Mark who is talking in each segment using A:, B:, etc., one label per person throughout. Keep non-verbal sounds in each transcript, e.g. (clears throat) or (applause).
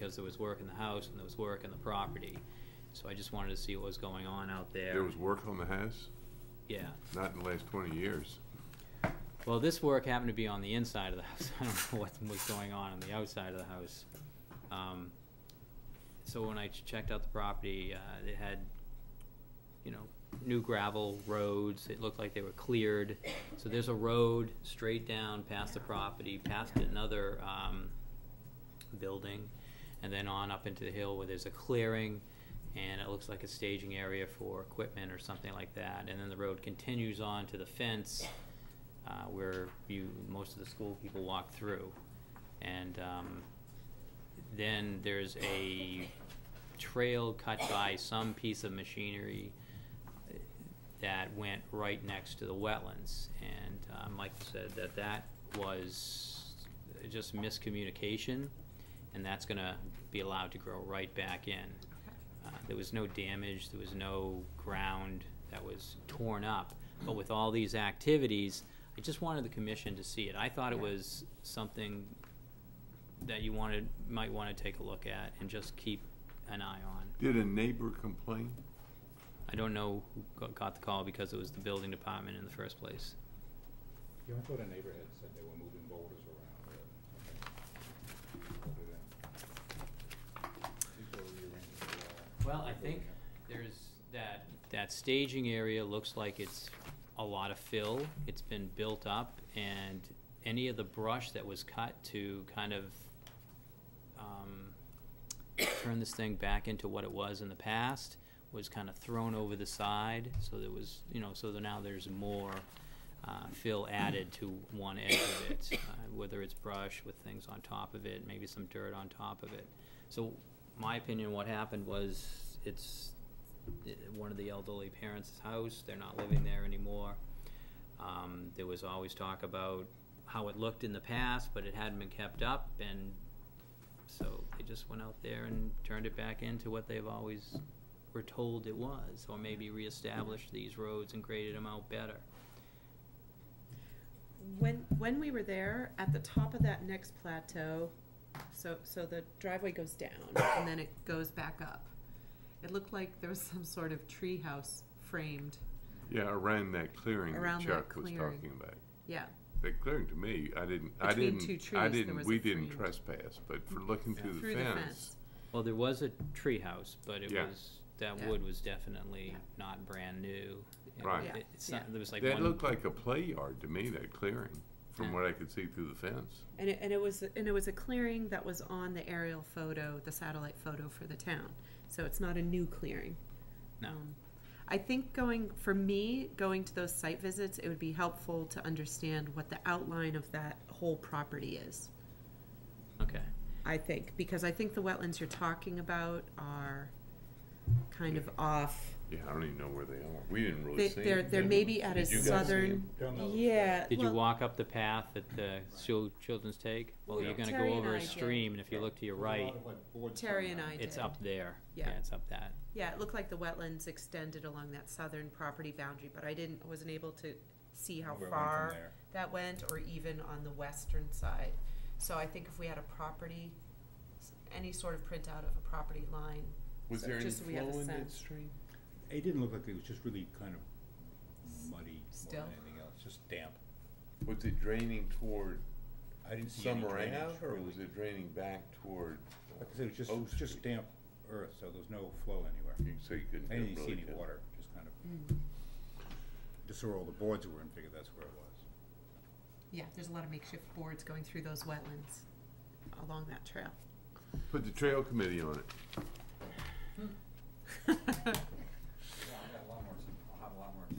A: because there was work in the house and there was work in the property. So I just wanted to see what was going on out there.
B: There was work on the house,
A: Yeah.
B: not in the last twenty years.
A: Well, this work happened to be on the inside of the (laughs) house. I don't know what was going on on the outside of the house. Um, so when I ch- checked out the property, uh, it had, you know, new gravel roads. It looked like they were cleared. So there's a road straight down past the property, past another, um, building, and then on up into the hill where there's a clearing, and it looks like a staging area for equipment or something like that. And then the road continues on to the fence, uh, where you, most of the school people walk through. And, um, then there's a trail cut by some piece of machinery uh, that went right next to the wetlands. And, uh, Mike said that that was just miscommunication, and that's gonna be allowed to grow right back in. Uh, There was no damage, there was no ground that was torn up, but with all these activities, I just wanted the commission to see it. I thought it was something that you wanted, might wanna take a look at and just keep an eye on.
B: Did a neighbor complain?
A: I don't know who got- got the call because it was the building department in the first place.
C: Yeah, I thought a neighbor had said they were moving boulders around, but, okay. Hold it in. People are rearranging the wall.
A: Well, I think there's that, that staging area looks like it's a lot of fill. It's been built up and any of the brush that was cut to kind of, um, turn this thing back into what it was in the past was kind of thrown over the side. So there was, you know, so now there's more, uh, fill added to one edge of it. Uh, whether it's brush with things on top of it, maybe some dirt on top of it. So my opinion, what happened was, it's uh, one of the elderly parents' house, they're not living there anymore. Um, there was always talk about how it looked in the past, but it hadn't been kept up, and so they just went out there and turned it back into what they've always were told it was, or maybe reestablished these roads and graded them out better.
D: When, when we were there, at the top of that next plateau, so, so the driveway goes down and then it goes back up. It looked like there was some sort of treehouse framed,
B: Yeah, around that clearing that
D: Around that
B: Chuck was
D: clearing.
B: talking about.
D: yeah,
B: That clearing to me, I didn't, I
D: Between
B: didn't,
D: two
B: I
D: trees, there
B: didn't,
D: was
B: we
D: a
B: didn't
D: frame.
B: trespass, but for looking through
D: through
B: the
D: the
B: fence.
D: fence.
A: Well, there was a treehouse, but it
B: Yeah.
A: was, that
D: Yeah.
A: wood was definitely
D: Yeah.
A: not brand new. It-
B: Right.
D: Yeah.
A: It's not,
D: Yeah.
A: there was like
B: That
A: one.
B: looked like a play yard to me, that clearing, from
A: Yeah.
B: what I could see through the fence.
D: And it, and it was, and it was a clearing that was on the aerial photo, the satellite photo for the town. So it's not a new clearing.
A: No.
D: Um, I think going, for me, going to those site visits, it would be helpful to understand what the outline of that whole property is.
A: Okay.
D: I think, because I think the wetlands you're talking about are kind of off.
B: Yeah, I don't even know where they are. We didn't really
D: They,
B: see
D: they're,
B: them.
D: they're
B: did
D: maybe at a
B: Did you guys see
D: southern,
B: 'em?
C: Don't know.
D: yeah.
A: Did you
D: well,
A: walk up the path that the chil- children's take? Well,
D: Well,
A: you're gonna
D: Terry
A: go
D: and
A: over
D: I
A: a
D: did.
A: stream, and if you look to your
C: There's a lot
A: right,
C: like,
D: Terry and
C: that.
D: I
A: it's
D: did.
A: up there.
D: Yeah.
A: it's up that.
D: Yeah, it looked like the wetlands extended along that southern property boundary, but I didn't, wasn't able to see how
C: Where it went
D: far that went, or even on the western side. So I think if we had a property, s- any sort of printout of a property line,
B: Was
D: so
B: there any
D: just so we have a
B: flow in that
D: sense.
B: stream?
C: It didn't look like it was just really kind of muddy more
D: Still?
C: than anything else, just damp.
B: Was it draining toward
C: I didn't see any
B: Summer
C: drainage,
B: Ave, or
C: really.
B: was it draining back toward?
C: Like I said, it was just,
B: O
C: just damp earth, so there was no flow anywhere.
B: You- So you couldn't
C: I didn't see any
B: good-
C: water, just kind of, just saw all the boards were and figured that's where it was.
D: yeah, there's a lot of makeshift boards going through those wetlands along that trail.
B: Put the trail committee on it. (laughs) (laughs)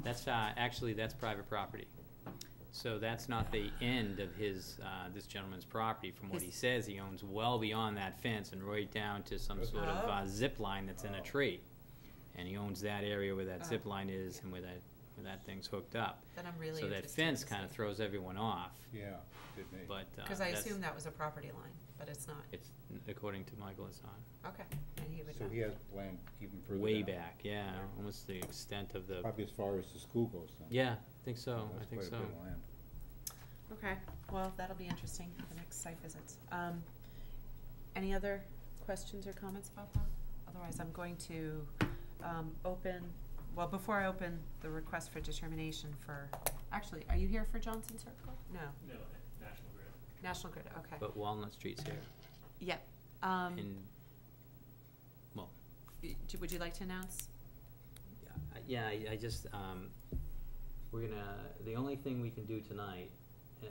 A: That's, uh, actually, that's private property. So that's not the end of his, uh, this gentleman's property. From what he says, he owns well beyond that fence and right down to some sort of, uh,
D: Oh.
A: zip line that's in a
C: Oh.
A: tree. And he owns that area where that
D: Oh.
A: zip line is and where that, where that thing's hooked up.
D: Then I'm really
A: So that
D: interested
A: fence
D: to
A: kinda
D: see.
A: throws everyone off,
C: Yeah, did me.
A: but, uh,
D: Cause I
A: that's-
D: assumed that was a property line, but it's not.
A: It's, according to Michael, it's not.
D: Okay, and he would
C: So he has land even further
A: Way
C: down.
A: back, yeah,
C: Yeah.
A: almost the extent of the,
C: Probably as far as the school goes then.
A: yeah, I think so, I
C: That's
A: think
C: quite a
A: so.
C: bit of land.
D: Okay, well, that'll be interesting for the next site visits. Um, any other questions questions or comments about that? Otherwise, I'm going to, um, open, well, before I open the request for determination for, actually, are you here for Johnson Circle? No,
E: No, National Grid.
D: Okay.
A: But Walnut Street's here,
D: Yep, um,
A: and, well,
D: y- do- would you like to announce?
A: Yeah, I- yeah, I, I just, um, we're gonna, the only thing we can do tonight, uh,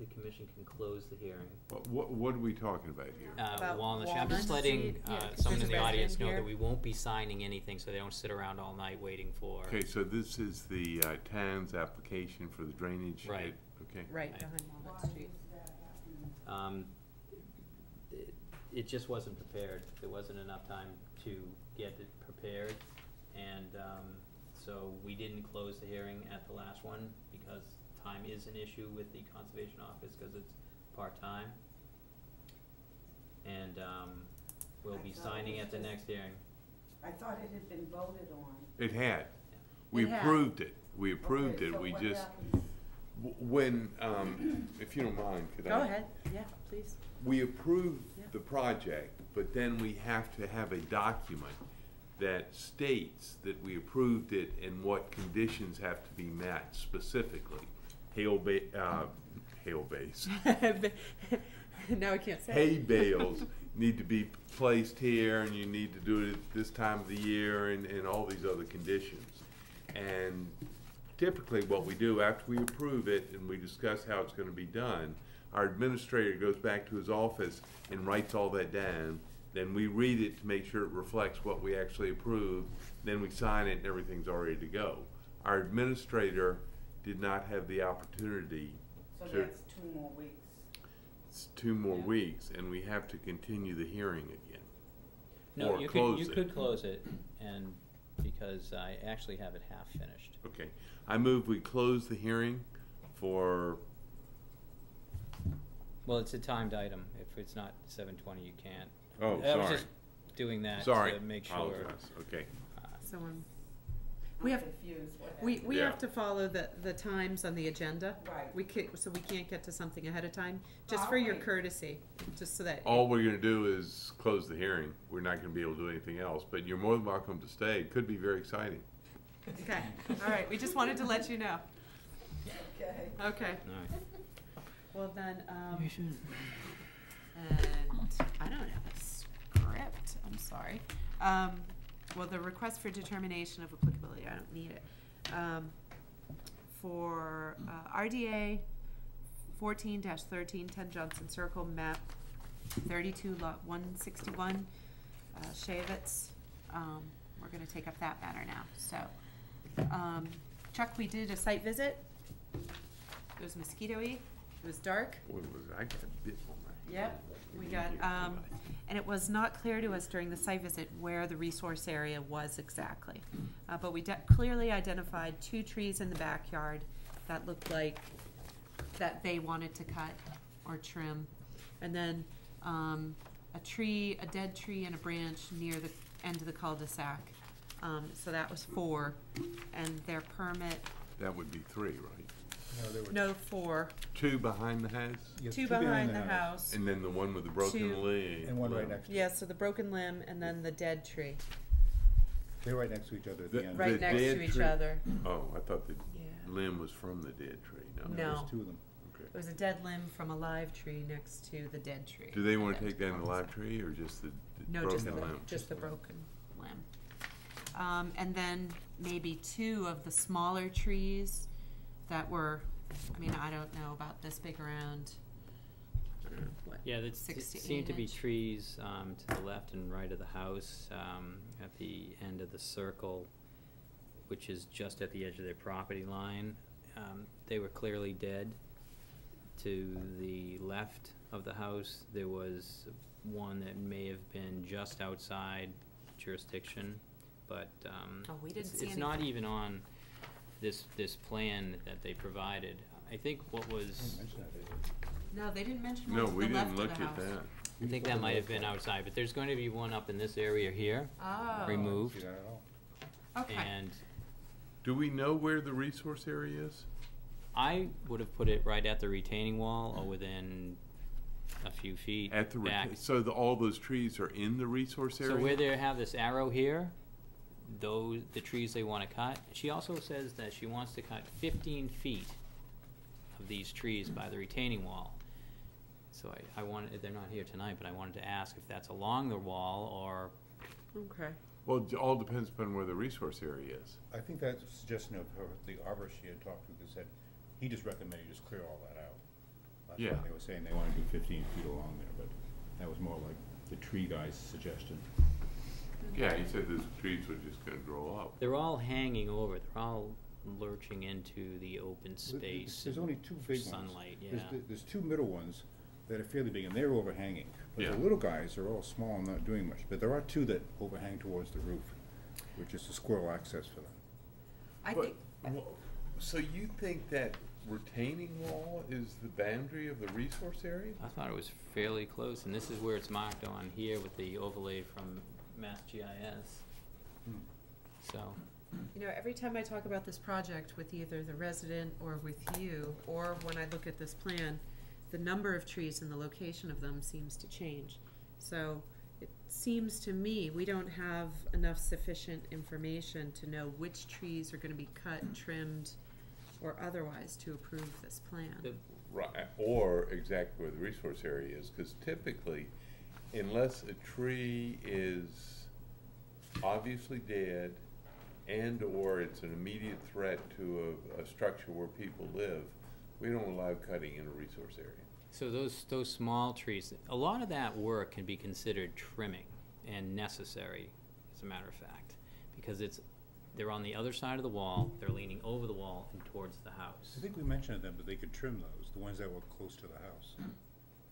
A: the commission can close the hearing.
B: What, what, what are we talking about here?
A: Uh,
D: About
A: Walnut Street, I'm
D: Walnut
A: just letting,
D: Street, yeah,
A: uh,
D: 'cause
A: someone
D: there's
A: in
D: a
A: the audience
D: resident
A: know that we won't be signing anything, so they don't sit around all night waiting for.
B: Okay, so this is the, uh, town's application for the drainage?
A: Right.
B: Okay.
D: Right
A: Right.
D: behind Walnut Street.
A: Um, it, it just wasn't prepared, there wasn't enough time to get it prepared, and, um, so we didn't close the hearing at the last one, because time is an issue with the conservation office, cause it's part-time. And, um, we'll be
F: I thought it
A: signing at the
F: just-
A: next hearing.
F: I thought it had been voted on.
B: It had. We
D: It had.
B: approved it. We approved
F: Okay,
B: it.
F: so
B: We just,
F: happens?
B: When, um, if you don't mind, could I?
D: Go ahead, yeah, please.
B: We approve
D: Yeah.
B: the project, but then we have to have a document that states that we approved it and what conditions have to be met specifically. Hail ba- uh, hail base.
D: Now I can't say.
B: hay bales (laughs) need to be placed here and you need to do it at this time of the year and, and all these other conditions. And typically what we do after we approve it and we discuss how it's gonna be done, our administrator goes back to his office and writes all that down. Then we read it to make sure it reflects what we actually approved, then we sign it and everything's all ready to go. Our administrator did not have the opportunity
F: So
B: to-
F: that's two more weeks.
B: it's two more
F: Yeah.
B: weeks, and we have to continue the hearing again.
A: No,
B: Or
A: you could,
B: close
A: you
B: it.
A: could close it, and, because I actually have it half finished.
B: Okay, I move we close the hearing for,
A: Well, it's a timed item, if it's not seven twenty, you can't.
B: oh,
A: I was
B: sorry,
A: just doing that
B: sorry,
A: to make sure.
B: apologize, okay.
A: uh,
D: So, um, We have-
F: confused what
D: we, we
B: Yeah.
D: have to follow the, the times on the agenda.
F: Right.
D: We could, so we can't get to something ahead of time, just for your
F: right.
D: courtesy, just so that.
B: All we're gonna do is close the hearing, we're not gonna be able to do anything else, but you're more than welcome to stay, it could be very exciting.
D: Okay, all right, we just wanted to let you know.
F: Okay.
D: Okay,
A: All right.
D: well then, um,
A: You should-
D: and I don't have a script, I'm sorry. Um, well, the request for determination of applicability, I don't need it. Um, for, uh, RDA fourteen thirteen, ten Johnson Circle, map thirty-two, lot one sixty-one, uh, Shavitz. Um, we're gonna take up that matter now, so. Um, Chuck, we did a site visit. It was mosquito-y, it was dark.
B: Was, I got a bit on my.
D: Yep, we got, um, and it was not clear to us during the site visit where the resource area was exactly. Uh, but we de- clearly identified two trees in the backyard that looked like, that they wanted to cut or trim. And then, um, a tree, a dead tree and a branch near the end of the cul-de-sac. Um, so that was four, and their permit,
B: That would be three, right?
C: No, there were
D: no, four,
B: Two behind the house,
C: yeah,
D: two behind the house.
B: and then the one with the broken
D: Two.
B: leg.
C: And one right next to it.
D: Yeah, so the broken limb and then the dead tree,
C: They're right next to each other at
B: The-
C: the end.
D: right next
B: dead
D: to each
B: tree.
D: other.
B: Oh, I thought the
D: Yeah.
B: limb was from the dead tree, no.
D: No.
C: There's two of them.
B: Okay.
D: It was a dead limb from a live tree next to the dead tree.
B: Do they wanna take down the live tree, or just the the
D: No, just the,
B: broken limb?
D: just the broken limb. Um, and then maybe two of the smaller trees that were, I mean, I don't know about this big around. What?
A: Yeah,
D: to
A: seemed to be
D: inch.
A: trees, um, to the left and right of the house, um, at the end of the circle, which is just at the edge of their property line. Um, they were clearly dead. To the left of the house, there was one that may have been just outside jurisdiction, but, um,
D: Oh, we didn't
A: it's,
D: see
A: it's not even on this, this plan that they provided. I think what was.
C: didn't mention that, did
D: No, they didn't mention
B: No,
D: to
B: we
D: the left
B: didn't
D: of
B: look
D: the
B: at
D: house.
B: that.
A: I think that might have been outside, but there's going to be one up in this area here,
D: Oh.
C: they?
A: removed.
C: See that at all?
D: Okay.
A: and
B: Do we know where the resource area is?
A: I would have put it right at the retaining wall or within a few feet
B: At the,
A: back.
B: reta- so the, all those trees are in the resource area?
A: So where they have this arrow here, those, the trees they wanna cut, she also says that she wants to cut fifteen feet of these trees by the retaining wall. So I, I wanted, they're not here tonight, but I wanted to ask if that's along the wall or,
D: Okay.
B: Well, it all depends upon where the resource area is.
C: I think that suggestion of her, the arborist she had talked to, that said, he just recommended you just clear all that out. That's why
B: Yeah.
C: They were saying they wanna do fifteen feet along there, but that was more like the tree guy's suggestion.
B: Yeah, he said those trees were just gonna grow up.
A: they're all hanging over, they're all lurching into the open
C: Th- th-
A: space.
C: There's
A: and
C: only two big ones.
A: Sunlight,
C: There's
A: yeah.
C: the- There's two middle ones that are fairly big, and they're overhanging. But
B: Yeah.
C: the little guys are all small and not doing much, but there are two that overhang towards the roof, which is the squirrel access for them.
D: I
B: But
D: think,
B: wha- So you think that retaining wall is the boundary of the resource area?
A: I thought it was fairly close, and this is where it's marked on here with the overlay from Mass GIS.
C: Hmm.
A: So,
D: you know, every time I talk about this project with either the resident or with you, or when I look at this plan, the number of trees and the location of them seems to change. So it seems to me we don't have enough sufficient information to know which trees are gonna be cut, trimmed, or otherwise to approve this plan.
A: the,
B: Right, or exactly where the resource area is, cause typically, unless a tree is obviously dead and/or it's an immediate threat to a, a structure where people live, we don't allow cutting in a resource area.
A: so those, those small trees, a lot of that work can be considered trimming and necessary, as a matter of fact. Because it's, they're on the other side of the wall, they're leaning over the wall and towards the house.
C: I think we mentioned them, but they could trim those, the ones that were close to the house.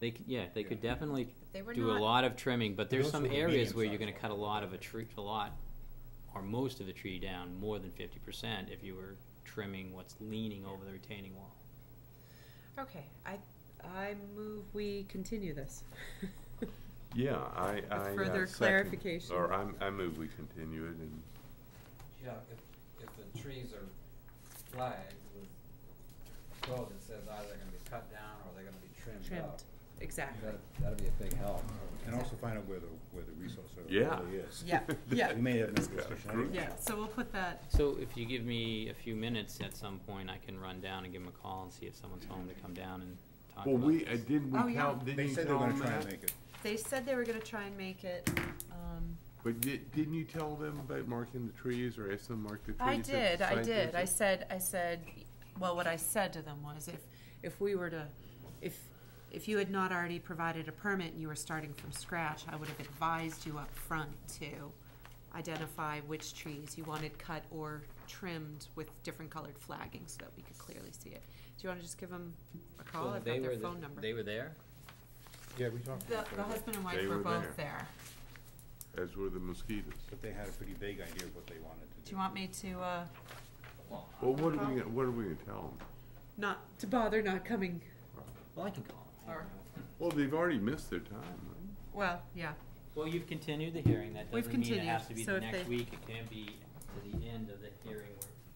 A: They, c- yeah, they could
C: Yeah.
A: definitely
D: They were
A: do a
D: not-
A: lot of trimming, but there's
C: those
A: some
C: were the
A: areas where you're gonna
C: medium-sized
A: cut a lot of a tree, a lot, or most of the tree down, more than fifty percent if you were trimming what's leaning over the retaining wall.
D: Okay, I, I move we continue this. (laughs)
B: Yeah, I, I. uh,
D: further
B: second-
D: clarification.
B: Or I'm, I move we continue it and,
E: Yeah, if, if the trees are flagged with a code that says either they're gonna be cut down or they're gonna be trimmed
D: Trimmed,
E: up,
D: exactly.
E: that, that'd be a big help.
C: And also find out where the, where the resource
B: Yeah.
C: area really is.
D: Yeah, (laughs) yeah.
C: We may have
B: That's
C: no
B: gotta
C: discussion anyway.
D: Yeah, so we'll put that,
A: So if you give me a few minutes at some point, I can run down and give them a call and see if someone's home to come down and talk
B: well,
A: about
B: we,
A: this.
B: uh, didn't
D: Oh,
B: we
D: yeah.
B: tell, didn't
C: They
B: you
C: said they were
B: tell
C: gonna
B: them
C: try and
B: that?
C: make it.
D: they said they were gonna try and make it, um,
B: But di- didn't you tell them about marking the trees or ask them to mark the trees?
D: I
B: at
D: did, I
B: site
D: did, I
B: visit?
D: said, I said, well, what I said to them was if, if we were to, if, if you had not already provided a permit and you were starting from scratch, I would have advised you up front to identify which trees you wanted cut or trimmed with different colored flagging so that we could clearly see it. Do you wanna just give them a call?
A: So
D: I've
A: they
D: got their
A: were the-
D: phone number.
A: They were there?
C: Yeah, we talked
D: The,
C: about
D: the
C: that.
D: husband and wife
B: They
D: were
B: were
D: both
B: there.
D: there.
B: As were the mosquitoes.
C: But they had a pretty vague idea of what they wanted to do.
D: Do you want me to, uh,
E: Well,
B: Well, what are we, gonna- what are we gonna tell them?
D: not, to bother not coming,
A: Well, I can call them.
D: Or-
B: Well, they've already missed their time, right?
D: well, yeah,
A: Well, you've continued the hearing, that
D: We've
A: doesn't mean it has to be
D: so
A: the
D: if
A: next
D: they-
A: week, it can be to the end of the hearing,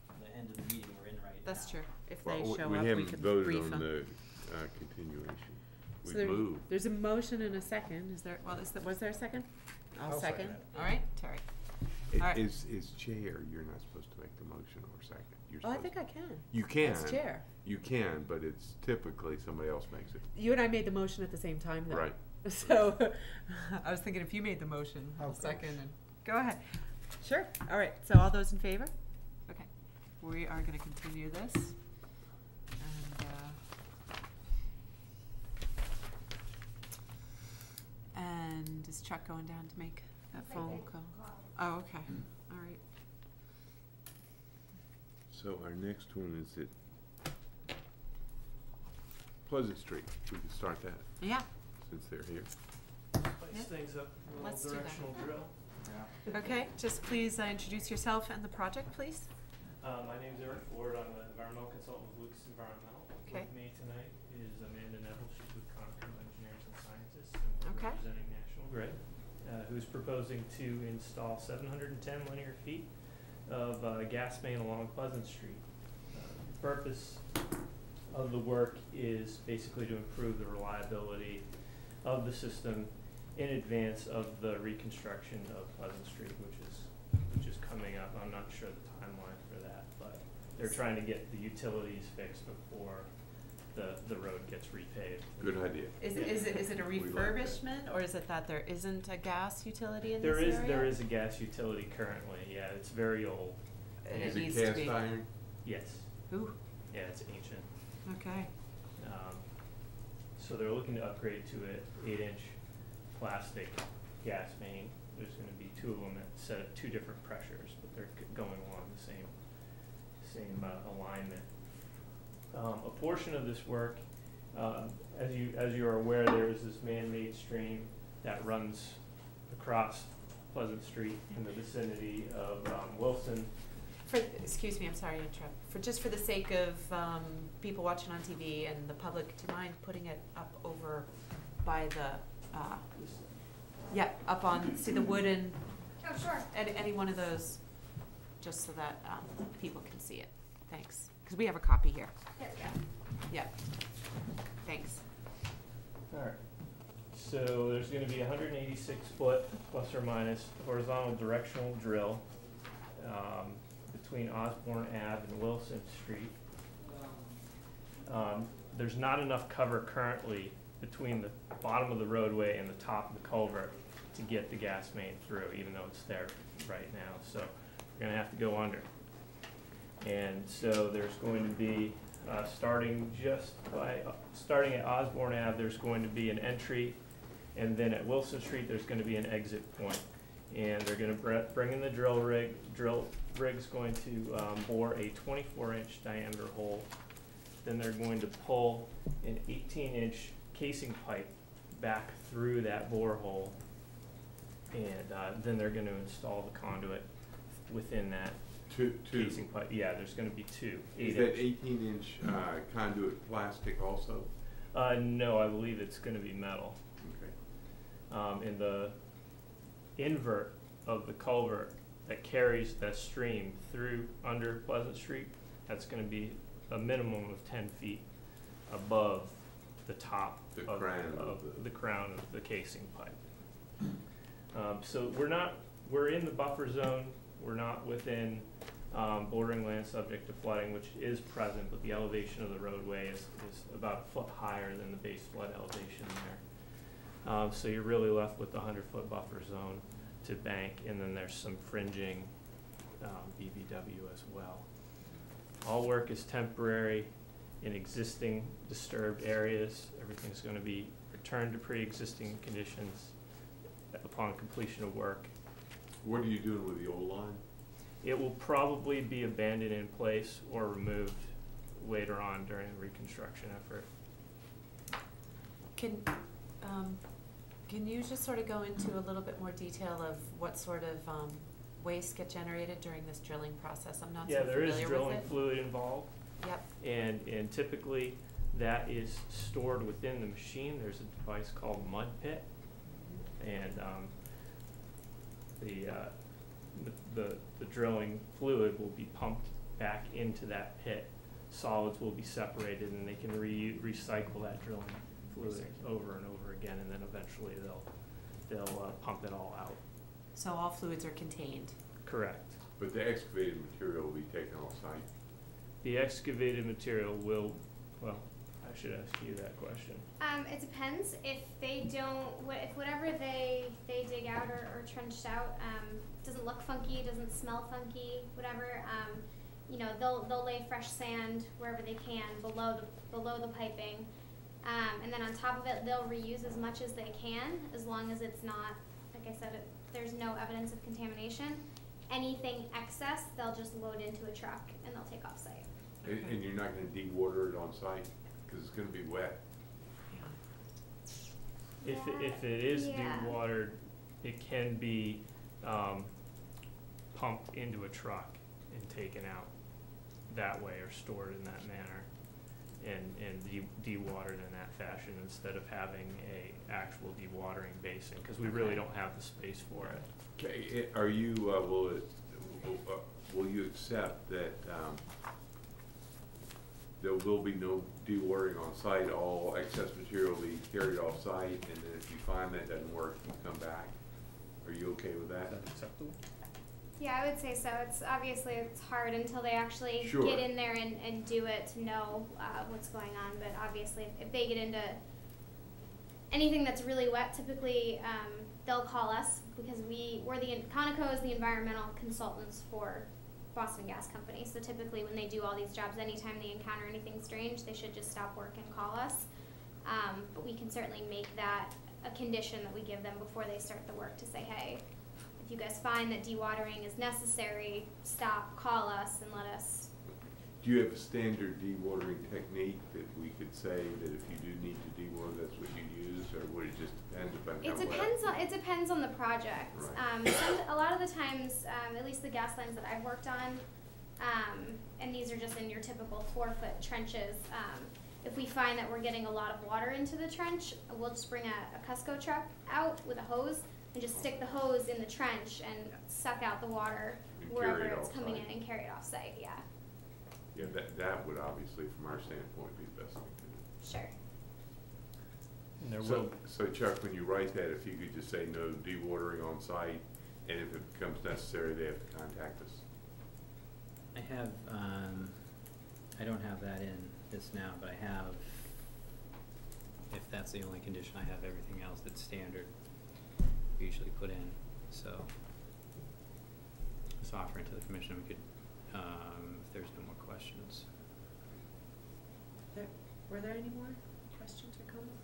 A: or the end of the meeting we're in right now.
D: that's true. If they
B: Well,
D: show
B: we
D: up, we
B: haven't
D: can
B: voted
D: brief
B: on
D: them.
B: the, uh, continuation.
D: So
B: We
D: there-
B: moved.
D: There's a motion and a second, is there, well, is there, was there a second? I'll
C: I'll second
D: second,
C: it.
D: all right, Terry. All right.
B: Is, is chair, you're not supposed to make the motion or second. You're
D: Oh, I
B: supposed-
D: think I can.
B: You can.
D: As chair.
B: You can, but it's typically somebody else makes it.
D: You and I made the motion at the same time, though.
B: Right. (laughs)
D: So, (laughs) I was thinking if you made the motion, I'll
C: Of
D: second and, go ahead. Sure, all right, so all those in favor? Okay, we are gonna continue this. And, uh, and is Chuck going down to make that phone call? Oh, okay, all right.
B: So our next one is at Pleasant Street. We can start that
D: Yeah,
B: since they're here.
D: Yeah.
G: Spice things up, a
D: Let's do
G: little
D: that.
G: directional drill.
D: okay, just please uh, introduce yourself and the project, please.
G: Uh, my name's Eric Ford, I'm an environmental consultant with Lucas Environmental.
D: Okay.
G: With me tonight is Amanda Neville, she's with Coneco Engineers and Scientists, and we're
D: Okay.
G: representing National Grid, uh, who's proposing to install seven hundred and ten linear feet of, uh, gas main along Pleasant Street. Uh, the Purpose of the work is basically to improve the reliability of the system in advance of the reconstruction of Pleasant Street, which is, which is coming up. I'm not sure the timeline for that, but they're trying to get the utilities fixed before the, the road gets repaved.
B: Good idea.
D: Is, it- is it, is it a
B: We like
D: refurbishment, or is it that there isn't a gas utility in this
G: There
D: area?
G: is, there is a gas utility currently, yeah, it's very old,
D: And
B: Is
D: it
B: it
D: to
B: cast
D: be.
B: iron?
G: yes,
D: Ooh,
G: yeah, it's ancient.
D: okay.
G: Um, so they're looking to upgrade to a eight-inch plastic gas main. There's gonna be two of them that set at two different pressures, but they're g- going along the same, same, uh, alignment. Um, a portion of this work, um, as you, as you are aware, there is this man-made stream that runs across Pleasant Street in the vicinity of, um, Wilson.
D: For, excuse me, I'm sorry to interrupt. For, just for the sake of, um, people watching on TV and the public, do you mind putting it up over by the, uh, yeah, up on, see the wooden,
H: Oh, sure.
D: any, any one of those, just so that, um, people can see it. Thanks. Cause we have a copy here.
H: There we go.
D: Yeah. Thanks.
G: Alright, so there's gonna be a hundred and eighty-six foot plus or minus horizontal directional drill, um, between Osborne Ave and Wilson Street. Um, there's not enough cover currently between the bottom of the roadway and the top of the culvert to get the gas main through, even though it's there right now, so we're gonna have to go under. And so there's going to be, uh, starting just by, starting at Osborne Ave, there's going to be an entry, and then at Wilson Street, there's gonna be an exit point. And they're gonna br- bring in the drill rig, drill rig's going to, um, bore a twenty-four inch diameter hole. Then they're going to pull an eighteen inch casing pipe back through that borehole. And, uh, then they're gonna install the conduit within that
B: Two, two.
G: casing pipe, yeah, there's gonna be two,
B: Is
G: eight
B: that
G: inch.
B: eighteen inch, uh, conduit plastic also?
G: Uh, no, I believe it's gonna be metal.
B: Okay.
G: Um, in the invert of the culvert that carries the stream through under Pleasant Street, that's gonna be a minimum of ten feet above the top
B: The
G: of,
B: crown of
G: of
B: the-
G: the crown of the casing pipe. Um, so we're not, we're in the buffer zone, we're not within, um, bordering land subject to flooding, which is present, but the elevation of the roadway is, is about a foot higher than the base flood elevation there. Um, so you're really left with the hundred foot buffer zone to bank, and then there's some fringing, um, BVW as well. All work is temporary in existing disturbed areas. Everything's gonna be returned to pre-existing conditions upon completion of work.
B: What are you doing with the old line?
G: It will probably be abandoned in place or removed later on during the reconstruction effort.
D: Can, um, can you just sort of go into a little bit more detail of what sort of, um, waste get generated during this drilling process? I'm not
G: Yeah, there
D: familiar with
G: is
D: it.
G: drilling fluid involved.
D: Yep,
G: And, and typically, that is stored within the machine, there's a device called mud pit. And, um, the, uh, the- the, the drilling fluid will be pumped back into that pit. Solids will be separated and they can re- recycle that drilling fluid over and over again, and then eventually they'll, they'll, uh, pump it all out.
D: so all fluids are contained.
G: Correct.
B: But the excavated material will be taken off site.
G: The excavated material will, well, I should ask you that question.
H: Um, it depends if they don't, wha- if whatever they, they dig out or, or trenched out, um, doesn't look funky, doesn't smell funky, whatever, um, you know, they'll, they'll lay fresh sand wherever they can below the, below the piping. Um, and then on top of it, they'll reuse as much as they can, as long as it's not, like I said, it, there's no evidence of contamination. Anything excess, they'll just load into a truck and they'll take off site.
B: And, and you're not gonna de-water it on site, cause it's gonna be wet.
G: If,
H: Yeah,
G: if it is
H: yeah.
G: dewatered, it can be, um, pumped into a truck and taken out that way or stored in that manner and, and de- dewatered in that fashion instead of having a actual dewatering basin, cause we really don't have the space for it.
B: Okay, are you, uh, will it, will, uh, will you accept that, um, there will be no dewatering on site, all excess material will be carried off site, and then if you find that doesn't work, you come back. Are you okay with
C: Is
B: that?
C: that acceptable?
H: Yeah, I would say so. It's obviously it's hard until they actually
B: Sure.
H: get in there and, and do it to know uh, what's going on. But obviously, if, they get into anything that's really wet, typically um, they'll call us because we we're the Coneco is the environmental consultants for Boston Gas Company. So typically, when they do all these jobs, anytime they encounter anything strange, they should just stop work and call us. Um, but we can certainly make that a condition that we give them before they start the work to say, hey, if you guys find that dewatering is necessary, stop, call us and let us.
B: Do you have a standard dewatering technique that we could say that if you do need to dewater, that's what you use, or would it just depend upon
H: It
B: wet?
H: depends on, it depends on the project.
B: Right.
H: Um, some, a lot of the times, um, at least the gas lines that I've worked on, um, and these are just in your typical four foot trenches, um, if we find that we're getting a lot of water into the trench, we'll just bring a, a Cusco truck out with a hose and just stick the hose in the trench and suck out the water
B: And
H: wherever
B: carry it
H: it's coming in and carry it off site, yeah,
B: Yeah, that, that would obviously, from our standpoint, be the best thing to do.
H: sure.
G: And there
B: So,
G: will,
B: so Chuck, when you write that, if you could just say no dewatering on site, and if it becomes necessary, they have to contact us.
A: I have, um, I don't have that in this now, but I have, if that's the only condition, I have everything else that's standard, we usually put in, so. Just offering to the commission, we could, um, if there's no more questions.
D: There, were there any more questions or comments?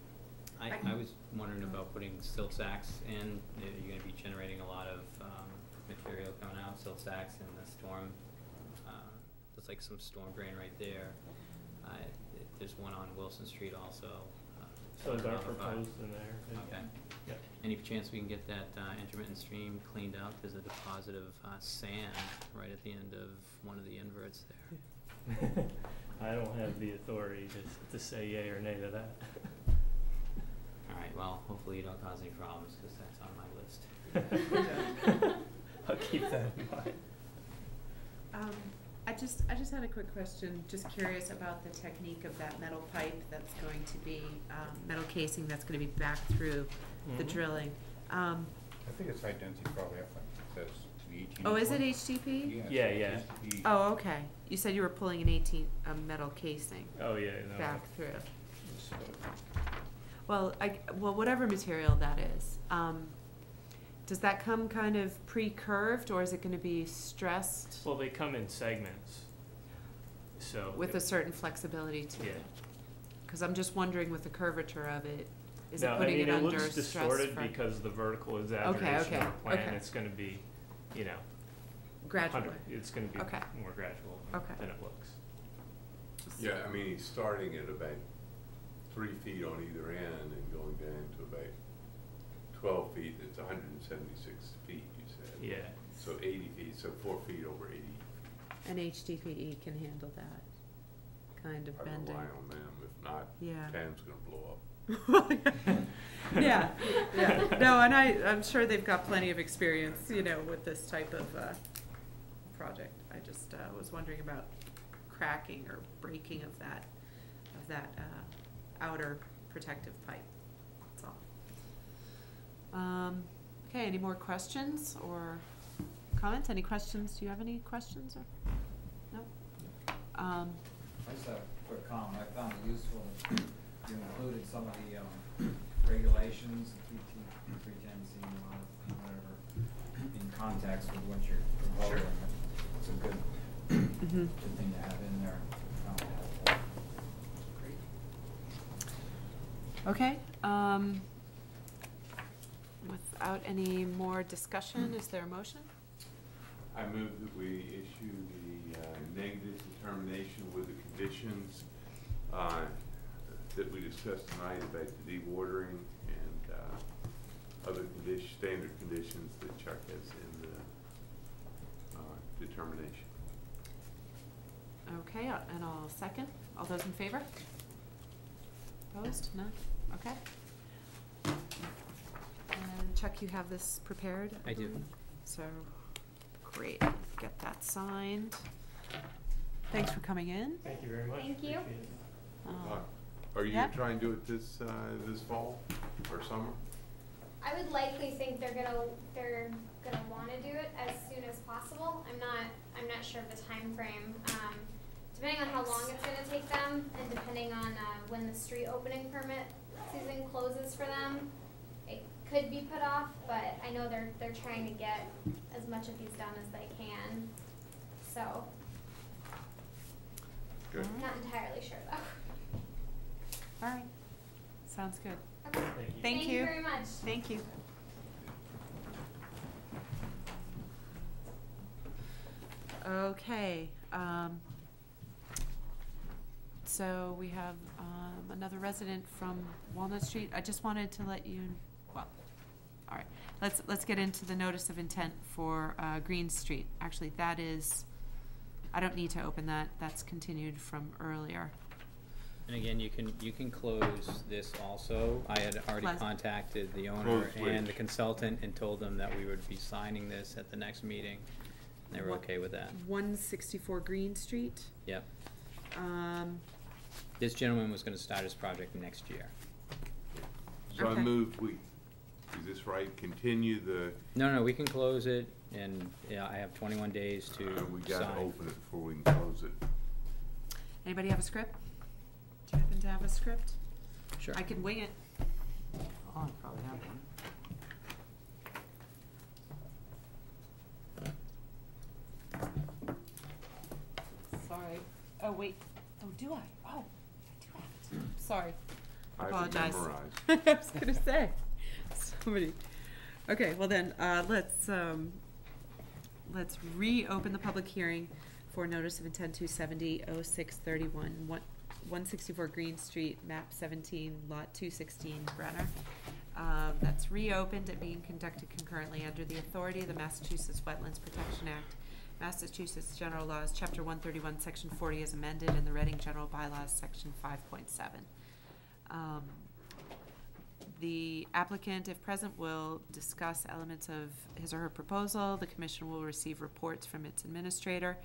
A: I,
D: I-
A: I was wondering about putting silt sacks in, are you gonna be generating a lot of, um, material coming out, silt sacks in the storm? Uh, There's like some storm drain right there, I, it- there's one on Wilson Street also, uh.
G: so those are
A: another five.
G: proposed in there. and-
A: Okay,
G: Yeah.
A: any chance we can get that, uh, intermittent stream cleaned out, there's a deposit of, uh, sand right at the end of one of the inverts there. (laughs)
G: I don't have the authority to, to say yay or nay to that.
A: Alright, well, hopefully you don't cause any problems, cause that's on my list. (laughs)
G: I'll keep that in mind.
D: Um, I just, I just had a quick question, just curious about the technique of that metal pipe that's going to be, um, metal casing that's gonna be back through the
G: Mhm.
D: drilling. Um,
C: I think it's high density polyethylene, it says the eighteen.
D: oh, is it HDPE?
G: Yeah, yeah.
D: Oh, okay. You said you were pulling an eighteen, a metal casing
G: Oh, yeah, no.
D: back through. Well, I, well, whatever material that is, um, does that come kind of pre-curved or is it gonna be stressed
G: Well, they come in segments, so.
D: with a certain flexibility to
G: Yeah.
D: it? Cause I'm just wondering with the curvature of it, is it
G: No, I mean,
D: it
G: it
D: under
G: looks
D: stress?
G: distorted
D: from-
G: because the vertical exaggeration
D: okay,
G: of the plan,
D: okay.
G: it's gonna be, you know,
D: Gradually,
G: it's gonna be
D: Okay.
G: more gradual
D: Okay.
G: than it looks.
B: Yeah, I mean, he's starting at about three feet on either end and going down to about twelve feet, it's hundred and seventy-six feet, you said.
G: Yeah,
B: So eighty feet, so four feet over eighty.
D: and HDPE can handle that kind of
B: I
D: bending.
B: rely on them, if not,
D: Yeah.
B: Cam's gonna blow up.
D: Yeah, yeah, no, and I, I'm sure they've got plenty of experience, you know, with this type of, uh, project. I just, uh, was wondering about cracking or breaking of that, of that, uh, outer protective pipe, that's all. Um, okay, any more questions or comments? Any questions? Do you have any questions or? No? Um,
E: I just have a quick comment, I found it useful that you included some of the, um, regulations, three T, three ten C, whatever, in context with what you're proposing. It's a good,
D: mhm.
E: good thing to have in there. Found it helpful.
D: Okay, um, without any more discussion, is there a motion?
B: I move that we issue the uh, negative determination with the conditions uh, that we discussed tonight about the dewatering and uh, other condition, standard conditions that Chuck has in the uh, determination.
D: Okay, uh, and I'll second. All those in favor? Opposed? None? Okay. And Chuck, you have this prepared?
A: I do.
D: believe? So, great, get that signed. thanks for coming in.
G: Thank you very much.
H: Thank you.
G: Appreciate it.
D: Uh,
B: Are you
D: Yeah.
B: trying to do it this, uh, this fall or summer?
H: I would likely think they're gonna they're gonna want to do it as soon as possible. I'm not I'm not sure of the time frame. Um, depending on how long it's gonna take them, and depending on uh, when the street opening permit season closes for them, it could be put off. But I know they're they're trying to get as much of these done as they can. So
B: Good.
D: Alright.
H: not entirely sure though. (laughs)
D: All right, sounds good.
H: Okay.
G: Thank you.
D: Thank you.
H: very much.
D: Thank you. Okay, um, so we have, um, another resident from Walnut Street. I just wanted to let you, well, all right, let's, let's get into the notice of intent for, uh, Green Street. Actually, that is, I don't need to open that, that's continued from earlier.
A: And again, you can, you can close this also. I had already
D: Close.
A: contacted the owner
B: Close which?
A: and the consultant and told them that we would be signing this at the next meeting. And they were
D: What-
A: okay with that.
D: One sixty-four Green Street,
A: Yep.
D: um,
A: This gentleman was gonna start his project next year.
B: So I
D: Okay.
B: move, we, is this right, continue the,
A: No, no, we can close it and, yeah, I have twenty-one days to
B: uh, we gotta
A: sign.
B: open it before we can close it.
D: Anybody have a script? Do you happen to have a script?
A: Sure.
D: I can wing it.
A: Oh, I probably have one.
D: Sorry. Oh, wait. Oh, do I? Oh, I do have it. Sorry.
B: I
D: Apologize. (laughs) I was gonna say, somebody. Okay, well then, uh, let's, um, let's reopen the public hearing for notice of intent two seventy oh six thirty-one, one, one sixty-four Green Street, map seventeen, lot two sixteen, Brenner. Um, that's reopened and being conducted concurrently under the authority of the Massachusetts Wetlands Protection Act, Massachusetts General Laws, Chapter one thirty-one, Section forty as amended, and the Reading General Bylaws, Section five point seven. Um, The applicant, if present, will discuss elements of his or her proposal. The commission will receive reports from its administrator.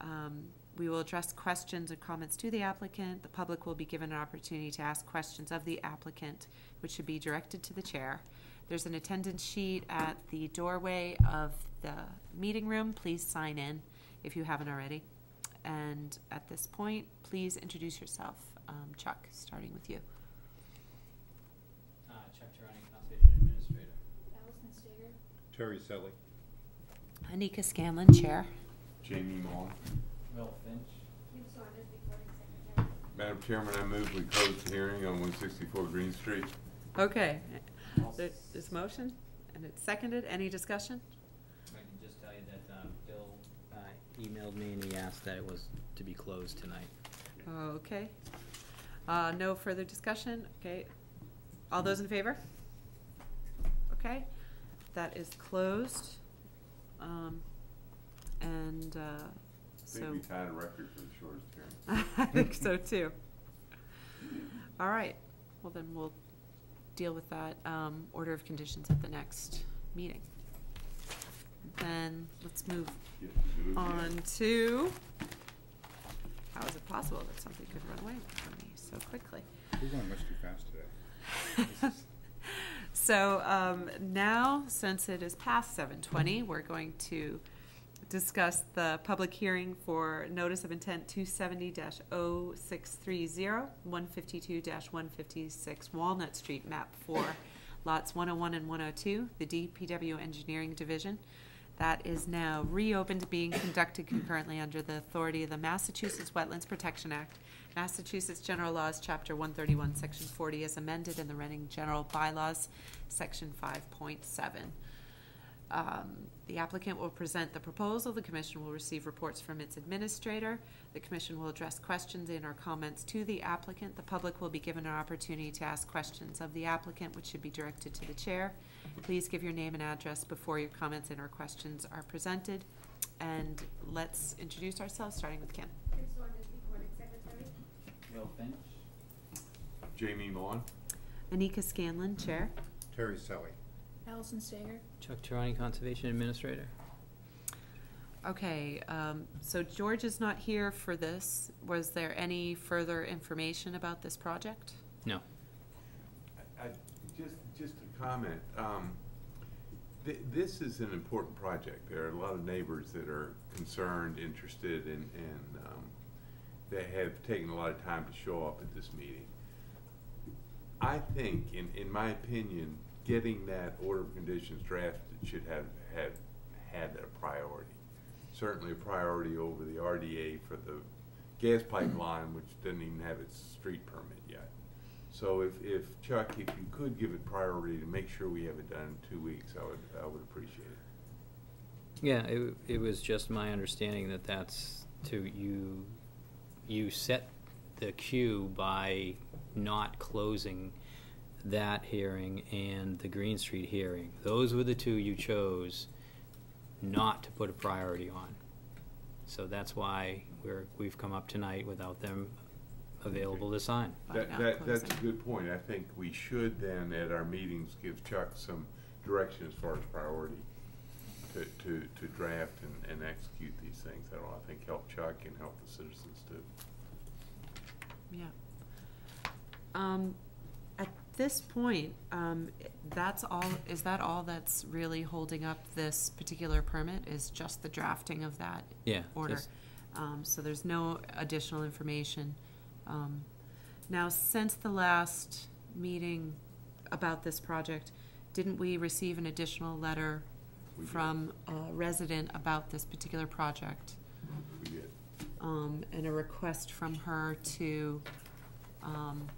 D: Um, We will address questions and comments to the applicant. The public will be given an opportunity to ask questions of the applicant, which should be directed to the chair. There's an attendance sheet at the doorway of the meeting room. Please sign in if you haven't already. And at this point, please introduce yourself. Um, Chuck, starting with you.
A: Uh, Chuck Tirone, Conservation Administrator.
H: Allison Stager.
C: Terry Selly.
D: Anika Scanlon, Chair.
B: Jamie Moore.
E: Will Finch.
H: Kim Saunders, recording secretary.
B: Madam Chairman, I move we close the hearing on one sixty-four Green Street.
D: Okay,
E: I'll
D: there- there's motion, and it's seconded. Any discussion?
A: I can just tell you that, um, Bill, uh, emailed me and he asked that it was to be closed tonight.
D: Okay. Uh, no further discussion? Okay. All those in favor? Okay, that is closed. Um, and, uh,
B: I
D: so.
B: think we tied a record for the shortest hearing. (laughs)
D: I think so too. All right, well then we'll deal with that, um, order of conditions at the next meeting. Then let's move
B: Get to do it again.
D: on to, how is it possible that something could run away from me so quickly?
C: We're going much too fast today. (laughs)
D: So, um, now, since it is past seven twenty, we're going to discuss the public hearing for notice of intent two seventy 630 152 one fifty-six Walnut Street, map four, lots one oh one and one oh two, the DPW Engineering Division. That is now reopened, being conducted concurrently under the authority of the Massachusetts Wetlands Protection Act, Massachusetts General Laws, Chapter one thirty-one, Section forty, as amended, and the Reading General Bylaws, Section five point seven. Um, the applicant will present the proposal, the commission will receive reports from its administrator, the commission will address questions and or comments to the applicant, the public will be given an opportunity to ask questions of the applicant, which should be directed to the chair. Please give your name and address before your comments and or questions are presented, and let's introduce ourselves, starting with Kim.
H: Kim Saunders, recording secretary.
E: Will Finch.
B: Jamie Moore.
D: Anika Scanlon, Chair.
C: Terry Selly.
H: Allison Stager.
A: Chuck Tirone, Conservation Administrator.
D: Okay, um, so George is not here for this. Was there any further information about this project?
A: No.
B: I, just, just a comment, um, thi- this is an important project. There are a lot of neighbors that are concerned, interested, and, and, um, they have taken a lot of time to show up at this meeting. I think, in, in my opinion, getting that order of conditions drafted should have, have had a priority. Certainly a priority over the RDA for the gas pipeline, which doesn't even have its street permit yet. So if, if Chuck, if you could give it priority to make sure we have it done in two weeks, I would, I would appreciate it.
A: Yeah, it, it was just my understanding that that's to, you, you set the queue by not closing that hearing and the Green Street hearing. Those were the two you chose not to put a priority on. So that's why we're, we've come up tonight without them available to sign.
B: That, that, that's a good point. I think we should then, at our meetings, give Chuck some direction as far as priority to, to, to draft and, and execute these things. That'll, I think, help Chuck and help the citizens too.
D: Yeah. Um, at this point, um, that's all, is that all that's really holding up this particular permit, is just the drafting of that
A: Yeah.
D: order?
A: just-
D: Um, so there's no additional information. Um, now, since the last meeting about this project, didn't we receive an additional letter
B: We did.
D: from a resident about this particular project?
B: We did.
D: Um, and a request from her to, um,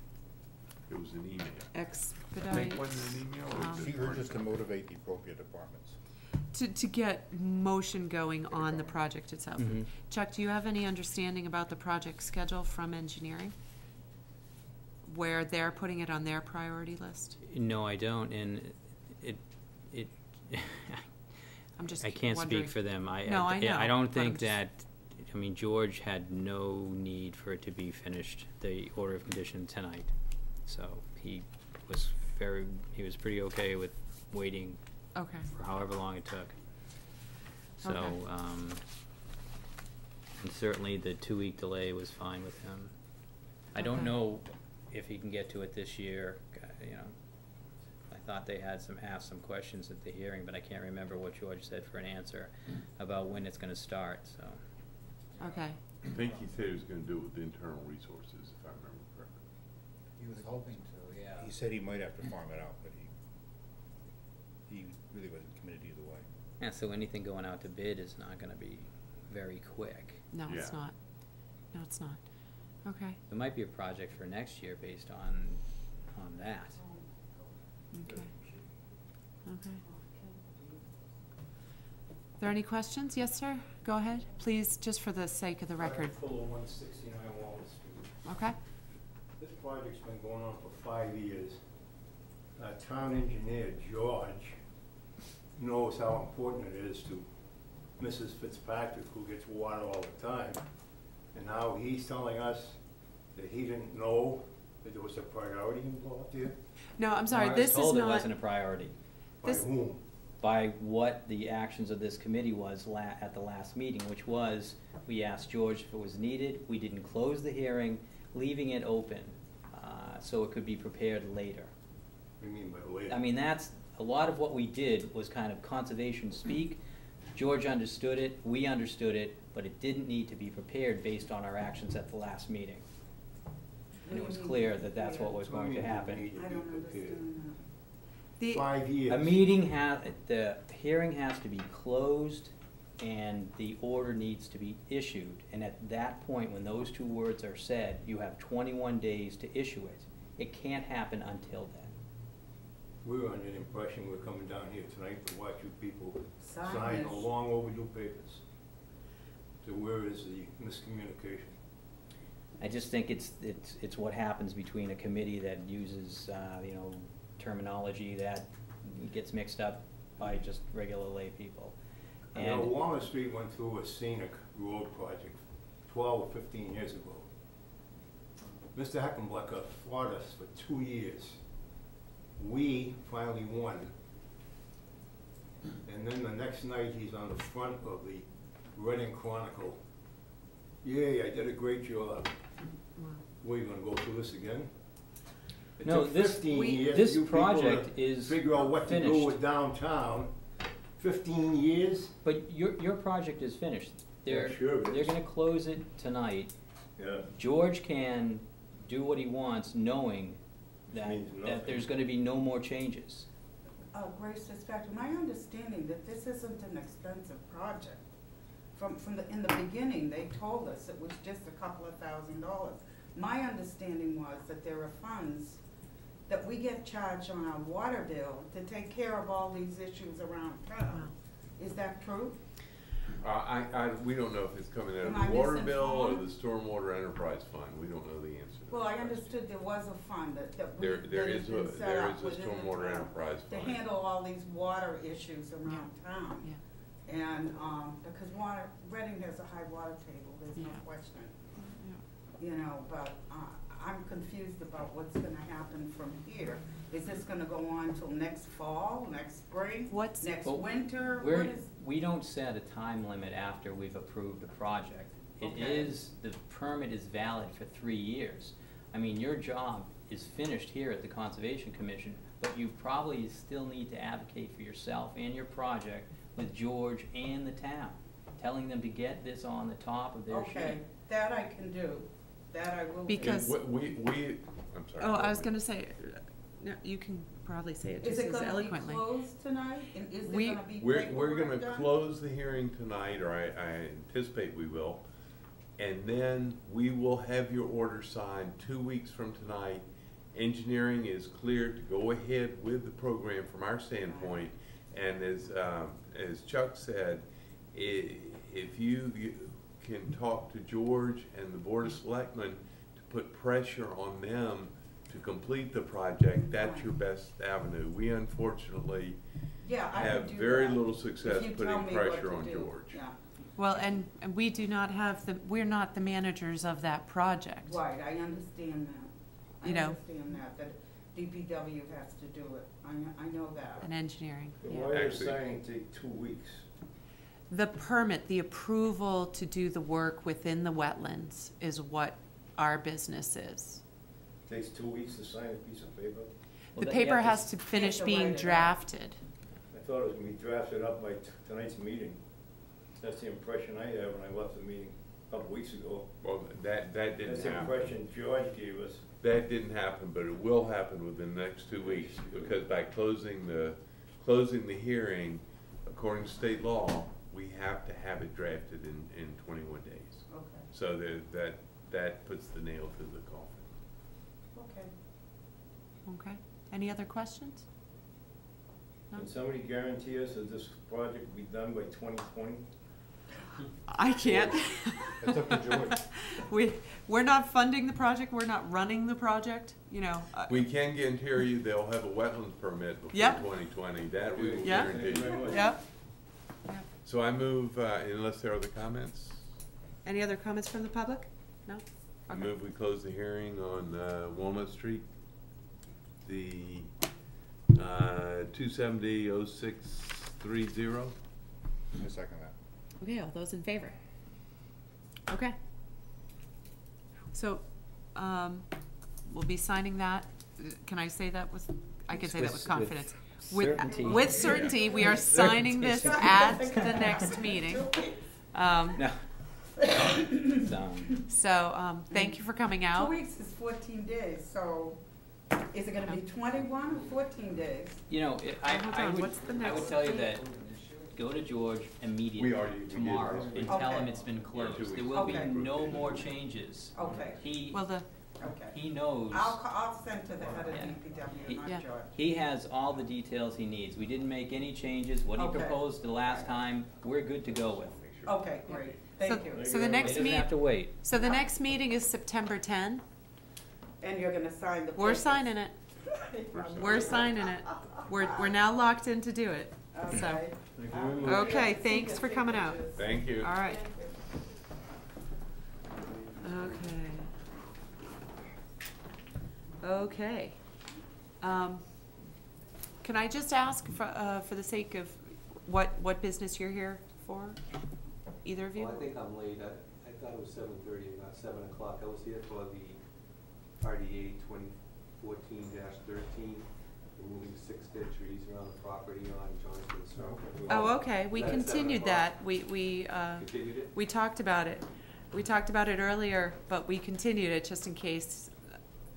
B: It was an email.
D: expedite,
B: Wasn't it an email? or was
D: Um,
B: it
C: She urges to motivate the appropriate departments.
D: to, to get motion going on the project itself.
A: Mhm.
D: Chuck, do you have any understanding about the project schedule from engineering? Where they're putting it on their priority list?
A: No, I don't, and it, it, (laughs)
D: I'm just
A: I can't
D: wondering.
A: speak for them. I,
D: No, I know,
A: I don't
D: but I'm
A: think
D: just-
A: that, I mean, George had no need for it to be finished, the order of condition tonight. So he was very, he was pretty okay with waiting
D: Okay,
A: for however long it took. So,
D: Okay.
A: um, and certainly the two-week delay was fine with him. I don't
D: Okay.
A: know if he can get to it this year, you know. I thought they had some, asked some questions at the hearing, but I can't remember what George said for an answer about when it's gonna start, so.
D: okay,
B: I think he said he was gonna do it with internal resources, if I remember correctly.
E: He was hoping to, yeah.
C: He said he might have to farm it out, but he, he really wasn't committed either way.
A: Yeah, so anything going out to bid is not gonna be very quick.
D: no, it's
B: Yeah.
D: not. No, it's not. Okay,
A: It might be a project for next year based on, on that.
D: okay, okay. There any questions? Yes, sir? Go ahead, please, just for the sake of the record.
I: Fuller, one sixty-nine Walnut Street.
D: Okay?
I: This project's been going on for five years. Our town engineer, George, knows how important it is to Mrs. Fitzpatrick, who gets water all the time. And now he's telling us that he didn't know that there was a priority involved here?
D: No, I'm sorry,
A: I was
D: this is
A: told it
D: not,
A: wasn't a priority.
I: By
D: This-
I: whom?
A: by what the actions of this committee was la- at the last meeting, which was, we asked George if it was needed, we didn't close the hearing, leaving it open, uh, so it could be prepared later.
I: What do you mean by later?
A: I mean, that's, a lot of what we did was kind of conservation speak. George understood it, we understood it, but it didn't need to be prepared based on our actions at the last meeting. And it was clear that that's what was going to happen.
F: I don't understand
D: the,
I: Five years.
A: A meeting has, the hearing has to be closed and the order needs to be issued. And at that point, when those two words are said, you have twenty-one days to issue it. It can't happen until then.
I: We were under the impression we're coming down here tonight to watch you people
F: Sign
I: sign
F: this.
I: the long overdue papers. So where is the miscommunication?
A: I just think it's, it's, it's what happens between a committee that uses, uh, you know, terminology that gets mixed up by just regular lay people.
I: I know Walnut Street went through a scenic road project twelve or fifteen years ago. Mr. Heckenblecker fought us for two years. We finally won. And then the next night, he's on the front of the Reading Chronicle. Yay, I did a great job. What, you gonna go through this again? It
A: No, this-
I: fifteen
D: we-
I: years
A: this
I: for you
A: project is
I: Figure out what to do
A: finished.
I: with downtown. Fifteen years?
A: But your, your project is finished. They're,
I: Yeah, sure
A: they're gonna close it tonight.
I: Yeah.
A: George can do what he wants, knowing that, that there's gonna be no more changes.
F: Uh, Grace, this back to my understanding that this isn't an expensive project. From, from the, in the beginning, they told us it was just a couple of thousand dollars. My understanding was that there are funds that we get charged on our water bill to take care of all these issues around town. Is that true?
B: Uh, I, I, we don't know if it's coming out of
F: Am I
B: the water bill or the
F: misinformed?
B: stormwater enterprise fund, we don't know the answer to that
F: Well, I
B: question.
F: understood there was a fund that, that we,
B: There,
F: that has
B: is a,
F: been set
B: there
F: up
B: is a
F: within the
B: stormwater
F: town
B: enterprise
F: to
B: fund.
F: handle all these water issues around town.
D: Yeah.
F: And, um, because water, Reading has a high water table, there's no
D: Yeah.
F: question. You know, but, uh, I'm confused about what's gonna happen from here. Is this gonna go on till next fall, next spring,
D: What's,
F: next
A: Well,
F: winter? What
A: We're,
F: is,
A: we don't set a time limit after we've approved a project. It
F: Okay.
A: is, the permit is valid for three years. I mean, your job is finished here at the Conservation Commission, but you probably still need to advocate for yourself and your project with George and the town, telling them to get this on the top of their sheet.
F: okay, that I can do, that I will.
D: Because-
B: And we, we, I'm sorry.
D: oh, I was gonna say, uh, no, you can probably say it
F: Is
D: just
F: it
D: as
F: gonna be
D: eloquently.
F: closed tonight, and is
D: We-
F: there gonna be
B: We're, we're
F: paperwork
B: gonna
F: done?
B: close the hearing tonight, or I, I anticipate we will. And then we will have your order signed two weeks from tonight. Engineering is cleared to go ahead with the program from our standpoint. And as, um, as Chuck said, i- if you, you can talk to George and the Board of Selectmen to put pressure on them to complete the project, that's your best avenue. We unfortunately
F: Yeah, I
B: have
F: would do
B: very
F: that.
B: little
F: If
B: success
F: you
B: putting
F: me what
B: pressure
F: to
B: on
F: do.
B: George.
F: Yeah,
D: Well, and, and we do not have the, we're not the managers of that project.
F: right, I understand that. I
D: You know.
F: understand that, that DPW has to do it, I, kn- I know that.
D: And engineering,
I: But
D: yeah.
I: Why does
B: Actually-
I: signing take two weeks?
D: The permit, the approval to do the work within the wetlands is what our business is.
I: Takes two weeks to sign a piece of paper?
D: The
A: that-
D: paper
A: have
D: has to finish
F: to
D: being
F: it out.
D: drafted.
I: I thought it was gonna be drafted up by t- tonight's meeting. That's the impression I had when I left the meeting a couple weeks ago.
B: Well, that, that didn't
I: That's the
B: happen.
I: impression George gave us.
B: That didn't happen, but it will happen within the next two weeks, because by closing the, closing the hearing, according to state law, we have to have it drafted in, in twenty-one days.
F: Okay,
B: So that, that, that puts the nail through the coffin.
F: okay.
D: Okay. Any other questions? No?
I: Can somebody guarantee us that this project will be done by twenty twenty?
D: I can't.
C: That's up to George. (laughs)
D: We, we're not funding the project, we're not running the project, you know. uh,
B: We can guarantee you they'll have a wetlands permit before
D: Yep.
B: twenty twenty, that we will
D: Yep.
B: guarantee.
I: Thank you very.
D: Yep.
B: So I move, uh, unless there are other comments,
D: Any other comments from the public? No?
B: I
D: Okay.
B: move we close the hearing on uh, Walnut Street, the uh, two seventy oh six three zero.
C: I second that.
D: Okay, all those in favor? Okay. So, um, we'll be signing that, Uh, can I say that with, I can say that with
A: With-
D: confidence.
A: With
D: With,
A: certainty.
D: with certainty, we are signing this (laughs) at the next meeting. Um,
A: No. It's, (coughs) um,
D: so, um, thank you for coming out.
F: Two
D: out.
F: weeks is fourteen days, so is it gonna be twenty-one or fourteen days?
A: You know, it- I,
D: Hold
A: I
D: on,
A: would,
D: what's the
A: I would
D: next
A: tell you that, go to George immediately,
B: We already- we did
A: tomorrow,
B: last
A: and
B: week.
A: tell him it's been
B: two
A: closed. There
B: weeks.
A: will be
F: Okay.
A: no more changes.
F: Okay,
A: He,
D: Well, the,
F: okay.
A: he knows,
F: I'll, ca- I'll send to the head of
A: Yeah.
F: DPW,
D: Yeah.
F: not George.
A: he has all the details he needs. We didn't make any changes. What he
F: Okay.
A: proposed the last time, we're good to go with.
F: Okay, great, thank you.
D: so the
A: He
D: next
A: doesn't
D: meet,
A: have to wait.
D: so the next meeting is September ten?
F: And you're gonna sign the.
D: We're
F: papers.
D: signing it. (laughs) We're signing it. We're, we're now locked in to do it.
F: Okay.
D: Okay, thanks for coming out.
B: Thank you.
D: All right. Okay. Okay. Um, Can I just ask for, uh, for the sake of what, what business you're here for? either of you?
J: Well, I think I'm late. I, I thought it was seven thirty, not seven o'clock. I was here for the RDA twenty fourteen thirteen, removing six dead trees around the property on Johnston Circle.
D: Oh, okay, we
J: That's seven
D: continued
J: o'clock.
D: that, we, we, uh,
J: Continued it?
D: we talked about it. We talked about it earlier, but we continued it just in case,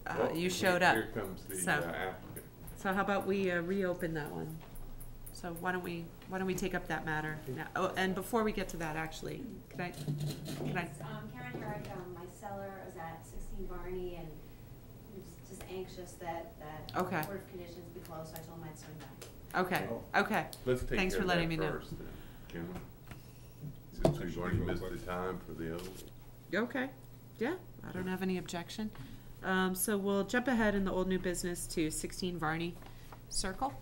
D: uh, you showed up.
B: Here comes the
D: So-
B: uh, applicant.
D: So how about we uh, reopen that one? So why don't we, why don't we take up that matter now? Oh, and before we get to that, actually, can I, can I,
K: Thanks. Um, Karen Herrick, um, my seller is at sixteen Varney and was just anxious that, that
D: Okay.
K: Board of Conditions be closed, so I told him I'd swing by.
D: okay, okay.
B: Let's take
D: Thanks
B: care
D: for
B: of
D: letting
B: that
D: me know.
B: first then, can we? Since we've already missed the time for the other.
D: Okay, yeah, I don't have any objection. Um, so we'll jump ahead in the old new business to sixteen Varney Circle.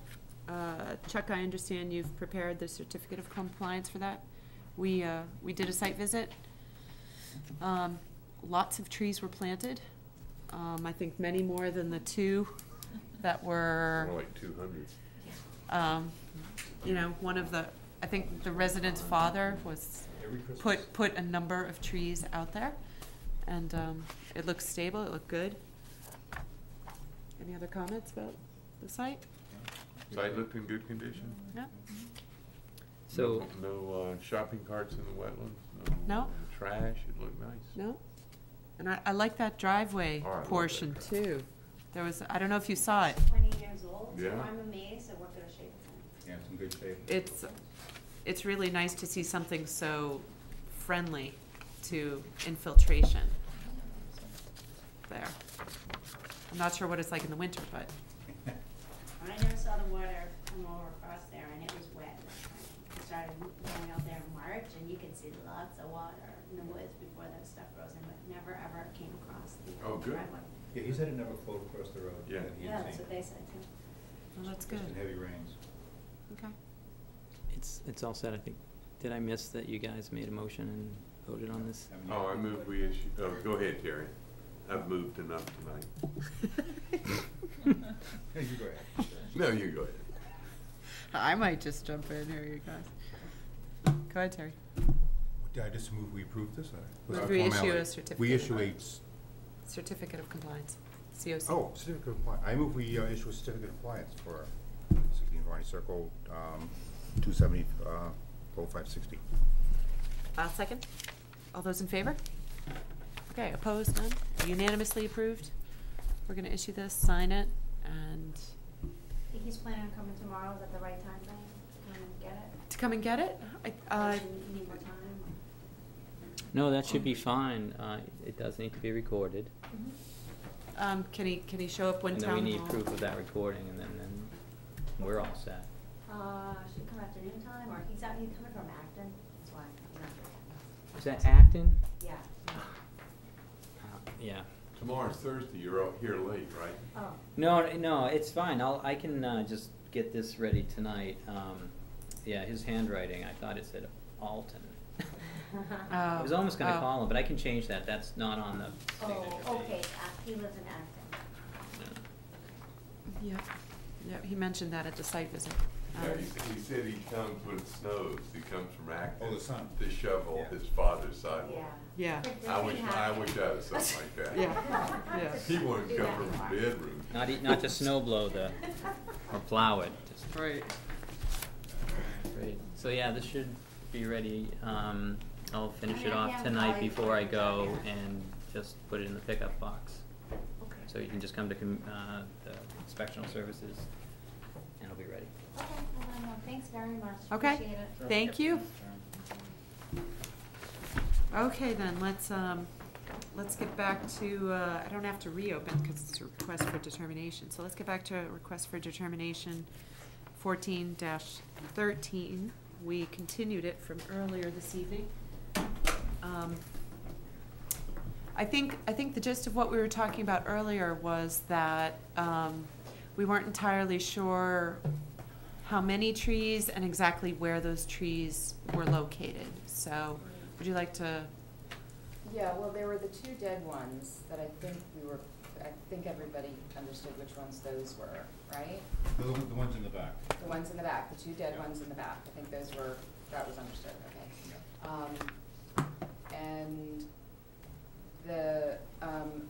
D: Uh, Chuck, I understand you've prepared the certificate of compliance for that. We, uh, we did a site visit. Um, lots of trees were planted. Um, I think many more than the two that were
B: More like two hundred.
D: um, you know, one of the, I think the resident's father was, put, put a number of trees out there. And, um, it looks stable, it looked good. Any other comments about the site?
B: Site looked in good condition?
D: No?
A: So,
B: No no, uh, shopping carts in the wetlands?
D: No.
B: Trash, it looked nice.
D: No? And I, I like that driveway
B: Oh, I love that
D: portion
B: drive.
D: too. There was, I don't know if you saw it.
K: Twenty years old, so
B: Yeah.
K: I'm amazed at what good a shape it's in.
C: Yeah, it's in good shape.
D: It's, it's really nice to see something so friendly to infiltration there. I'm not sure what it's like in the winter, but,
K: I never saw the water come over across there and it was wet. I started going out there in March and you can see lots of water in the woods before that stuff grows in, but never ever came across the
B: Oh, good.
K: driveway.
C: Yeah, he said it never flowed across the road.
B: Yeah.
C: that he
K: Yeah, that's
C: seen.
K: what they said too.
D: well, that's
C: Just
D: good.
C: in heavy rains.
D: Okay.
A: it's, it's all set, I think. Did I miss that you guys made a motion and voted on this?
B: Oh, I
C: yet.
B: move we issue, oh, go ahead, Terry. I've moved enough tonight. (laughs)
C: You go ahead.
B: No, you go ahead.
D: I might just jump in here, you guys. Go ahead, Terry.
L: Did I just move we approve this, or? what's
D: Move
L: the
D: we issue a certificate
L: We
D: of
L: issue a,
D: compliance. Certificate of compliance, COC.
L: oh, certificate of compliance. I move we uh, issue a certificate of compliance for sixteen Varney Circle, um, two seventy, uh, oh five sixty.
D: I'll second. All those in favor? Okay, opposed, none? Unanimously approved? We're gonna issue this, sign it, and
K: Think he's planning on coming tomorrow, is that the right time frame, to come and get it?
D: to come and get it? I, uh,
K: do you need more time?
A: No, that should be fine. Uh, it does need to be recorded.
D: um, can he, can he show up when
A: And
D: town
A: then
D: hall?
A: we need proof of that recording and then, then we're all set.
K: Uh, should he come afternoon time, or he's out, he's coming from Acton, that's why, I'm not sure.
A: Is that Acton?
K: Yeah.
A: Uh, Yeah.
B: Tomorrow's Thursday, you're out here late, right?
K: Oh.
A: No, no, it's fine. I'll, I can, uh, just get this ready tonight. Um, yeah, his handwriting, I thought it said Alton. (laughs) I was
D: Oh,
A: almost gonna
D: oh.
A: call him, but I can change that. That's not on the signature
K: Oh,
A: page.
K: okay, Ac- he lives in Acton.
A: Yeah.
D: Yeah, yeah, he mentioned that at the site visit.
B: Yeah,
D: Um,
B: he, he said he comes when it snows, he comes from Acton.
C: Oh, the son.
B: To shovel
C: Yeah.
B: his father's sidewalk.
K: Yeah.
D: Yeah,
B: I wish, I
K: have-
B: wish I was something like that.
D: yeah, (laughs) yeah.
B: He wanted to
K: Do
B: come from his bedroom.
A: Not, e- not to snow blow the, or plow it, just
D: Right.
A: Great. So yeah, this should be ready. Um, I'll finish it off tonight before I
K: put it down
A: go and just put it in the pickup box.
K: Okay.
A: So you can just come to com- uh, the inspectional services and it'll be ready.
K: Okay, well, thanks very much,
D: Okay.
K: appreciate it.
D: Thank you. Okay, then, let's, um, let's get back to, uh, I don't have to reopen because it's a request for determination. So let's get back to request for determination fourteen thirteen. We continued it from earlier this evening. Um, I think, I think the gist of what we were talking about earlier was that, um, we weren't entirely sure how many trees and exactly where those trees were located. So, would you like to,
M: Yeah, well, there were the two dead ones that I think we were, I think everybody understood which ones those were, right?
C: The, the ones in the back.
M: The ones in the back, the two dead
C: Yeah.
M: ones in the back, I think those were that was understood, okay. Um, and the, um,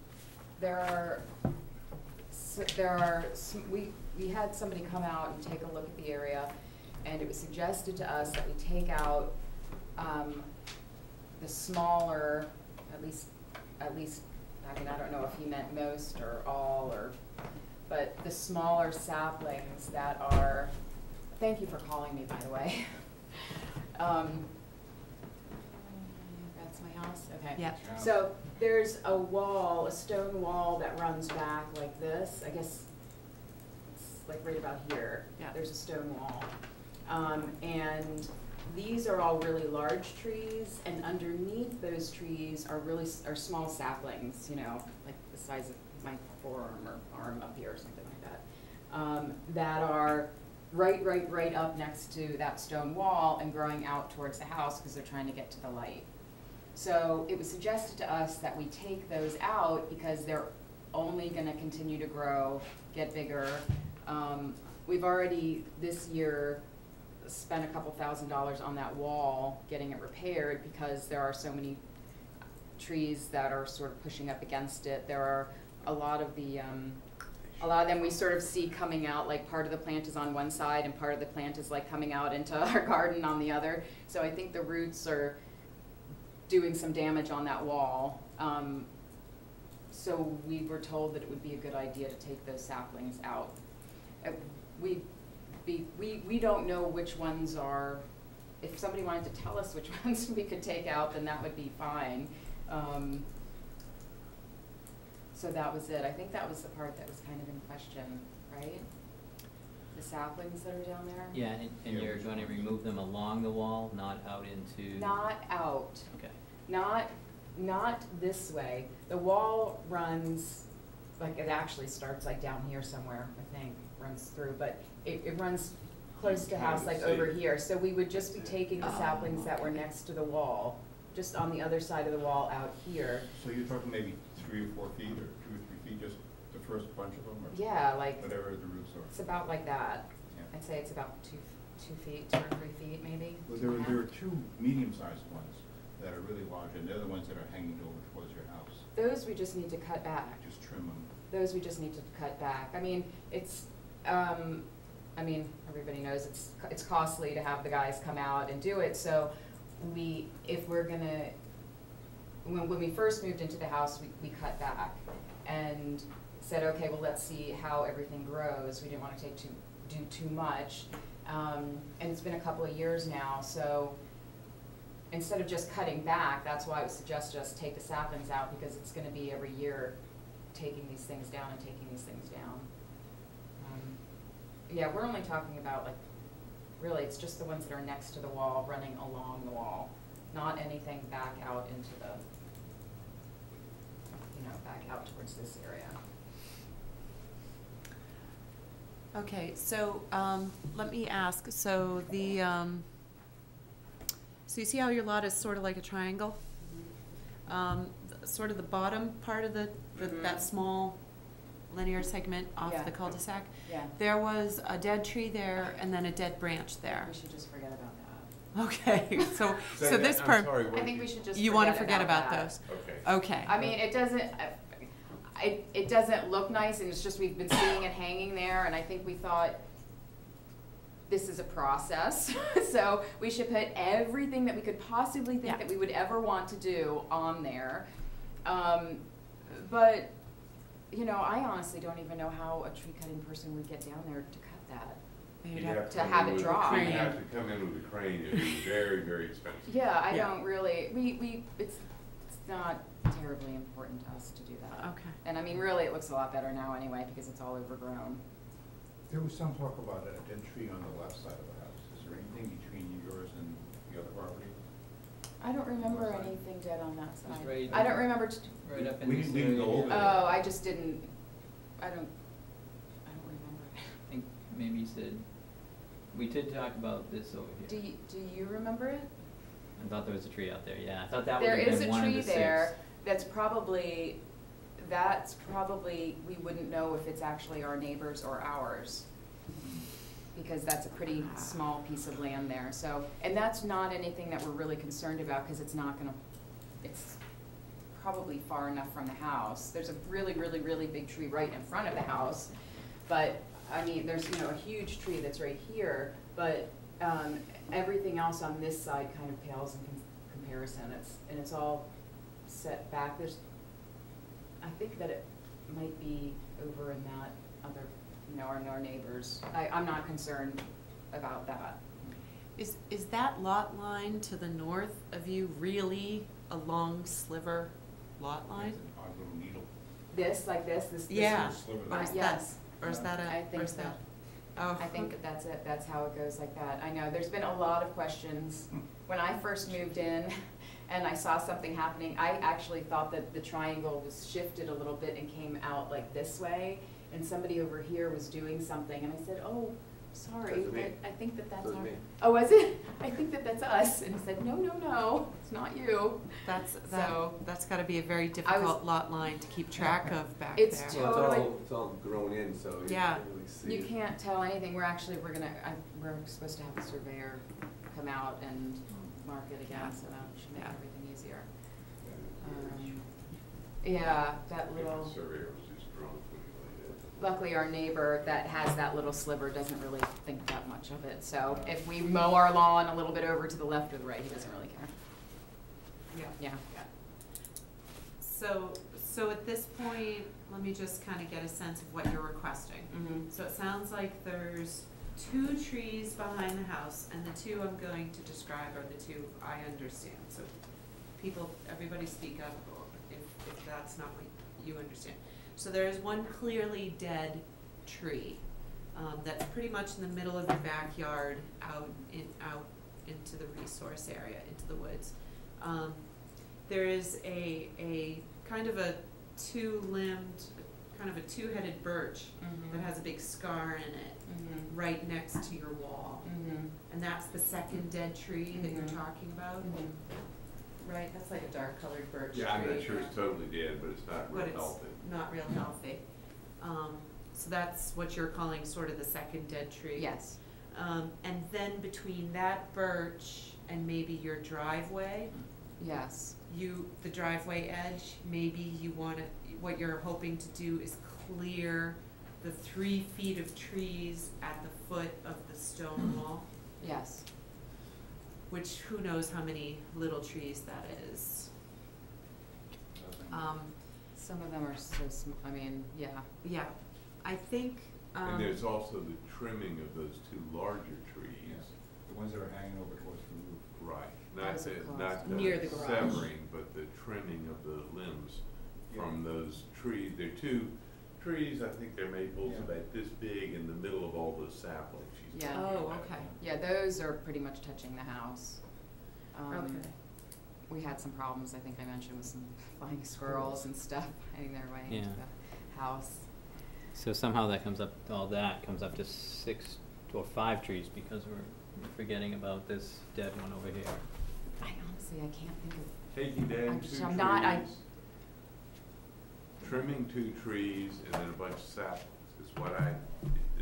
M: there are, s- there are, we, we had somebody come out and take a look at the area, and it was suggested to us that we take out, um, the smaller, at least, at least, I mean, I don't know if he meant most or all, or, but the smaller saplings that are, thank you for calling me, by the way. (laughs) Um, That's my house, okay.
D: Yep.
M: So there's a wall, a stone wall that runs back like this, I guess like right about here.
D: Yeah.
M: There's a stone wall. Um, and these are all really large trees, and underneath those trees are really, s- are small saplings, you know, like the size of my forearm or arm up here or something like that. Um, that are right, right, right up next to that stone wall and growing out towards the house because they're trying to get to the light. So it was suggested to us that we take those out because they're only gonna continue to grow, get bigger. Um, we've already this year spent a couple thousand dollars on that wall, getting it repaired because there are so many trees that are sort of pushing up against it. There are a lot of the, um, a lot of them we sort of see coming out, like part of the plant is on one side and part of the plant is like coming out into (laughs) our garden on the other. So I think the roots are doing some damage on that wall. Um, so we were told that it would be a good idea to take those saplings out. Uh, we, be, we, we don't know which ones are, if somebody wanted to tell us which (laughs) ones we could take out, then that would be fine. Um, so that was it. I think that was the part that was kind of in question, right? The saplings that are down there?
A: Yeah, and, and you're gonna remove them along the wall, not out into?
M: Not out.
A: Okay.
M: Not, not this way. The wall runs, like, it actually starts like down here somewhere, I think, runs through, but it, it runs close to house, like over here. So we would just be taking the
D: Oh,
M: saplings that were next to the wall, just on the other side of the wall out here.
L: So you're talking maybe three or four feet, or two or three feet, just the first bunch of them, or?
M: Yeah, like,
L: Whatever the roots are.
M: it's about like that.
L: Yeah.
M: I'd say it's about two, two feet, two or three feet maybe.
L: Well, there are, there are two medium-sized ones that are really large, and they're the ones that are hanging over towards your house.
M: Those we just need to cut back.
L: Just trim them.
M: those we just need to cut back. I mean, it's, um, I mean, everybody knows it's, it's costly to have the guys come out and do it, so we, if we're gonna, when, when we first moved into the house, we, we cut back and said, okay, well, let's see how everything grows. We didn't wanna take too, do too much. Um, and it's been a couple of years now, so instead of just cutting back, that's why it was suggested us take the saplings out, because it's gonna be every year taking these things down and taking these things down. Um, Yeah, we're only talking about like, really, it's just the ones that are next to the wall, running along the wall, not anything back out into the, you know, back out towards this area.
D: Okay, so, um, let me ask, so the, um, so you see how your lot is sort of like a triangle? Um, th- sort of the bottom part of the, the, that
M: Mhm.
D: small linear segment off
M: Yeah.
D: the cul-de-sac?
M: Yeah,
D: There was a dead tree there and then a dead branch there.
M: we should just forget about that.
D: Okay, (laughs) so,
B: Say
D: so this part,
B: sorry,
M: I think we should just
D: you wanna
M: forget about that.
D: those?
B: Okay.
D: Okay.
M: I mean, it doesn't, it, it doesn't look nice, and it's just, we've been seeing it hanging there, and I think we thought, this is a process, (laughs) so we should put everything that we could possibly think
D: Yeah.
M: that we would ever want to do on there. Um, but, you know, I honestly don't even know how a tree cutting person would get down there to cut that.
D: You'd
B: You'd
D: have-
M: to
B: come
M: have it
B: with a
M: dry.
B: You'd have to come in with a crane, it'd be very, very expensive.
M: Yeah, I
D: Yeah.
M: don't really, we, we, it's, it's not terribly important to us to do that.
D: Okay.
M: And I mean, really, it looks a lot better now anyway, because it's all overgrown.
L: There was some talk about a dead tree on the left side of the house. Is there anything between yours and the other property?
M: I don't remember anything dead on that side. I don't remember, t-
A: Right up in
L: We
A: this
L: didn't- we didn't go over
A: here.
L: there.
M: oh, I just didn't, I don't, I don't remember. (laughs)
A: I think maybe you said, we did talk about this over here.
M: Do
A: here.
M: you, do you remember it?
A: I thought there was a tree out there, yeah, I thought that would
M: There
A: have
M: is
A: been
M: a
A: one of
M: tree
A: the six.
M: there that's probably, that's probably, we wouldn't know if it's actually our neighbor's or ours. because that's a pretty small piece of land there, so, and that's not anything that we're really concerned about, cause it's not gonna, it's probably far enough from the house. There's a really, really, really big tree right in front of the house, but, I mean, there's, you know, a huge tree that's right here, but, um, everything else on this side kind of pales in com- comparison, it's, and it's all set back, there's, I think that it might be over in that other, you know, our, our neighbors, I, I'm not concerned about that.
D: Is, is that lot line to the north of you really a long sliver lot line?
L: It's an odd little needle.
M: This, like this, this, this.
D: Yeah,
L: sliver
D: or
L: there.
D: is that,
M: Yes.
D: or is that
M: I
D: a, or
M: think
D: is
M: so.
D: that? Oh.
M: I think that's it, that's how it goes like that. I know, there's been a lot of questions. (laughs) When I first moved in (laughs) and I saw something happening, I actually thought that the triangle was shifted a little bit and came out like this way. And somebody over here was doing something and I said, oh, sorry,
J: but.
M: I, I think that that's
J: That's
M: our. Oh, was it? I think that that's us. And he said, no, no, no, it's not you.
D: That's, that,
M: So-
D: that's gotta be a very difficult lot line to keep track of back
M: It's
D: there.
M: too-
J: Well, it's
M: Totally.
J: all, it's all grown in, so you
D: Yeah.
J: can't really see
M: You
J: it.
M: can't tell anything, we're actually, we're gonna, I, we're supposed to have a surveyor come out and mark it again, so that should make
D: Yeah.
M: everything easier. Um, Yeah, that little,
B: Surveyor was just drunk when he laid it.
M: Luckily our neighbor that has that little sliver doesn't really think that much of it, so if we mow our lawn a little bit over to the left or the right, he doesn't really care.
D: Yeah.
M: Yeah.
D: So, so at this point, let me just kinda get a sense of what you're requesting.
M: Mm-hmm.
D: So it sounds like there's two trees behind the house, and the two I'm going to describe are the two I understand. So people, everybody speak up if, if that's not what you understand. So there is one clearly dead tree, um, that's pretty much in the middle of your backyard, out in, out into the resource area, into the woods. Um, there is a, a kind of a two-limbed, kind of a two-headed birch that has a big scar in it,
M: Mm-hmm.
D: right next to your wall.
M: Mm-hmm.
D: And that's the second dead tree that you're
M: Mhm.
D: talking about? Right, that's like a dark colored birch tree.
B: Yeah, I'm not sure it's totally dead, but it's not
D: But
B: real
D: it's
B: healthy.
D: not real healthy. Um, so that's what you're calling sort of the second dead tree?
M: Yes.
D: Um, and then between that birch and maybe your driveway,
M: Yes.
D: you, the driveway edge, maybe you wanna, what you're hoping to do is clear the three feet of trees at the foot of the stone wall,
M: Yes.
D: Which who knows how many little trees that is. Um,
M: Some of them are so small, I mean, yeah.
D: yeah, I think, um.
B: And there's also the trimming of those two larger trees.
L: The ones that are hanging over towards the roof.
B: Right, not
M: Those
B: the,
M: are
B: not the
D: Near the garage.
B: severing, but the trimming of the limbs from those trees. They're two trees, I think they're maples
L: Yeah.
B: about this big in the middle of all those saplings she's
M: Yeah.
B: talking
D: Oh,
B: about.
D: okay,
M: Yeah, those are pretty much touching the house. Um,
D: okay.
M: We had some problems, I think I mentioned, with some flying (laughs) squirrels and stuff (laughs) finding their way into
A: Yeah.
M: the house.
A: So somehow that comes up, all that comes up to six or five trees because we're forgetting about this dead one over here.
M: I honestly, I can't think of,
B: Taking down
M: I'm
B: two
M: just- I'm not- I-
B: trees, trimming two trees, and then a bunch of saplings is what I.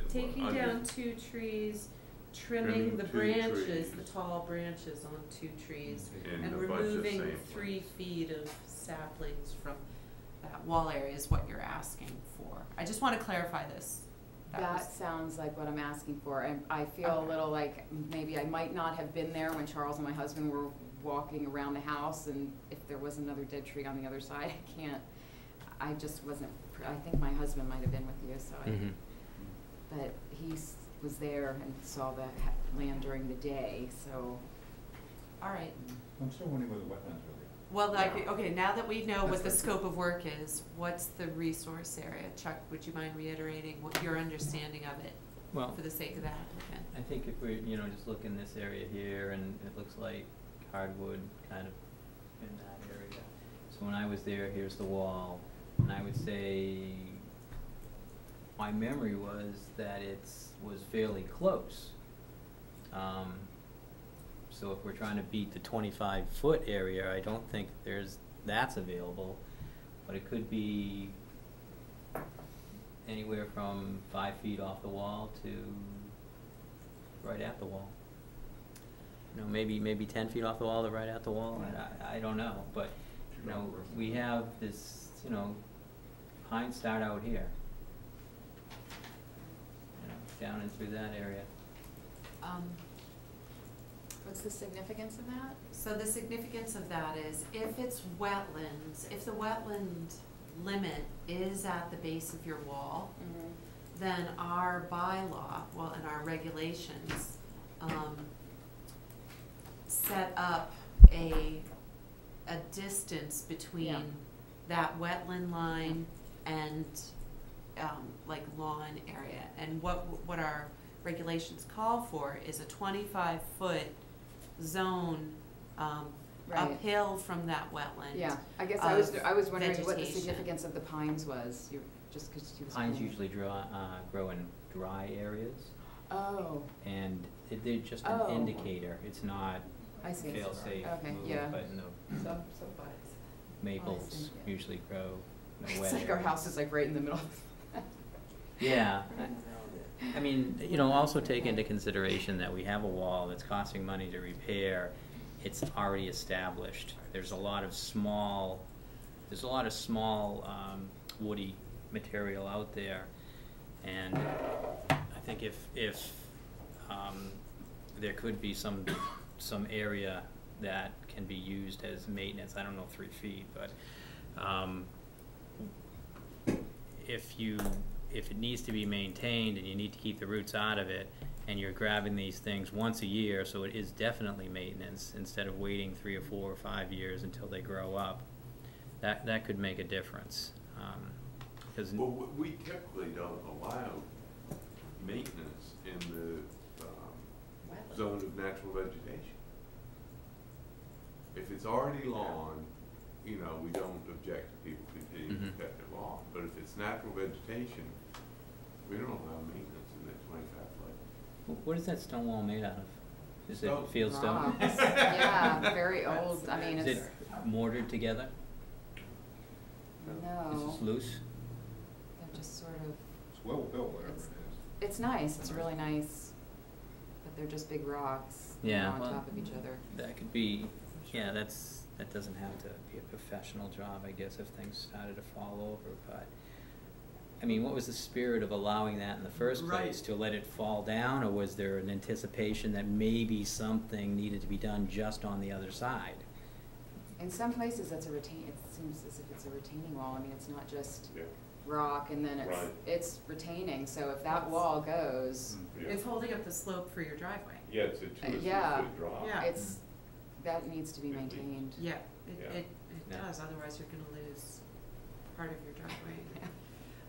D: Taking
B: under-
D: down two trees, trimming
B: Trimming
D: the
B: two
D: branches, the
B: trees.
D: tall branches on two trees,
B: And
D: and
B: a bunch of
D: removing
B: saplings.
D: three feet of saplings from that wall area is what you're asking for. I just wanna clarify this. That
M: that sounds like what I'm asking for, and I feel a
D: Okay.
M: little like maybe I might not have been there when Charles and my husband were walking around the house, and if there was another dead tree on the other side, (laughs) I can't, I just wasn't, pr- I think my husband might have been with you, so
A: Mm-hmm.
M: but he s- was there and saw the ha- land during the day, so.
D: alright,
L: I'm still wondering where the wetlands are there.
D: well, like, okay, now that we know what the scope of work is, what's the resource area? Chuck, would you mind reiterating what your understanding of it,
A: Well,
D: for the sake of the applicant?
A: I think if we, you know, just look in this area here and it looks like hardwood kind of in that area. So when I was there, here's the wall, and I would say my memory was that it was fairly close. Um, so if we're trying to beat the twenty-five foot area, I don't think there's, that's available, but it could be anywhere from five feet off the wall to right at the wall. You know, maybe, maybe ten feet off the wall to right at the wall, I, I don't know, but, you know, we have this, you know, pines start out here. You know, down and through that area.
M: Um, what's the significance of that?
D: So the significance of that is if it's wetlands, if the wetland limit is at the base of your wall, then our bylaw, well, and our regulations, um, set up a, a distance
M: Yeah.
D: between that wetland line and, um, like lawn area. And what, what our regulations call for is a twenty-five foot zone, um,
M: Right.
D: uphill from that wetland.
M: Yeah, I guess I was,
D: of
M: I was wondering what the significance of the pines was, you, just 'cause he was.
A: Pines
M: pointing-
A: usually draw, uh, grow in dry areas,
M: Oh,
A: and it, they're just an
M: Oh.
A: indicator, it's not
M: I see.
A: fail-safe
M: Okay,
A: move,
M: yeah.
A: but no,
M: So, so buds.
A: maples
M: see.
A: usually grow
M: It's like our house is like right in the middle. (laughs)
A: Yeah, I- (laughs) I mean, you know, also take into consideration that we have a wall that's costing money to repair. It's already established. There's a lot of small, there's a lot of small, um, woody material out there. And I think if, if, um, there could be some, some area that can be used as maintenance, I don't know, three feet, but, um, if you, if it needs to be maintained and you need to keep the roots out of it, and you're grabbing these things once a year, so it is definitely maintenance, instead of waiting three or four or five years until they grow up, that, that could make a difference. Um, cause,
B: Well, we- we typically don't allow maintenance in the, um, zone of natural vegetation. If it's already lawn, you know, we don't object to people continuing
A: Mhm.
B: to cut their lawn, but if it's natural vegetation, we don't allow maintenance in that twenty-five foot.
A: wh- what is that stone wall made out of? Is it
B: Stone.
A: field stone?
M: Rocks. (laughs) Yeah, very old, I mean,
A: Is
M: it's,
A: it mortared together? Is
M: no,
A: this loose?
M: they're just sort of,
L: It's well built, whatever it
M: It's-
L: is.
M: it's nice, it's really nice, but they're just big rocks, you know,
A: Yeah,
M: on
A: well-
M: top of each other.
A: That could be, yeah, that's, that doesn't have to be a professional job, I guess, if things started to fall over, but, I mean, what was the spirit of allowing that in the first place?
D: Right.
A: To let it fall down, or was there an anticipation that maybe something needed to be done just on the other side?
M: In some places, that's a retain, it seems as if it's a retaining wall, I mean, it's not just
B: Yeah.
M: rock and then it's,
B: Right.
M: it's retaining, so if that wall goes,
D: It's holding up the slope for your driveway.
B: Yeah, it's a two
M: Uh, yeah.
B: foot drop.
D: Yeah.
M: it's, that needs to be maintained.
D: Yeah, it,
B: Yeah.
D: it, it
A: Yeah.
D: does, otherwise you're gonna lose part of your driveway. (laughs)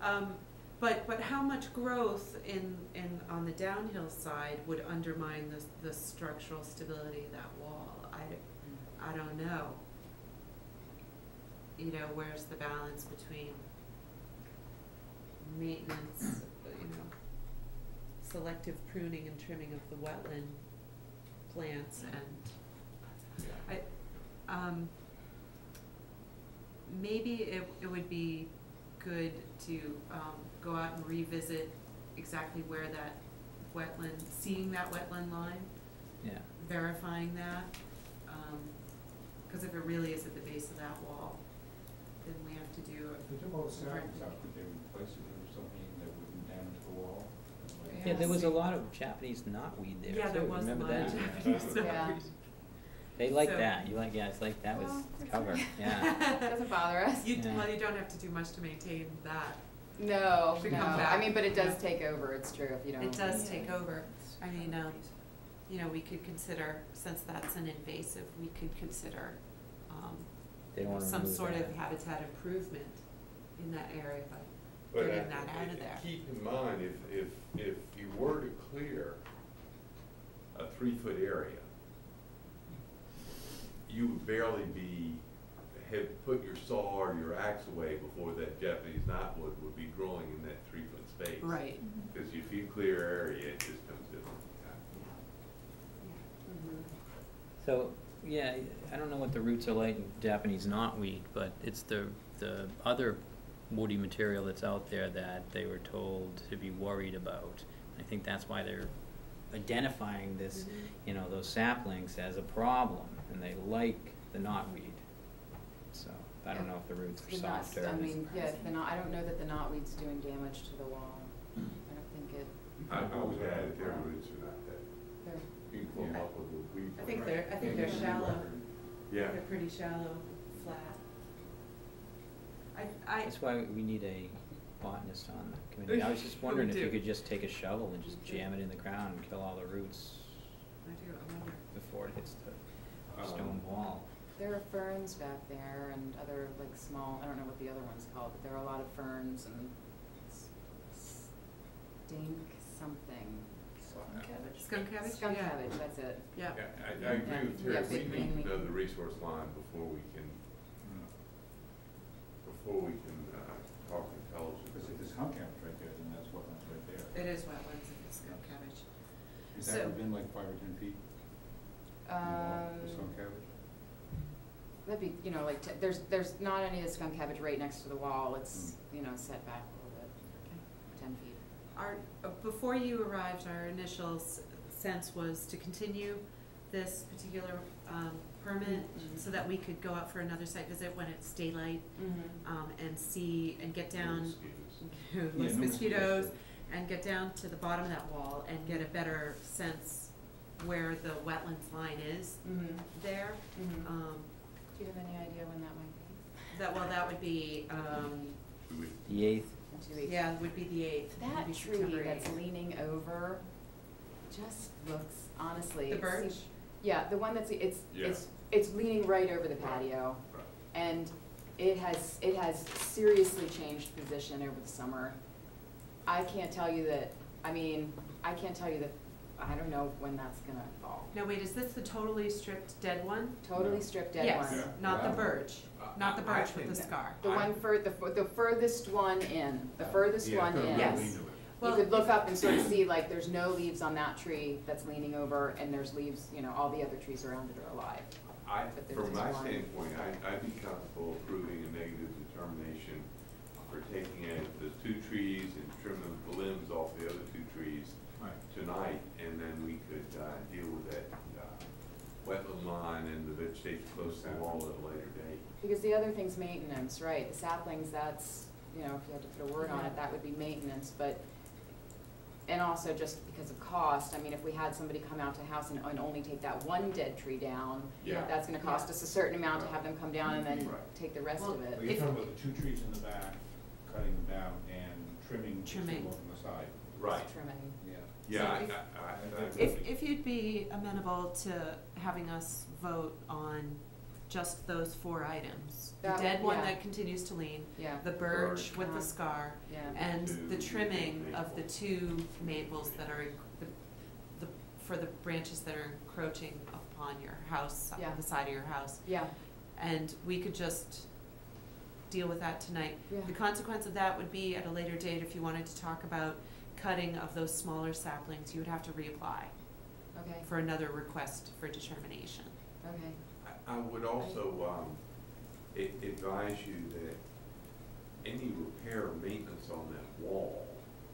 D: Um, but, but how much growth in, in, on the downhill side would undermine the, the structural stability of that wall? I, I don't know. You know, where's the balance between maintenance, you know, selective pruning and trimming of the wetland plants and I, um, maybe it, it would be good to, um, go out and revisit exactly where that wetland, seeing that wetland line,
A: Yeah,
D: verifying that. Um, cause if it really is at the base of that wall, then we have to do
C: If they took all the
D: Right.
C: saplings out, could they replace it with something that wouldn't damage the wall? Like-
A: yeah, there was a lot of Japanese knotweed there too,
D: there was a
A: remember
D: lot
A: that?
D: of Japanese (laughs)
M: Yeah.
D: Knotweed.
A: They like
D: So-
A: that, you like, yeah, it's like, that was
M: Well, that's
A: cover,
M: okay.
A: yeah. (laughs)
M: Doesn't bother us.
D: You,
A: Yeah.
D: well, you don't have to do much to maintain that.
M: No,
D: Should
M: no,
D: come
M: I mean, but it does take over, it's true, if you don't.
D: It does take over. I mean, um, you know, we could consider, since that's an invasive, we could consider, um,
A: They don't
D: some
A: remove
D: sort of habitat improvement in that area by
B: But
D: getting
B: I-
D: that out of there.
B: Keep in mind, if, if, if you were to clear a three-foot area, you would barely be, have put your saw or your axe away before that Japanese knotweed would be growing in that three-foot space.
D: Right.
B: Because if you clear area, it just comes in.
M: Mhm.
A: So, yeah, I don't know what the roots are like in Japanese knotweed, but it's the, the other woody material that's out there that they were told to be worried about. I think that's why they're identifying this,
D: Mhm.
A: you know, those saplings as a problem, and they like the knotweed. So, I don't know if the roots are
M: The knot-
A: softer.
M: I mean, yeah, the knot, I don't know that the knotweed's doing damage to the wall. I don't think it,
B: I've always had it, their roots are not that,
M: they're,
B: you can come up with a weed.
D: I think they're, I think they're shallow.
B: Yeah.
D: They're pretty shallow, flat. I, I,
A: That's why we need a botanist on the committee. I was just (laughs) wondering if you could just take a shovel and just jam it in the ground and kill all the roots
D: I do, I wonder.
A: before it hits the
B: Um,
A: stone wall.
M: there are ferns back there and other like small, I don't know what the other one's called, but there are a lot of ferns and s- stink something.
D: Skunk cabbage?
M: Skunk
D: Yeah.
M: cabbage, that's it.
D: Yeah.
B: Yeah, I, I agree with
M: Yeah,
B: we need to know the resource line before we can, before we can, uh, talk intelligence.
C: Because if there's skunk cabbage right there, then that's wetlands right there.
D: It is wetlands if it's skunk cabbage.
C: Has
D: So-
C: that within like five or ten feet? Of the wall,
M: Um,
C: skunk cabbage?
M: That'd be, you know, like, t- there's, there's not any of the skunk cabbage right next to the wall, it's,
C: Mm.
M: you know, set back a little bit, ten feet.
D: Our, uh, before you arrived, our initial s- sense was to continue this particular, um, permit
M: Mhm.
D: so that we could go out for another site visit when it's daylight,
M: Mm-hmm.
D: um, and see, and get down,
B: Mosquitoes. (laughs)
D: less
C: no
D: mosquitoes,
C: mosquitoes.
D: and get down to the bottom of that wall and get a better sense where the wetlands line is
M: Mm-hmm.
D: there.
M: Mm-hmm.
D: Um,
M: Do you have any idea when that might be?
D: that, well, that would be, um,
A: The eighth,
M: In two weeks?
D: yeah, would be the eighth. would
M: That
D: be
M: tree
D: September
M: that's
D: 8th.
M: leaning over just looks, honestly.
D: The
M: it
D: birch?
M: seems- Yeah, the one that's, it's,
B: Yeah.
M: it's, it's leaning right over the patio.
B: Right.
M: And it has, it has seriously changed position over the summer. I can't tell you that, I mean, I can't tell you that, I don't know when that's gonna fall.
D: Now, wait, is this the totally stripped dead one?
M: Totally stripped dead one.
D: Yes, not the birch, not the
B: I- I
D: birch with the
B: think-
D: scar.
M: The one fur, the, the furthest one in, the oh. furthest
B: Yeah,
M: one in.
D: Yes.
B: we knew it.
M: You could look up and sort of see, like, there's no leaves on that tree that's leaning over, and there's leaves, you know, all the other trees around it are alive.
B: I,
M: But there's
B: from my
M: one.
B: standpoint, I, I'd be comfortable approving a negative determination for taking out the two trees and trimming the limbs off the other two trees
C: Right.
B: Tonight, and then we could, uh, deal with that, uh, wetland line and the vegetation close to the wall at a later date.
M: Because the other thing's maintenance, right, the saplings, that's, you know, if you had to put a word on it, that would be maintenance, but, and also just because of cost, I mean, if we had somebody come out to the house and, and only take that one dead tree down,
B: Yeah.
M: that's gonna cost us a certain amount to have them come down and then
B: Right.
M: take the rest
D: Well,
M: of it.
C: Well, you're
D: If-
C: talking about the two trees in the back, cutting them down and trimming the two
D: Trimming.
C: on the side.
B: Right.
M: Trimming.
C: Yeah.
B: Yeah, I,
D: if-
B: I, I, I.
D: If, if you'd be amenable to having us vote on just those four items, the
M: That
D: dead one
M: yeah.
D: that continues to lean,
M: Yeah,
D: the birch
B: Birch.
D: with the scar,
M: yeah.
D: and the trimming of the
B: maples.
D: two maples that are, en- the, the, for the branches that are encroaching upon your house,
M: Yeah.
D: on the side of your house.
M: Yeah,
D: And we could just deal with that tonight.
M: yeah,
D: The consequence of that would be at a later date, if you wanted to talk about cutting of those smaller saplings, you would have to reapply
M: okay,
D: for another request for determination.
M: okay.
B: I- I would also, um, a- advise you that any repair or maintenance on that wall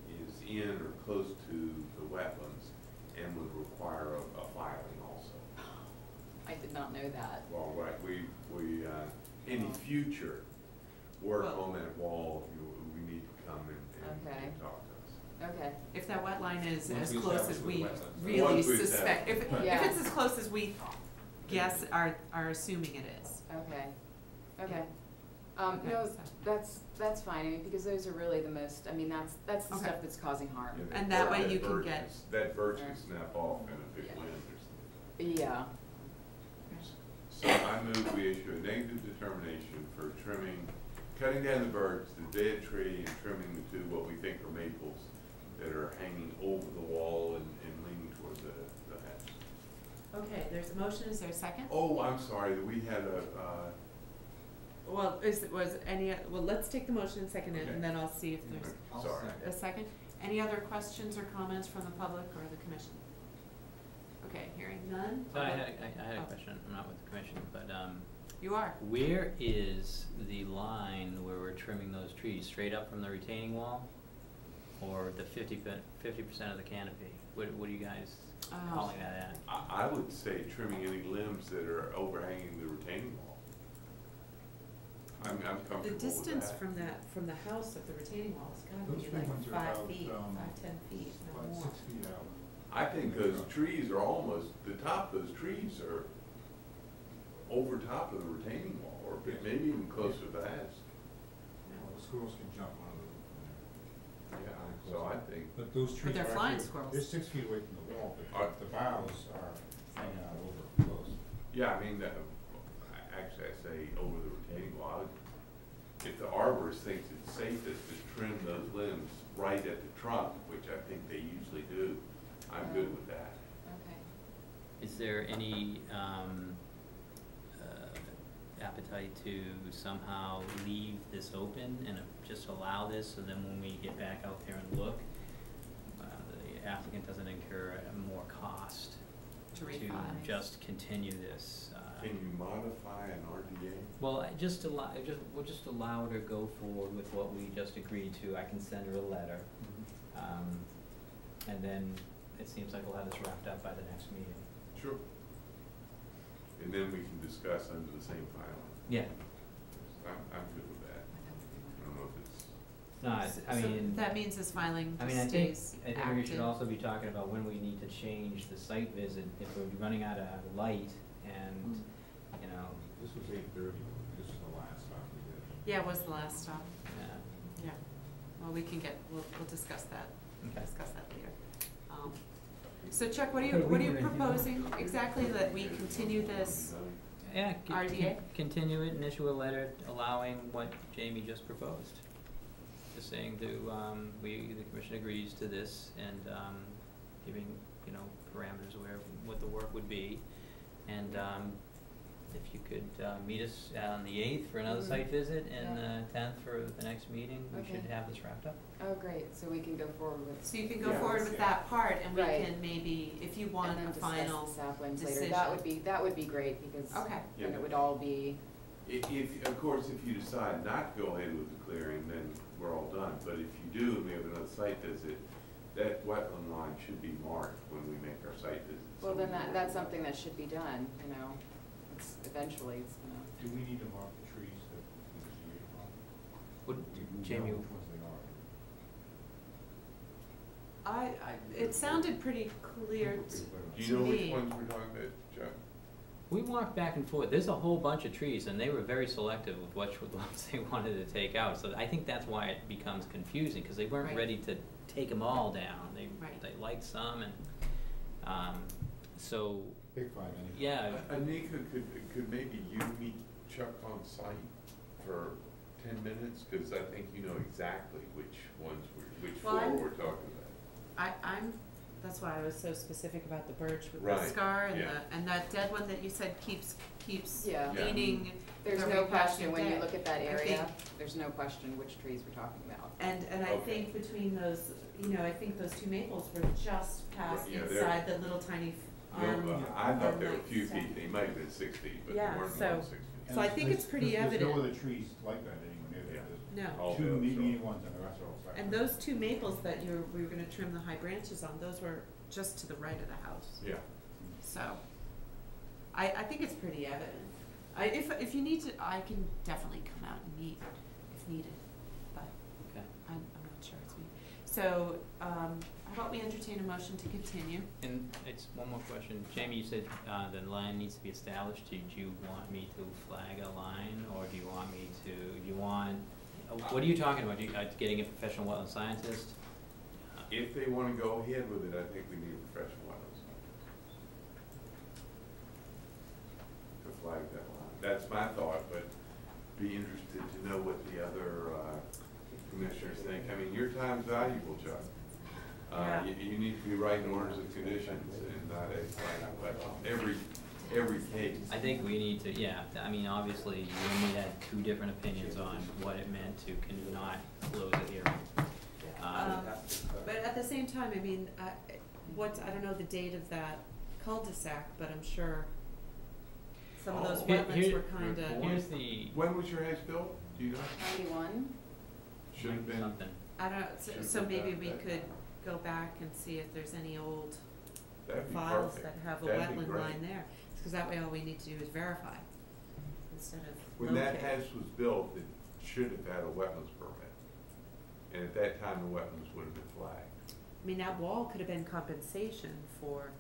B: is in or close to the wetlands and would require a, a filing also.
M: I did not know that.
B: Well, right, we, we, uh, any future work
D: Well-
B: on that wall, you, we need to come and, and-
M: Okay.
B: and talk to us.
M: Okay,
D: If that wet line is
C: Once
D: as
C: we
D: close
C: establish
D: as
C: where the
D: we
C: wetlands are.
D: really
B: Once we
D: suspect, if,
B: establish.
M: Yeah.
D: if it's as close as we guess, are, are assuming it is.
M: okay, okay. Um,
D: Okay,
M: no,
D: so-
M: that's, that's fine, I mean, because those are really the most, I mean, that's, that's the
D: Okay.
M: stuff that's causing harm.
B: Yeah,
D: And that way
B: birch-
D: you can
B: birch
D: get-
B: is- That birch can snap off in a big
M: Yeah.
B: wind or something.
M: Yeah,
B: So I move we issue a negative determination for trimming, cutting down the birch, the dead tree, and trimming the two, what we think are maples that are hanging over the wall and, and leaning toward the, the house.
D: Okay, there's a motion, is there a second?
B: Oh, I'm sorry, we had a, uh,
D: Well, is, it was any, well, let's take the motion and second it, and then I'll see if there's
J: I'll
B: sorry.
D: a second. Any other questions or comments from the public or the commission? Okay, hearing none?
A: So I had,
D: Public-
A: I, I had a
D: Oh.
A: question, I'm not with the commission, but, um,
D: You are.
A: where is the line where we're trimming those trees? Straight up from the retaining wall? Or the fifty percent of the canopy? What, what are you guys
D: Oh.
A: calling that at?
B: I, I would say trimming any limbs that are overhanging the retaining wall. I'm, I'm comfortable
D: The
B: with that.
D: distance from that, from the house of the retaining wall has gotta
C: Those
D: be like five
C: about,
D: feet,
C: um,
D: five, ten feet, no more.
C: six feet out.
B: I think those trees are almost, the top of those trees are over top of the retaining wall, or maybe even closer to that.
C: Well, the squirrels can jump on them.
B: Yeah, so I think,
C: But those trees are.
D: they're flying
C: actually-
D: squirrels.
C: They're six feet away from the wall, but the boughs are hanging out over close.
B: yeah, I mean, uh, I- actually, I say over the retaining wall. If the arborist thinks it's safest to trim those limbs right at the trunk, which I think they usually do, I'm good with that.
M: Okay.
A: Is there any, um, appetite to somehow leave this open and uh, just allow this, so then when we get back out there and look, uh, the applicant doesn't incur more cost
D: To
A: to just continue this, uh,
B: Can you modify an RDA?
A: Well, I just allow, just, we'll just allow her to go forward with what we just agreed to, I can send her a letter. Um, and then it seems like we'll have this wrapped up by the next meeting.
B: Sure. And then we can discuss under the same filing.
A: Yeah.
B: I'm, I'm good with that. I don't know if it's,
A: No, I,
D: S-
A: I
D: so
A: mean.
D: that means this filing
A: I mean,
D: just
A: I think,
D: stays
A: I think we should
D: active.
A: also be talking about when we need to change the site visit, if we're running out of light and, hmm. you know,
C: This was eight thirty, this is the last stop we did.
D: Yeah, it was the last stop,
A: yeah,
D: yeah. Well, we can get, we'll, we'll discuss that,
A: okay.
D: discuss that later. So Chuck, what are you, what are you proposing exactly, that we continue this?
A: Yeah,
D: RDA?
A: continue it and issue a letter allowing what Jamie just proposed. Just saying to, um, we, the commission agrees to this and, um, giving, you know, parameters where, what the work would be. And, um, if you could, uh, meet us on the eighth for another
M: Mhm.
A: site visit and
M: Yeah.
A: the tenth for the next meeting, we should have this wrapped up.
M: Oh, great, so we can go forward with.
D: So you can go
B: Yeah.
D: forward with that part, and we
M: Right.
D: can maybe, if you want
M: and then
D: a
M: discuss
D: final,
M: the saplings later.
D: decision.
M: That would be, that would be great, because
D: okay,
M: then
B: Yeah.
M: it would all be,
B: i- if, of course, if you decide not to go ahead with the clearing, then we're all done. But if you do, and we have another site visit, that wetland line should be marked when we make our site visit.
M: well,
B: so
M: then
B: we
M: that,
B: know
M: that's something that should be done, you know, it's, eventually it's gonna.
C: Do we need to mark the trees that we just agreed upon?
A: Would,
C: We- we
A: Jamie,
C: which ones they are.
D: I, I, it sounded pretty clear
C: Pretty
D: to,
C: clear.
B: Do
D: to
B: you know which
D: me.
B: ones we're talking about, Chuck?
A: We walked back and forth. There's a whole bunch of trees, and they were very selective with which (laughs) ones they wanted to take out. So I think that's why it becomes confusing because they weren't
D: Right.
A: ready to take them all down. They
D: Right.
A: they liked some, and um, so
C: Big five anyway.
A: yeah.
B: A- Anika, could, could maybe you meet Chuck on site for ten minutes? Cause I think you know exactly which ones we're, which
D: Well,
B: four
D: I'm-
B: we're talking about.
D: I, I'm, that's why I was so specific about the birch with the
B: Right,
D: scar and
B: yeah.
D: the, and that dead one that you said keeps, keeps
M: Yeah.
B: Yeah.
D: leaning
M: There's
D: every
M: no question,
D: passing
M: when you
D: day.
M: look at that
D: I
M: area, there's no question which trees we're talking about.
D: And, and I
B: Okay.
D: think between those, you know, I think those two maples were just past
B: yeah, they're-
D: inside the little tiny
B: No,
D: arm.
B: uh, I thought there were a few
D: stuff.
B: feet, they might have been six feet, but they
D: Yeah,
B: weren't more than six feet.
C: And
D: So I
C: there's-
D: think it's pretty
C: there's- There's no
D: evident.
C: other trees like that anywhere near there.
D: No.
B: All
C: There's two
B: those
C: median ones and the rest are all side.
D: And those two maples that you're, we were gonna trim the high branches on, those were just to the right of the house.
B: Yeah,
D: So, I, I think it's pretty evident. I, if, if you need to, I can definitely come out and meet if needed, but
A: Okay.
D: I'm, I'm not sure it's me. So, um, how we entertain a motion to continue?
A: And it's one more question. Jamie, you said uh, the line needs to be established. Did you want me to flag a line, or do you want me to? do You want? uh, What are you talking about? You, uh, getting a professional wetland scientist?
B: if they wanna go ahead with it, I think we need a professional wetland scientist. To flag that line, that's my thought, but be interested to know what the other, uh, commissioners think. I mean, your time's valuable, Chuck. Uh,
D: Yeah.
B: you, you need to be writing orders of conditions and not a, but every, every case.
A: I think we need to, yeah, I mean, obviously, you and me had two different opinions on what it meant to cannot close a hearing. Um,
D: Um, But at the same time, I mean, I, what, I don't know the date of that cul-de-sac, but I'm sure some of those
B: Oh.
D: Wetlands
A: here-
D: were kinda,
A: Here's the,
B: When was your house built? Do you know?
M: Ninety-one?
B: Should have been,
A: something,
D: I don't know, so, so maybe we
B: that.
D: could go back and see if there's any old
B: That'd be
D: files
B: perfect.
D: that have a
B: That'd be
D: wetland
B: great.
D: line there. Cause that way all we need to do is verify, instead of
B: When that
D: locate.
B: house was built, it should have had a wetlands permit. And at that time, the wetlands would have been flagged.
D: I mean, that wall could have been compensation for,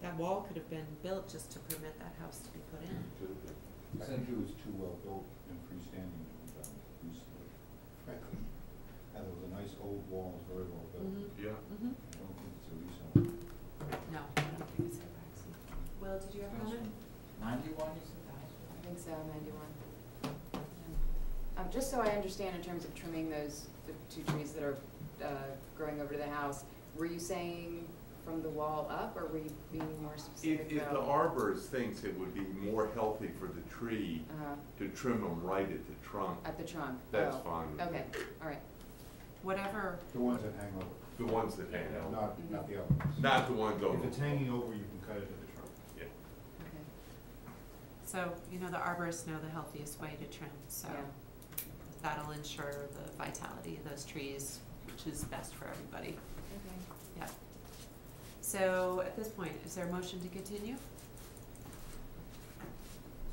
D: that wall could have been built just to permit that house to be put in.
L: I think it was too well built and freestanding to be done recently, frankly. And it was a nice old wall, it was very well built.
D: Mhm.
B: Yeah.
D: Mm-hmm,
L: I don't think it's a recent one.
D: no, I don't think it's ever actually. Will, did you have a comment?
E: Ninety-one, you said,
M: I think so, ninety-one. Um, just so I understand in terms of trimming those, the two trees that are, uh, growing over to the house, were you saying from the wall up, or were you being more
B: If,
M: specific
B: if the
M: about?
B: arborist thinks it would be more healthy for the tree
M: Uh,
B: to trim them right at the trunk,
M: at the trunk?
B: that's
M: Oh,
B: fine with me.
M: Okay, all right.
D: Whatever,
L: The ones that hang over,
B: The ones that hang out,
L: not, not the other ones.
B: not the ones on
L: If it's hanging over, you can cut it at the trunk.
B: Yeah.
M: Okay,
D: so, you know, the arborists know the healthiest way to trim, so
M: yeah.
D: that'll ensure the vitality of those trees, which is best for everybody.
M: Okay.
D: Yeah. So at this point, is there a motion to continue?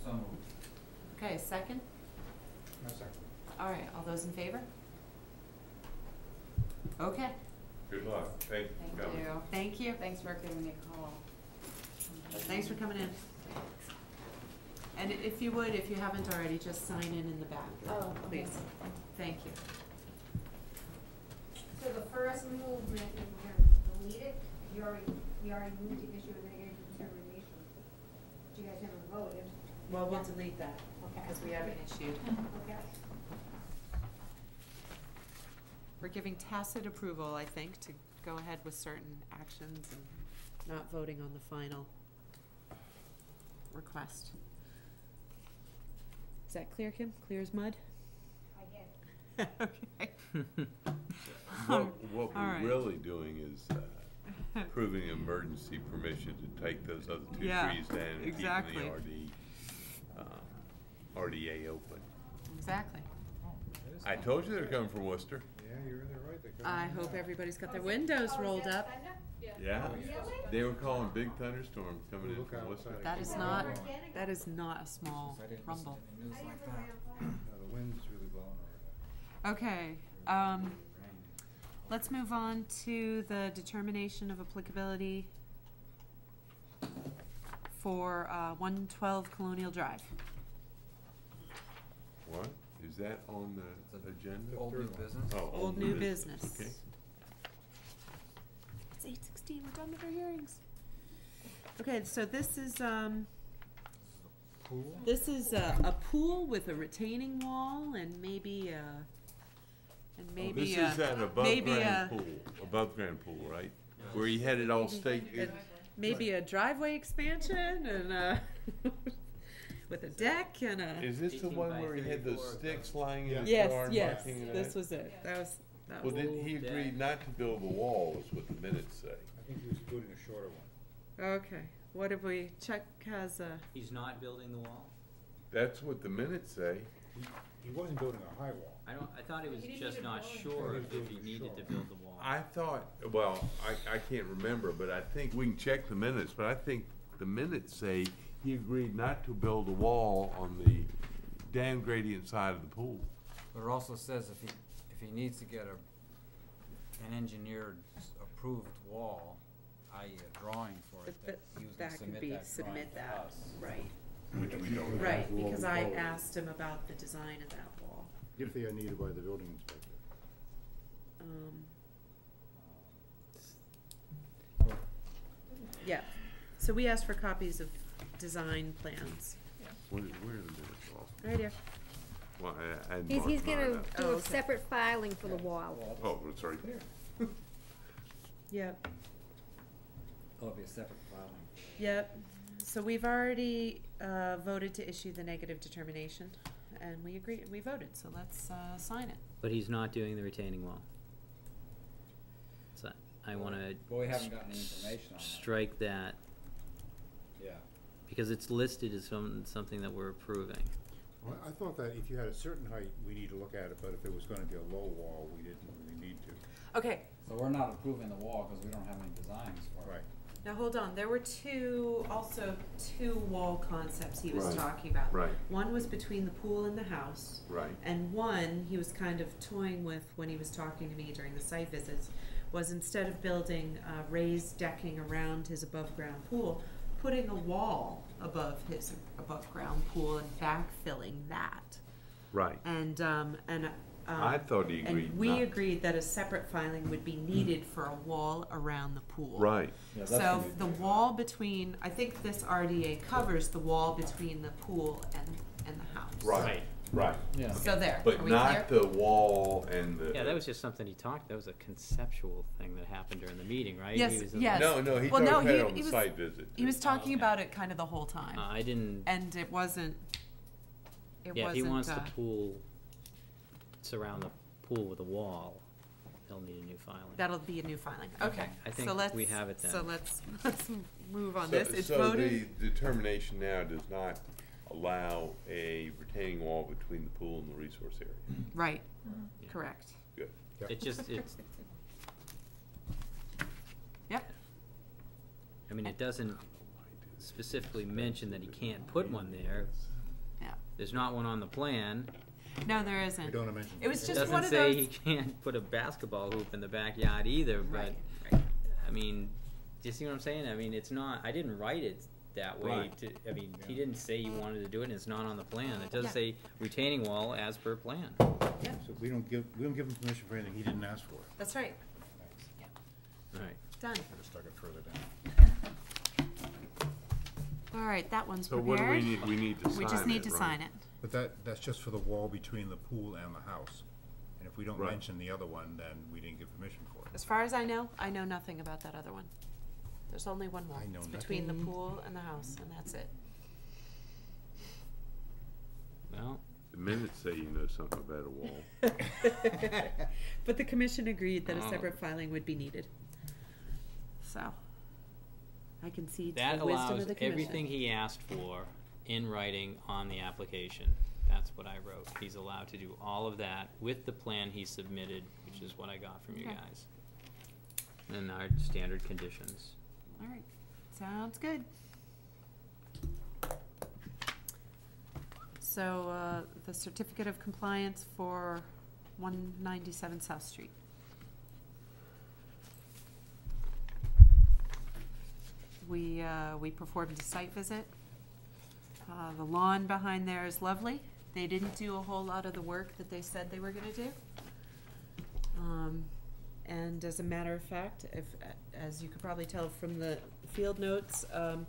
E: so moved.
D: Okay, second?
L: My second.
D: All right, all those in favor? Okay,
B: Good luck, thank you
M: Thank
B: for coming.
M: you.
D: thank you.
M: Thanks for giving me a call.
D: Thanks for coming in. And if you would, if you haven't already, just sign in in the back,
K: Oh, okay.
D: please. Thank you.
N: So the first movement, if we're gonna delete it, you already, we already moved to issue a negative determination. But you guys never voted.
D: Well, we'll delete that,
N: Okay.
D: because we haven't issued.
N: Okay.
D: We're giving tacit approval, I think, to go ahead with certain actions and not voting on the final request. Is that clear, Kim? Clear as mud?
N: I get (laughs) it.
D: Okay. (laughs)
B: What, (laughs) what we're really doing is uh, approving emergency permission to take those other two
D: Yeah,
B: trees down and keeping
D: exactly.
B: the RD, um, RDA open.
D: Exactly.
B: I told you they're coming from Worcester.
L: Yeah, you're really right. They
D: I hope everybody's got their windows rolled up.
B: Yeah. They were calling big thunderstorms coming in from
L: outside.
B: Worcester.
D: That is not, that is not a small
E: I didn't listen to
D: rumble.
E: news like that. (clears throat)
L: No, the wind's really blowing
D: Okay, um, let's move on to the determination of applicability for, uh, one twelve Colonial Drive.
B: What? Is that on the agenda?
E: Old new business?
B: Oh,
D: Old new business.
B: Okay.
D: It's eight sixteen, we're done with our hearings. Okay, so this is, um,
E: Pool?
D: this is a, a pool with a retaining wall and maybe a, and
B: Oh,
D: maybe
B: This
D: a,
B: is an above
D: maybe
B: ground
D: a- uh,
B: pool, above ground pool, right? Where he had it all staked,
D: and maybe a driveway expansion and a, (laughs) with a deck and a.
B: is this the
A: 18
B: one
A: by
B: where he had those
A: 34
B: sticks lying in the
D: Yes,
B: yard
D: yes,
B: marking it
D: this was it, that was, that
B: Well,
D: was,
B: then he agreed not to build the wall, is what the minutes say.
L: I think he was including a shorter one.
D: okay, what have we, Chuck has a,
A: He's not building the wall?
B: That's what the minutes say.
L: He, he wasn't building a high wall.
A: I don't, I thought he was
N: He didn't
A: just
N: need a
A: not
N: building
A: sure if he needed to build the wall.
B: I thought, well, I, I can't remember, but I think, we can check the minutes, but I think the minutes say he agreed not to build a wall on the down gradient side of the pool.
E: But it also says if he, if he needs to get a, an engineered approved wall, i.e. a drawing for it,
D: But
E: that he was gonna
D: that could
E: submit
D: be,
E: that drawing
D: submit
E: to
D: that,
E: us.
D: right,
B: Which we don't
D: right,
L: Well,
D: because I
L: well-
D: asked him about the design of that wall.
L: If they are needed by the building inspector.
D: Um,
E: Well,
D: yeah, so we asked for copies of design plans.
B: Where, where are the minutes off?
D: Right here.
B: Well, I, I had
N: He's,
B: marked
N: he's
B: mine
N: gonna
B: up.
N: do
D: Oh,
N: a
D: okay.
N: separate filing for the wall.
B: Oh, it's right there. (laughs)
D: Yep,
E: Oh, it'll be a separate filing.
D: yep. So we've already, uh, voted to issue the negative determination, and we agree, we voted, so let's, uh, sign it.
A: But he's not doing the retaining wall. So I wanna.
E: Well, we haven't gotten any information on that.
A: Strike that,
E: Yeah.
A: Because it's listed as some, something that we're approving.
L: Well, I thought that if you had a certain height, we need to look at it, but if it was gonna be a low wall, we didn't really need to.
D: Okay,
E: So we're not approving the wall because we don't have any designs for it.
L: Right.
D: now hold on, there were two, also two wall concepts he was
B: Right.
D: talking about.
B: Right.
D: One was between the pool and the house.
B: Right.
D: And one, he was kind of toying with when he was talking to me during the site visits, was instead of building uh, raised decking around his above-ground pool, putting a wall above his above-ground pool and backfilling that.
B: Right.
D: And, um, and, um.
B: I thought he agreed
D: And we
B: not-
D: agreed that a separate filing would be needed for a wall around the pool.
B: Right.
E: Yeah, that's
D: So the
E: big.
D: wall between, I think this RDA covers the wall between the pool and, and the house.
B: Right. Right.
E: Yeah.
D: So there, are
B: But
D: we
B: not
D: clear?
B: the wall and the.
A: Yeah, that was just something he talked, that was a conceptual thing that happened during the meeting, right? He
D: Yes,
A: was-
D: yes.
B: No, no, he
D: Well,
B: talked
D: no,
B: about
D: he-
B: it on
D: he
B: the
D: was-
B: site visit.
D: He was talking
A: okay.
D: about it kind of the whole time,
A: Uh, I didn't,
D: and it wasn't, it
A: yeah, if he
D: wasn't,
A: wants
D: uh,
A: the pool, surround the pool with a wall, he'll need a new filing.
D: that'll be a new filing, okay.
A: I think
D: So let's-
A: we have it
D: So
A: then.
D: let's, (laughs) let's move on
B: So-
D: this, it's
B: So
D: voted,
B: the determination now does not allow a retaining wall between the pool and the resource area.
D: right, mm-hmm.
A: Yeah.
D: correct.
B: Good.
A: It just, it's, (laughs)
D: Yep,
A: I mean, it doesn't specifically mention that he can't put one there.
D: yeah,
A: There's not one on the plan.
D: no, there
L: We
D: isn't.
L: don't mention.
D: It was
A: It
D: just
A: doesn't
D: one of
A: say
D: those,
A: he can't put a basketball hoop in the backyard either, but,
D: right, right,
A: I mean, do you see what I'm saying? I mean, it's not, I didn't write it that way
B: Right.
A: to, I mean, he didn't say he wanted to do it and it's not on the plan. It does
D: Yeah.
A: say retaining wall as per plan.
L: Yeah, So we don't give, we don't give him permission for anything he didn't ask for.
D: that's right,
A: Alright,
D: done.
L: I just stuck it further down. (laughs)
D: All right, that one's
B: So
D: prepared.
B: what do we need? We need to sign
D: We
B: it,
D: just need to
B: right?
D: sign it.
L: But that, that's just for the wall between the pool and the house. And if we don't
B: Right.
L: mention the other one, then we didn't give permission for it.
D: As far as I know, I know nothing about that other one. There's only one wall.
L: I know
D: It's between the
L: nothing.
D: pool and the house, and that's it.
A: well,
B: The minutes say you know something about a wall. (laughs)
D: But the commission agreed that a
A: Oh.
D: separate filing would be needed. So, I concede to
A: that
D: the wisdom
A: allows
D: of the commission.
A: everything he asked for in writing on the application. That's what I wrote. He's allowed to do all of that with the plan he submitted, which is what I got from you
D: Okay.
A: guys. And our standard conditions.
D: All right, sounds good. So, uh, the certificate of compliance for one ninety-seven South Street. We, uh, we performed a site visit. Uh, the lawn behind there is lovely. They didn't do a whole lot of the work that they said they were gonna do. Um, and as a matter of fact, if, as you could probably tell from the field notes, um,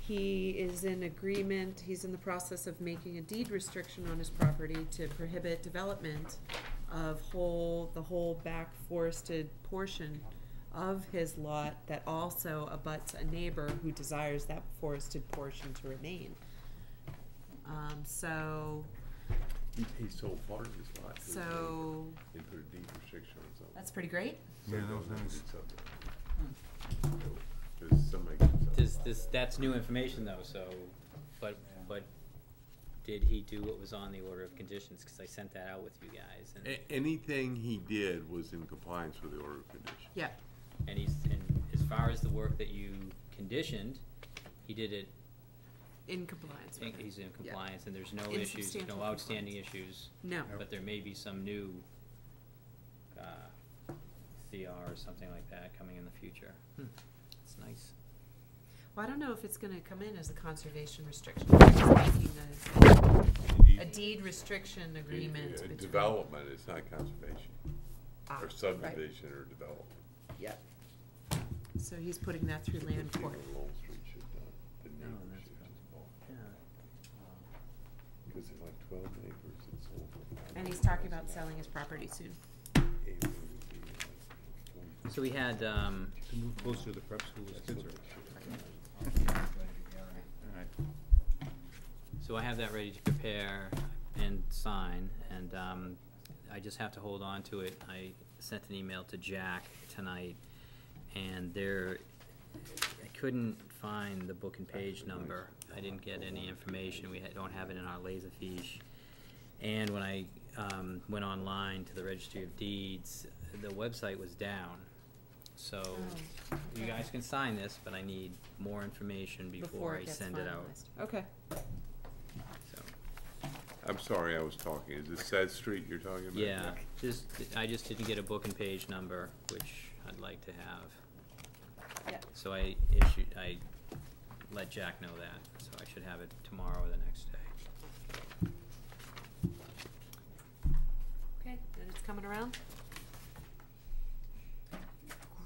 D: he is in agreement, he's in the process of making a deed restriction on his property to prohibit development of whole, the whole back forested portion of his lot that also abuts a neighbor who desires that forested portion to remain. Um, so,
B: He, he sold part of his lot. to the neighbor
D: so,
B: And put a deed restriction.
D: That's pretty great.
L: Yeah, that was nice.
B: the somebody
A: Does this, that's new information though, so, but, but did he do what was on the order of conditions? Cause I sent that out with you guys and,
B: A- anything he did was in compliance with the order of conditions.
D: Yeah,
A: and he's, and as far as the work that you conditioned, he did it,
D: in compliance with it.
A: he's in compliance and there's no
D: In
A: issues,
D: substantial
A: no outstanding issues.
D: No.
A: But there may be some new, CR or something like that coming in the future. Hmm, It's nice.
D: Well, I don't know if it's gonna come in as a conservation restriction, We're making a, a deed restriction agreement between.
B: Development, it's not conservation,
D: Ah,
B: or
D: right.
B: subdivision or development.
D: Yep. So he's putting that through land court.
B: on Lowell Street should, uh, the
A: No,
B: neighbors
A: that's
B: should
A: good.
B: just.
A: Yeah.
B: Because there's like twelve neighbors that sold.
D: And he's talking about selling his property soon.
A: So we had, um,
L: To move closer to the prep school, his kids are. All right.
A: So I have that ready to prepare and sign, and um, I just have to hold on to it. I sent an email to Jack tonight, and there, I couldn't find the book and page number. I didn't get any information, we ha- don't have it in our Laserfiche. And when I, um, went online to the Registry of Deeds, the website was down. So,
D: Oh,
A: you
D: okay.
A: guys can sign this, but I need more information before I send it out.
D: Okay.
A: so.
B: I'm sorry, I was talking, is this Sad Street you're talking about?
A: Yeah, just, I just didn't get a book and page number, which I'd like to have.
D: Yeah.
A: So I issued, I let Jack know that, so I should have it tomorrow or the next day.
D: Okay, and it's coming around?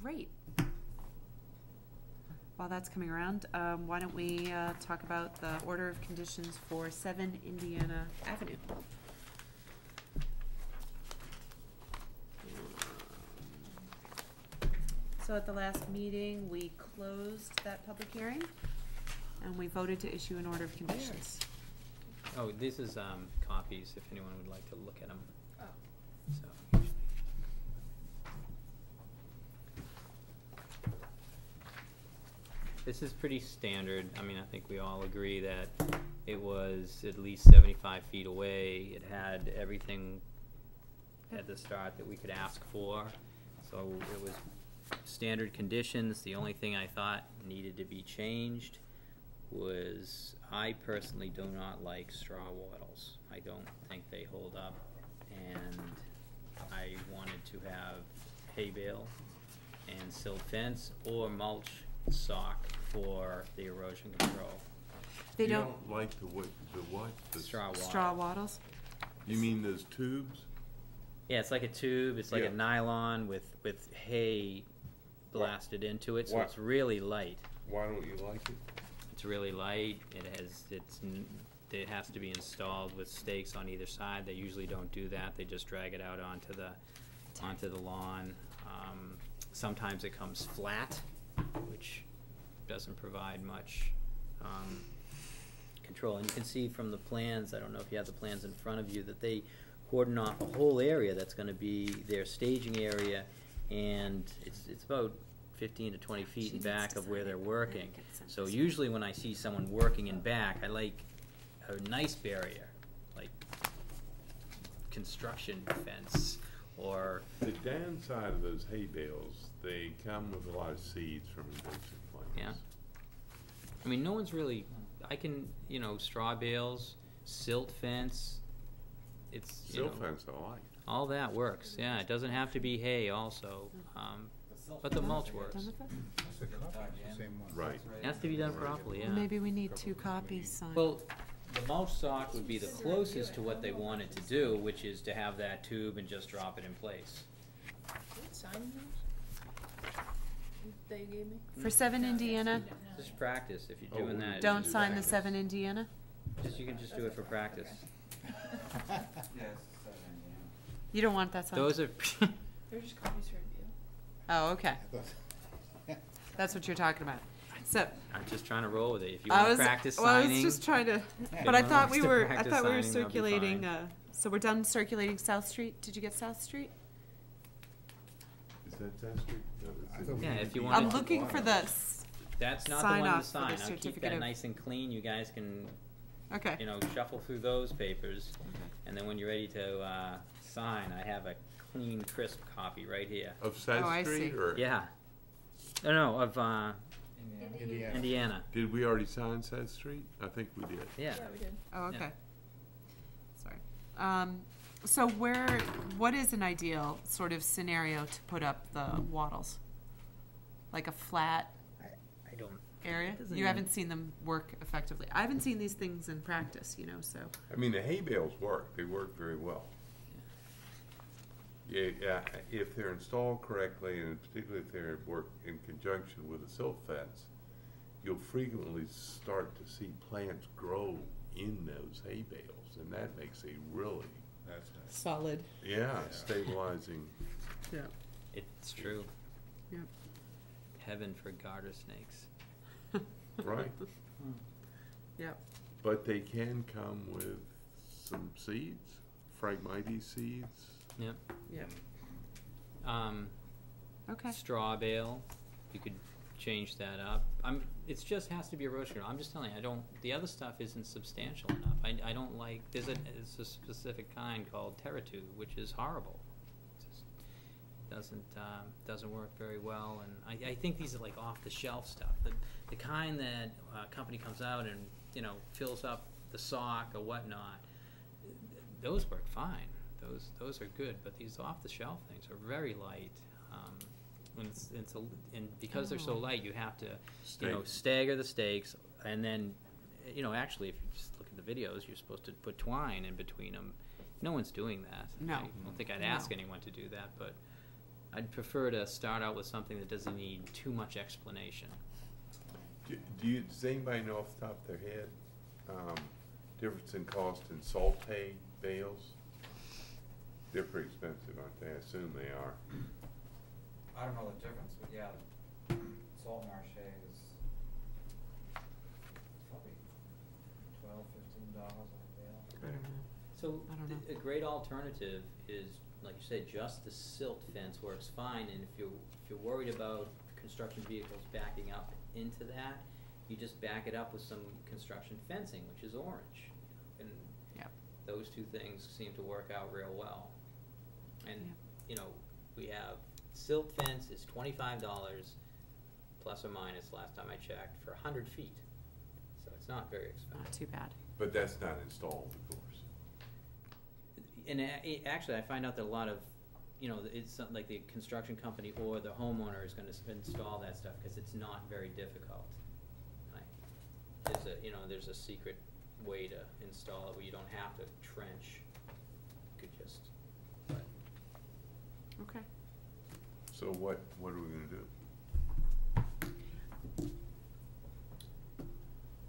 D: Great. While that's coming around, um, why don't we, uh, talk about the order of conditions for seven Indiana Avenue? So at the last meeting, we closed that public hearing, and we voted to issue an order of conditions.
A: Oh, this is, um, copies, if anyone would like to look at them.
N: Oh.
A: So. This is pretty standard, I mean, I think we all agree that it was at least seventy-five feet away, it had everything at the start that we could ask for, so it was standard conditions, the only thing I thought needed to be changed was, I personally do not like straw wattles, I don't think they hold up, and I wanted to have hay bale and silt fence or mulch sock for the erosion control.
D: They
B: You
D: don't,
B: don't like the what, the what? The s-
A: Straw wattle.
D: straw wattles?
B: You mean those tubes?
A: Yeah, it's like a tube, it's like a nylon with, with hay blasted into it, so
B: Wha-
A: it's really light.
B: Why don't you like it?
A: It's really light, it has, it's, n- it has to be installed with stakes on either side, they usually don't do that, they just drag it out onto the, onto the lawn. Um, sometimes it comes flat, which doesn't provide much, um, control. And you can see from the plans, I don't know if you have the plans in front of you, that they cordon off a whole area that's gonna be their staging area, and it's, it's about fifteen to twenty feet in back of where they're working. So usually when I see someone working in back, I like a nice barrier, like construction fence, or,
B: The downside of those hay bales, they come with a lot of seeds from invasive plants.
A: Yeah. I mean, no one's really, I can, you know, straw bales, silt fence, it's, you know.
B: Silt fence I like.
A: All that works, yeah, it doesn't have to be hay also, um, but the mulch works.
D: Done with that?
L: That's the copy, it's the same one.
B: Right.
A: It has to be done properly, yeah.
D: Maybe we need two copies signed.
A: Well, the mulch sock would be the closest to what they wanted to do, which is to have that tube and just drop it in place.
N: Sign those? They gave me?
D: For seven Indiana,
A: Just practice, if
B: Oh,
A: you're doing that.
D: don't sign the seven Indiana?
A: Just, you can just do it for practice. (laughs)
E: Yeah, it's seven,
D: You don't want that signed?
A: Those are, (laughs)
N: They're just copies for review.
D: Oh, okay, that's what you're talking about. So,
A: I'm just trying to roll with it, if you
D: I
A: wanna
D: was,
A: practice
D: well, I was
A: signing.
D: just trying to, but I
A: anyone
D: thought
A: wants (laughs)
D: we
A: to
D: were, I
A: practice
D: thought we were
A: signing, that'd be
D: circulating,
A: fine.
D: uh, so we're done circulating South Street? Did you get South Street?
B: Is that South Street? No, that's
L: I
B: in-
L: thought we
A: Yeah,
L: needed
A: if you
L: to
A: wanted
D: I'm looking for this.
A: That's not the
D: sign
A: one to
D: off for the
A: sign, I'll keep
D: certificate
A: that
D: of-
A: nice and clean, you guys can,
D: Okay.
A: you know, shuffle through those papers. And then when you're ready to, uh, sign, I have a clean, crisp copy right here.
B: Of
D: Oh, I
B: South Street,
D: see.
B: or?
A: Yeah. No, no, of, uh,
E: Indiana.
L: Indiana.
A: Indiana,
B: Did we already sign South Street? I think we did.
A: yeah.
N: Yeah, we did.
D: Oh,
A: Yeah.
D: okay. Sorry. Um, so where, what is an ideal sort of scenario to put up the wattles? Like a flat
A: I don't,
D: area? You
A: even-
D: haven't seen them work effectively. I haven't seen these things in practice, you know, so.
B: I mean, the hay bales work, they work very well. Yeah, yeah, if they're installed correctly, and particularly if they're work in conjunction with a silt fence, you'll frequently start to see plants grow in those hay bales, and that makes a really,
L: That's nice.
D: Solid.
B: yeah, stabilizing.
D: Yeah.
A: it's true.
D: Yep.
A: Heaven for garter snakes. (laughs)
B: Right.
D: Yep.
B: But they can come with some seeds, Phragmites seeds.
A: Yep.
D: Yep.
A: Um,
D: Okay.
A: straw bale, you could change that up. I'm, it's just has to be erosion control. I'm just telling you, I don't, the other stuff isn't substantial enough. I, I don't like, there's a, it's a specific kind called Terratube, which is horrible. It Doesn't, um, doesn't work very well, and I, I think these are like off-the-shelf stuff. The, the kind that a company comes out and, you know, fills up the sock or whatnot, those work fine. Those, those are good, but these off-the-shelf things are very light. Um, when it's, it's a, and because they're so
D: Oh.
A: light, you have to, you know, stagger the stakes, and then, you know, actually, if you just look at the videos, you're supposed to put twine in between them. No one's doing that.
D: No.
A: I don't think I'd
D: No.
A: ask anyone to do that, but I'd prefer to start out with something that doesn't need too much explanation.
B: Do do you, does anybody know off the top of their head, um, difference in cost in salt hay bales? They're pretty expensive, aren't they? I assume they are.
E: I don't know the difference, but yeah, salt marsh is probably twelve, fifteen dollars a bale.
D: I don't know.
A: So,
D: I don't
A: th- a great alternative is, like you said, just the silt fence works fine, and if you're, if you're worried about construction vehicles backing up into that, you just back it up with some construction fencing, which is orange. And
D: Yep.
A: those two things seem to work out real well. And,
D: Yep.
A: you know, we have silt fence is twenty-five dollars, plus or minus, last time I checked, for a hundred feet. So it's not very expensive.
D: Not too bad.
B: But that's not installed, of course.
A: And a- a- actually, I find out that a lot of, you know, it's something like the construction company or the homeowner is gonna install that stuff, cause it's not very difficult. Like, There's a, you know, there's a secret way to install it where you don't have to trench. You could just, but,
D: Okay.
B: So what, what are we gonna do?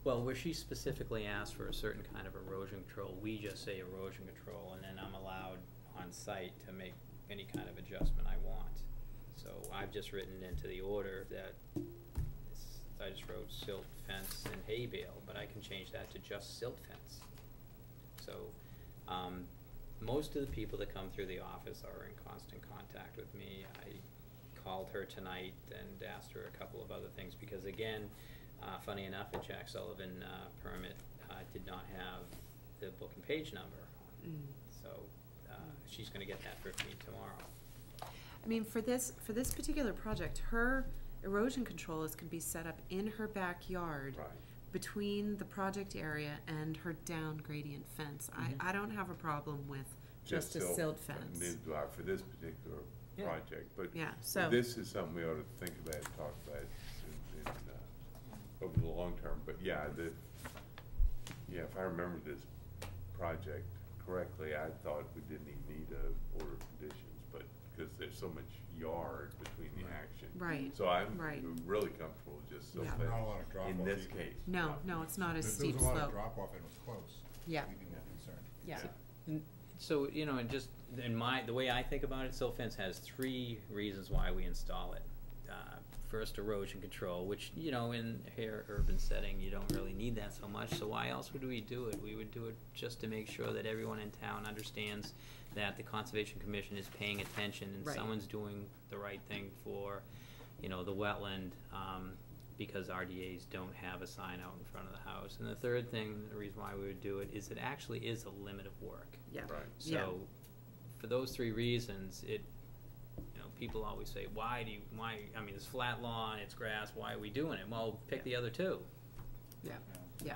A: Well, where she specifically asked for a certain kind of erosion control, we just say erosion control, and then I'm allowed on site to make any kind of adjustment I want. So I've just written into the order that it's, I just wrote silt fence and hay bale, but I can change that to just silt fence. So, um, most of the people that come through the office are in constant contact with me. I called her tonight and asked her a couple of other things, because again, uh, funny enough, a Jack Sullivan, uh, permit, uh, did not have the book and page number.
D: Mm.
A: So, uh, she's gonna get that for me tomorrow.
D: I mean, for this, for this particular project, her erosion controllers can be set up in her backyard
B: Right.
D: between the project area and her down gradient fence.
A: Mhm.
D: I, I don't have a problem with just a silt fence.
B: Neither do for this particular
A: Yeah.
B: project, but
D: Yeah, so,
B: this is something we ought to think about and talk about in, in, uh, over the long term. But yeah, the, yeah, if I remember this project correctly, I thought we didn't even need a order of conditions, but, because there's so much yard between the action.
D: right,
B: So I'm
D: Right.
B: really comfortable with just
D: Yeah.
B: something
L: Not a lot of drop off.
B: in
L: off
B: this
L: either.
B: case.
D: no, no, it's not a
L: If
D: steep
L: There was a lot of
D: slope.
L: drop off and it was close.
D: Yeah,
L: We'd be more concerned.
D: yeah,
A: So, you know, and just, in my, the way I think about it, silt fence has three reasons why we install it. First, erosion control, which, you know, in here urban setting, you don't really need that so much, so why else would we do it? We would do it just to make sure that everyone in town understands that the Conservation Commission is paying attention and
D: Right.
A: someone's doing the right thing for, you know, the wetland, um, because RDAs don't have a sign out in front of the house. And the third thing, the reason why we would do it, is it actually is a limit of work.
D: yeah,
B: Right.
D: Yeah.
A: So, for those three reasons, it, you know, people always say, why do you, why, I mean, it's flat lawn, it's grass, why are we doing it? Well, pick the other two.
D: yeah,
E: Yeah.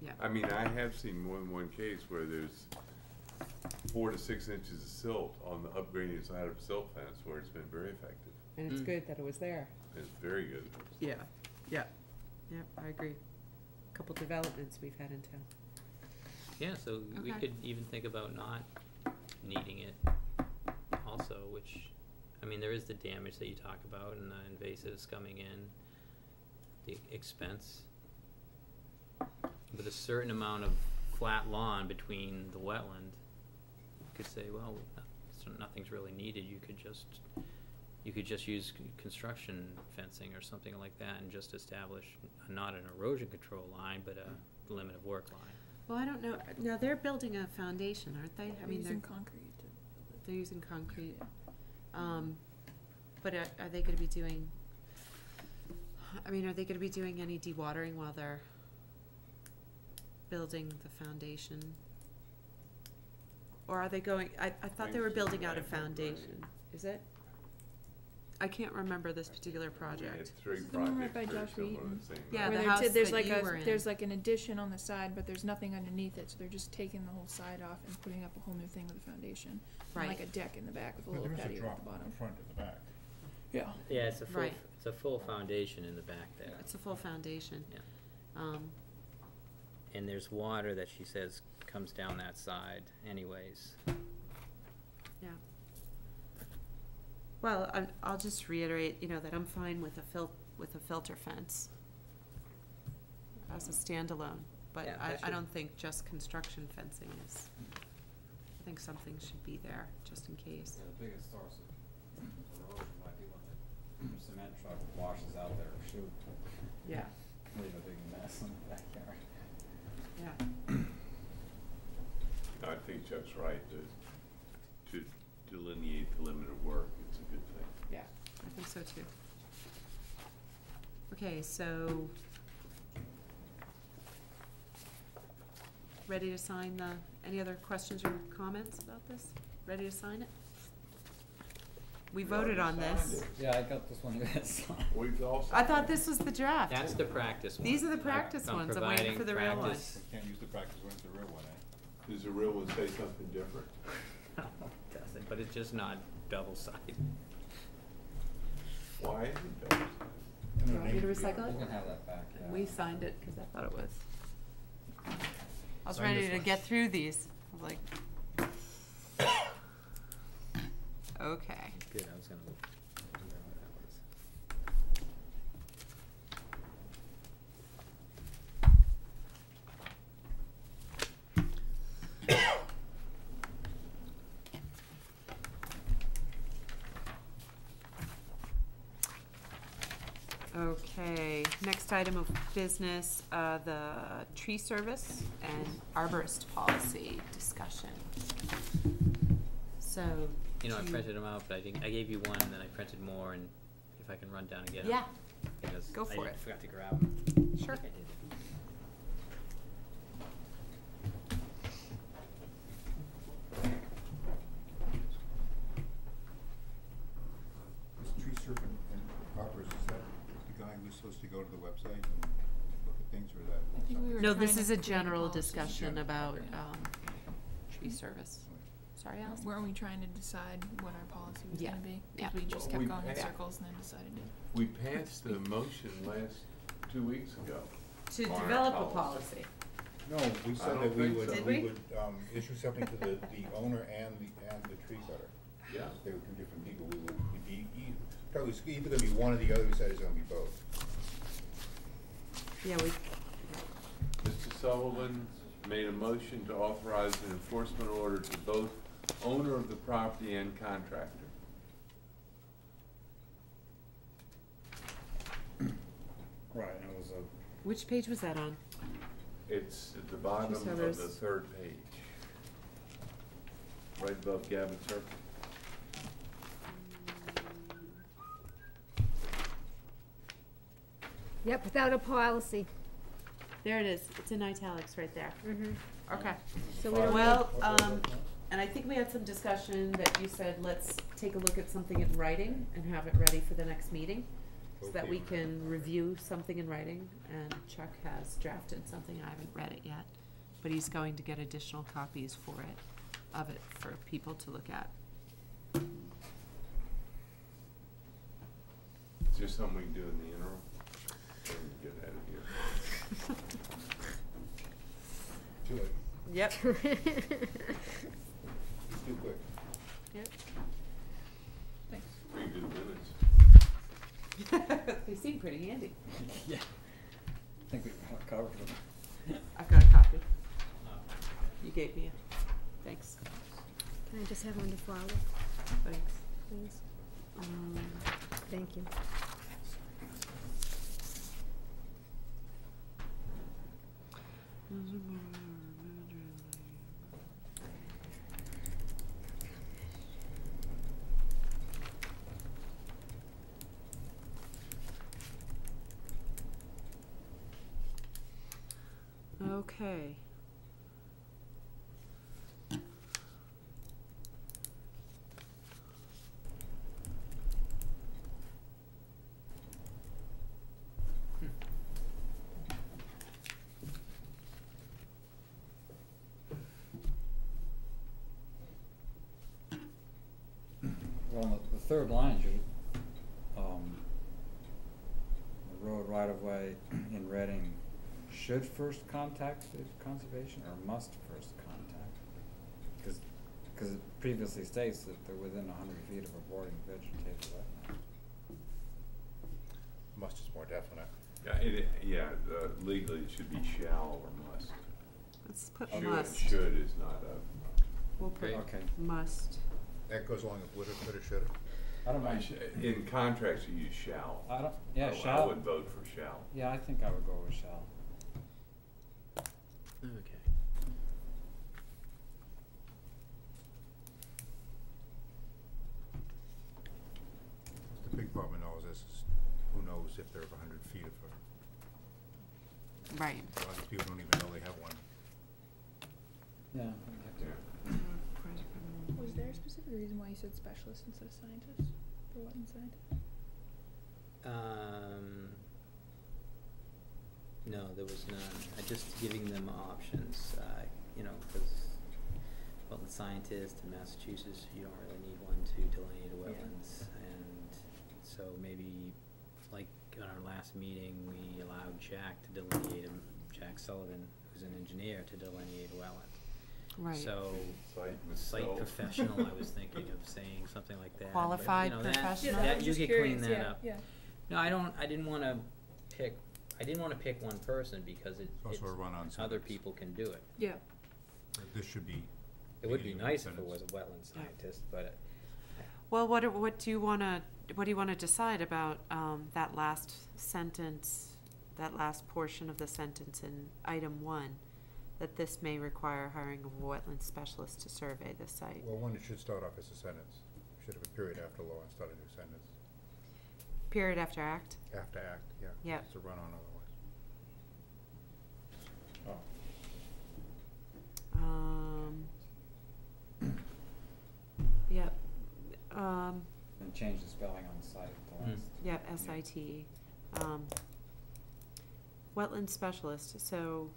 D: yeah,
B: I mean, I have seen more than one case where there's four to six inches of silt on the upgradient side of a silt fence where it's been very effective.
D: and it's
A: Mm.
D: good that it was there.
B: It's very good.
D: Yeah, yeah, yeah, I agree. A couple developments we've had in town.
A: Yeah, so we
D: Okay.
A: could even think about not needing it also, which, I mean, there is the damage that you talk about and the invasives coming in, the expense. With a certain amount of flat lawn between the wetland, you could say, well, so nothing's really needed, you could just, you could just use construction fencing or something like that and just establish not an erosion control line, but a limit of work line.
D: Well, I don't know, now they're building a foundation, aren't they? I mean, they're,
N: concrete.
D: they're using concrete. Um, but are, are they gonna be doing, I mean, are they gonna be doing any dewatering while they're building the foundation? Or are they going, I, I thought they were building out a foundation, is it? I can't remember this particular
B: We had
D: project.
B: three
O: The one right
B: projects
O: by
B: very
O: Josh
B: similar
O: Wheaton.
B: the same
D: Yeah,
B: night.
D: the
O: they're
D: house
O: t- there's
D: that
O: like
D: you
O: a
D: were in.
O: there's like an addition on the side, but there's nothing underneath it, so they're just taking the whole side off and putting up a whole new thing with a foundation. And
D: Right.
O: like a deck in the back with a
L: But
O: little
L: there is a
O: patio at
L: drop
O: the
L: in
O: bottom.
L: the front and the back.
O: Yeah.
A: Yeah, it's a full,
D: Right.
A: it's a full foundation in the back there.
D: It's a full foundation.
A: Yeah.
D: Um,
A: And there's water that she says comes down that side anyways.
D: yeah. Well, I, I'll just reiterate, you know, that I'm fine with a fil- with a filter fence as a standalone, but
A: Yeah,
D: I,
A: that
D: I
A: should-
D: don't think just construction fencing is, I think something should be there, just in case.
E: Yeah, the biggest source of erosion might be when the cement truck washes out their chute,
D: Yeah,
E: leave a big mess in the backyard.
D: yeah.
B: I think Chuck's right, to, to delineate the limit of work, it's a good thing.
D: Yeah, I think so too. Okay, so. Ready to sign the, any other questions or comments about this? Ready to sign it? We voted on this.
E: Yeah, I got this one, yes.
B: We've also.
D: I thought this was the draft.
A: That's the practice one.
D: These are the practice
A: I'm
D: ones. I'm waiting
A: providing
D: for the real one.
A: practice-
L: We can't use the practice when it's the real one, eh?
B: Does the real one say something different? (laughs)
A: No, it doesn't, but it's just not double-sided.
B: Why is it double
L: And
D: You
L: the
D: want me to
L: name should be on
D: recycle
E: You
D: it?
E: can have that back, yeah.
D: We signed it because I thought it was. I was
L: Sign
D: ready
L: this
D: to
L: one.
D: get through these. I was like. (coughs) Okay.
A: Good, I was gonna look. wonder what that was.
D: Okay, next item of business, uh, the tree service and arborist policy discussion. So.
A: You know, I
D: do
A: printed them out, but I I gave you one, and then I printed more, and if I can run down and get them.
D: Yeah,
A: Because
D: go
A: I
D: for
A: didn't-
D: it.
A: forgot to grab them.
D: sure.
L: This tree serpent and Harper's, is that the guy who's supposed to go to the website and look at things, or is that?
O: I think we were
D: No,
O: trying
D: this
O: to
D: is a general discussion about, um, tree service. Sorry, Alice?
O: Weren't we trying to decide what our policy was
D: Yeah,
O: gonna be?
D: yeah.
O: Cause we just
B: Well,
O: kept
B: we
O: going in
B: passed-
O: circles and then decided to.
B: We passed the motion last, two weeks ago.
D: To
B: on our
D: develop a policy.
L: No, we
B: I
L: said
B: don't
L: that we
B: think
L: would,
B: so.
D: Did
L: we
D: we?
L: would, um, issue something to the, the owner and the, and the tree cutter.
B: Yeah.
L: They were two different people, we would, it'd be, e- probably it's either gonna be one or the other, we said it's gonna be both.
D: Yeah, we,
B: Mr. Sullivan made a motion to authorize an enforcement order to both owner of the property and contractor.
C: Right, it was a,
D: which page was that on?
B: It's at the bottom of the
D: others.
B: third page. Right above Gavin Turpin.
N: Yep, without a policy.
D: There it is. It's in italics right there.
N: Mm-hmm.
D: Okay.
N: So we don't
D: Well, um, and I think we had some discussion that you said, let's take a look at something in writing and have it ready for the next meeting. So that we can review something in writing, and Chuck has drafted something, I haven't read it yet. But he's going to get additional copies for it, of it, for people to look at.
B: Is there something we can do in the interim? Before we Get out of here.
L: Too late,
D: Yep.
L: too quick.
D: Yep.
O: Thanks.
B: Pretty good minutes.
D: They seem pretty handy.
E: Yeah. I think we got it covered with it.
D: I've got a copy. You gave me it. Thanks.
N: Can I just have one to follow,
D: Thanks.
N: please?
D: Um,
N: Thank you.
D: Okay.
E: Third line, you, um, the road right of way (clears throat) in Reading should first contact conservation or must first contact? Because it previously states that they're within hundred feet of a bordering vegetated wetland.
C: Must is more definite.
B: Yeah, it, yeah, uh, legally it should be shall or must.
D: Let's put
B: Should,
D: must.
B: should is not a.
D: We'll put
E: Okay.
D: must.
C: That goes along with woulda, coulda, shoulda.
E: I don't mind,
B: In contracts, you use shall.
E: I don't, yeah,
B: oh, I-
E: I
B: would vote for shall.
E: yeah, I think I would go with shall.
A: Okay.
C: The big problem knows is, is who knows if they're a hundred feet of a,
D: Right.
C: a lot of people don't even know they have one.
E: Yeah. I'd have to-
O: Was specific reason why you said specialist instead of scientist for wetland scientist?
A: Um, no, there was none. I just giving them options, uh, you know, because, well, the scientist in Massachusetts, you don't really need one to delineate a
O: Yeah.
A: wetlands. And so maybe, like, on our last meeting, we allowed Jack to delineate them, Jack Sullivan, who's an engineer, to delineate a wetland.
D: Right.
A: So,
B: Site
A: site professional, I was (laughs) thinking of saying something like that. but, you
D: Qualified
A: know, that-
D: professional?
O: Yeah, I
A: that- you
O: just
A: could
O: curious,
A: clean that
O: yeah,
A: up.
O: yeah.
A: No, I don't, I didn't wanna pick, I didn't wanna pick one person because it,
C: It's
A: it's,
C: also run-on
A: other people can do it.
O: Yeah.
C: This should be.
A: It would be
C: beginning of the
A: nice if it was a wetland scientist, but it-
D: Well, what, do- what do you wanna, what do you wanna decide about, um, that last sentence, that last portion of the sentence in item one? That this may require hiring of a wetland specialist to survey the site.
C: Well, one, it should start off as a sentence. Should have a period after law and start a new sentence.
D: Period after act?
C: After act, yeah.
D: Yep.
C: It's a run-on otherwise.
E: Oh,
D: Um. (coughs) Yep, um,
E: and change the spelling on the site, the
A: Hmm.
E: last.
D: yep, S I T, um. Wetland specialist, so.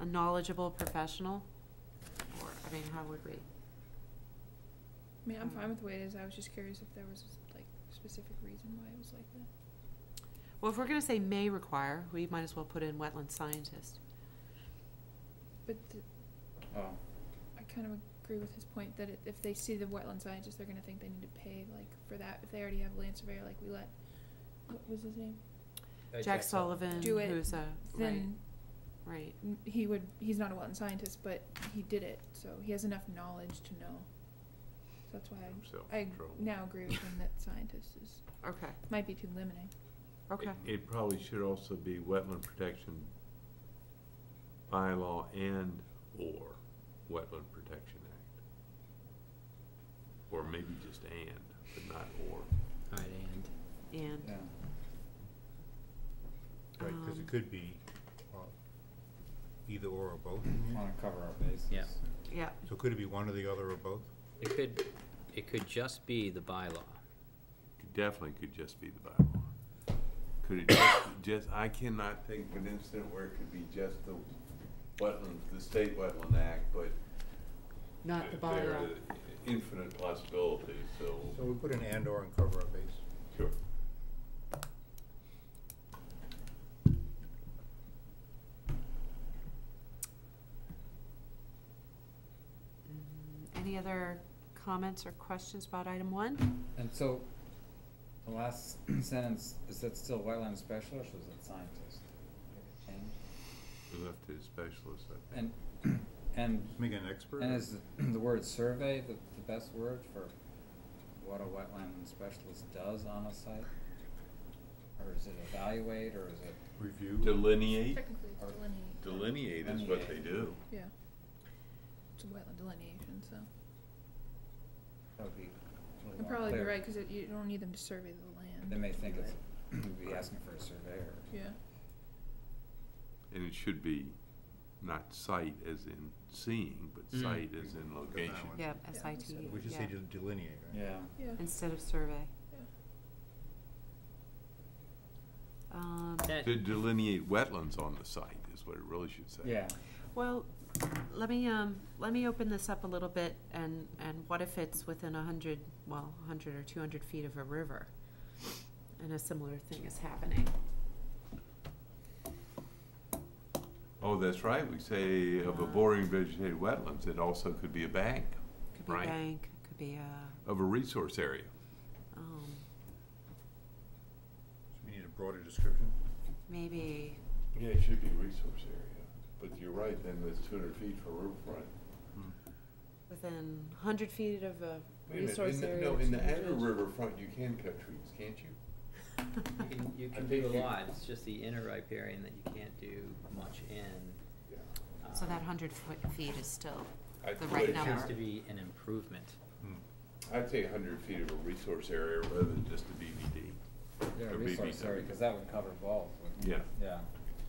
D: A knowledgeable professional, or, I mean, how would we?
O: I mean, I'm fine with the way it is. I was just curious if there was like a specific reason why it was like that.
D: Well, if we're gonna say may require, we might as well put in wetland scientist.
O: But th-
E: Oh,
O: I kind of agree with his point that it, if they see the wetland scientist, they're gonna think they need to pay like for that. If they already have a land surveyor, like we let, what was his name?
A: uh,
D: Jack Sullivan,
O: Do it,
D: who's a, right,
O: Then
D: right,
O: he would. He's not a wetland scientist, but he did it, so he has enough knowledge to know. So that's why
B: Himself
O: I, I
B: in trouble.
O: now agree with him that scientist is
D: okay,
O: might be too limiting.
D: okay.
B: It- It probably should also be wetland protection bylaw and or wetland protection act. Or maybe just and, but not or.
A: alright, and,
D: And,
E: yeah.
C: Right, because
D: Um,
C: it could be, either or or both in here.
E: Wanna cover our bases.
A: Yeah.
D: yeah,
C: So could it be one or the other or both?
A: it could, it could just be the bylaw.
B: It definitely could just be the bylaw. Could it just, just, I cannot think of an incident where it could be just the wetland, the state wetland act, but
D: not the
B: there
D: bylaw.
B: infinite possibilities, so.
C: So we put an and or and cover our base.
B: Sure.
D: Other comments or questions about item one?
E: And so, the last sentence, is that still wetland specialist or is it scientist? Did it change?
B: We left to the specialist, I think.
E: And, and,
C: Make an expert.
E: and is the, the word survey the, the best word for what a wetland specialist does on a site? Or is it evaluate, or is it,
C: Review.
B: Delineate,
O: Technically, it's delineate.
B: delineate is what they do.
O: Yeah. It's a wetland delineation, so.
E: That would be a little
O: You'd
E: more
O: probably be
E: clear.
O: right, cause you don't need them to survey the land.
E: They may think
O: to do
E: it's,
O: it.
E: we'd (clears throat) be asking for a surveyor.
O: Yeah,
B: And it should be not sight as in seeing, but
A: Mm.
B: sight as in location.
D: Yeah, S-I-T,
L: We just
D: yeah.
L: say to delineate, right?
O: Yeah.
D: Instead of survey. Um,
A: That-
B: To delineate wetlands on the site is what it really should say.
E: Yeah.
D: well, let me, um, let me open this up a little bit and, and what if it's within a hundred, well, a hundred or two hundred feet of a river? And a similar thing is happening.
B: Oh, that's right, we say of a bordering vegetated wetlands, it also could be a bank
D: Could be a
B: Right.
D: bank, could be a,
B: of a resource area.
D: um,
L: So we need a broader description?
D: maybe,
B: Yeah, it should be resource area, but you're right, then it's two hundred feet for riverfront.
D: within hundred feet of a
B: Wait a minute,
D: resource
B: in the-
D: area.
B: No, in the
D: 200.
B: outer riverfront, you can cut trees, can't you?
A: You can, you
B: I
A: can do a
B: you-
A: lot, it's just the inner riparian that you can't do much in.
D: So
A: Um,
D: that hundred foot feet is still
B: I-
D: the right
B: it
A: It
D: number.
A: has to be an improvement.
B: I'd say hundred feet of a resource area rather than just a BVW.
E: Yeah,
B: Or
E: resource
B: BVW.
E: area, cause that would cover both, wouldn't it?
B: Yeah.
E: Yeah,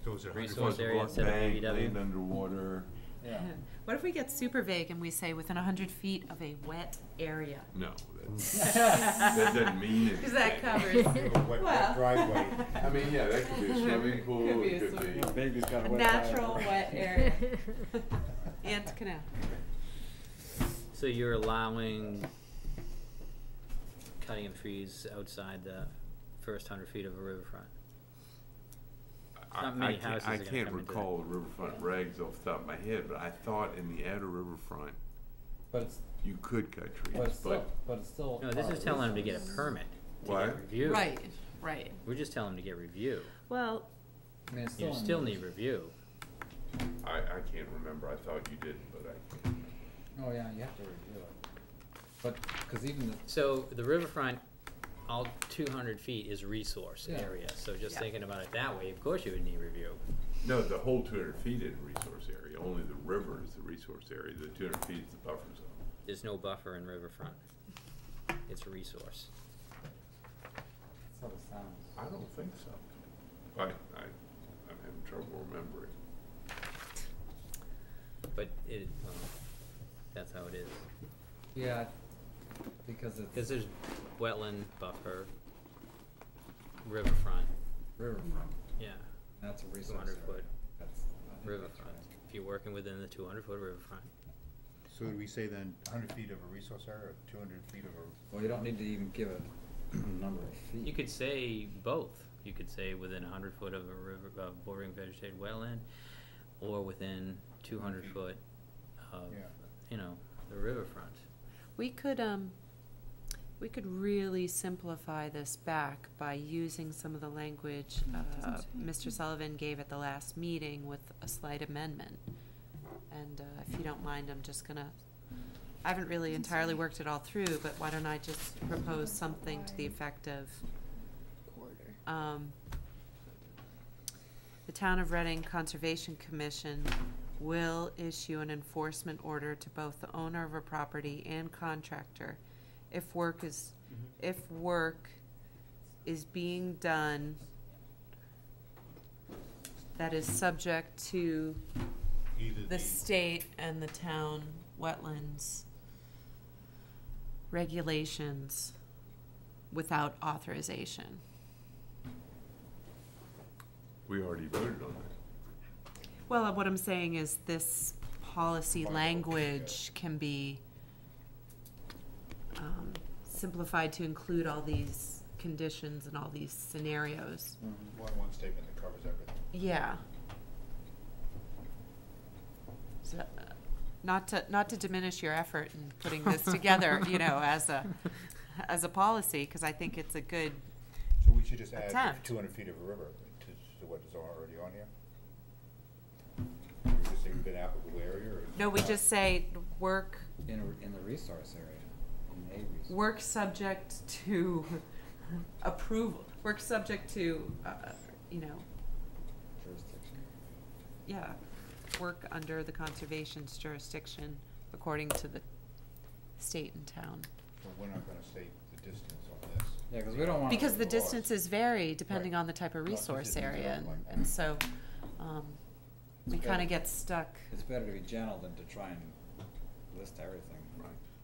L: So is it hundred
A: Resource
L: foot?
A: area instead of
B: Bank,
A: BVW.
B: land underwater,
E: yeah. (laughs)
D: What if we get super vague and we say within hundred feet of a wet area?
B: no, that's, (laughs) that doesn't mean anything.
D: Cause that covers,
L: A wet- wet
D: well.
L: driveway.
B: I mean, yeah, that could be a swimming (laughs) pool,
D: Could be a
B: it could
D: swimming
B: be.
D: pool.
E: Baby's got
D: A
E: a wet
D: natural
E: tire.
D: wet area. Ant canal.
A: So you're allowing cutting of trees outside the first hundred feet of a riverfront?
B: I-
A: Not many
B: I can't-
A: houses are
B: I
A: gonna
B: can't
A: come into
B: recall the riverfront regs off the top of my head, but I thought in the outer riverfront,
E: But it's,
B: you could cut
E: but
B: trees,
E: it's still,
B: but.
E: but it's still.
A: No, this is telling them to get a permit, to
B: What?
A: get review.
D: Right, right.
A: We're just telling them to get review.
D: Well,
E: I mean, it's
A: You
E: still. in
A: still
E: the-
A: need review.
B: I, I can't remember, I thought you didn't, but I can't.
E: Oh, yeah, you have to review it. But, cause even the,
A: So the riverfront, all two hundred feet is resource
E: Yeah.
A: area, so just
D: Yeah.
A: thinking about it that way, of course you would need review.
B: No, the whole two hundred feet is resource area, only the river is the resource area, the two hundred feet is the buffer zone.
A: There's no buffer in riverfront. It's a resource.
E: that's how it sounds.
B: I don't think so. I, I, I'm having trouble remembering.
A: But it, well, that's how it is.
E: Yeah, because it's.
A: Cause there's wetland buffer, riverfront,
E: Riverfront,
A: yeah,
E: that's a resource
A: two hundred
E: area.
A: foot
E: That's, I think that's
A: riverfront.
E: right.
A: If you're working within the two hundred foot riverfront.
L: So would we say then hundred feet of a resource area or two hundred feet of a?
E: Well, you don't need to even give a (clears throat) number of feet.
A: You could say both. You could say within hundred foot of a river, uh, bordering vegetated wetland, or within two hundred foot of,
L: Yeah.
A: you know, the riverfront.
D: we could, um, we could really simplify this back by using some of the language, uh, Mr. Sullivan gave at the last meeting with a slight amendment. And, uh, if you don't mind, I'm just gonna, I haven't really entirely worked it all through, but why don't I just propose something to the effect of,
O: Quarter.
D: um, the Town of Reading Conservation Commission will issue an enforcement order to both the owner of a property and contractor if work is, if work is being done that is subject to
L: Either
D: the state and the town wetlands regulations without authorization.
B: We already voted on that.
D: Well, what I'm saying is this policy language can be um, simplified to include all these conditions and all these scenarios.
L: One, one statement that covers everything.
D: Yeah. So, uh, not to, not to diminish your effort in putting this together, you know, (laughs) as a, as a policy, because I think it's a good,
L: So we should just add
D: Attempt.
L: two hundred feet of a river to, to what is already on here? We just say within applicable area or?
D: no, we just say, work,
E: In a, in the resource area, in a resource.
D: Work subject to approval, work subject to, uh, you know,
E: Jurisdiction.
D: yeah, work under the conservation's jurisdiction according to the state and town.
L: But we're not gonna state the distance on this.
E: Yeah, cause we don't want.
D: Because the distances vary depending on the type of
L: No, it's
D: resource
L: just
D: area, and,
L: like
D: and so, um, we
E: It's
D: kinda get stuck.
E: It's better to be gentle than to try and list everything.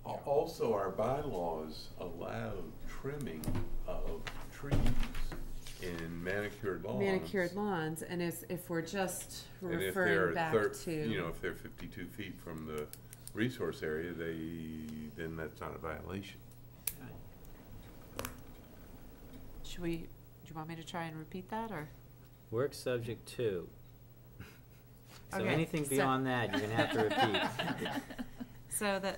B: Right. Al- Also, our bylaws allow trimming of trees in manicured lawns.
D: Manicured lawns, and if, if we're just
B: And if
D: referring
B: they're
D: back
B: thir-
D: to.
B: You know, if they're fifty-two feet from the resource area, they, then that's not a violation.
D: Should we, do you want me to try and repeat that, or?
A: Work subject to. So
D: Okay,
A: anything
D: so-
A: beyond that, you're gonna have to repeat. (laughs)
D: So the,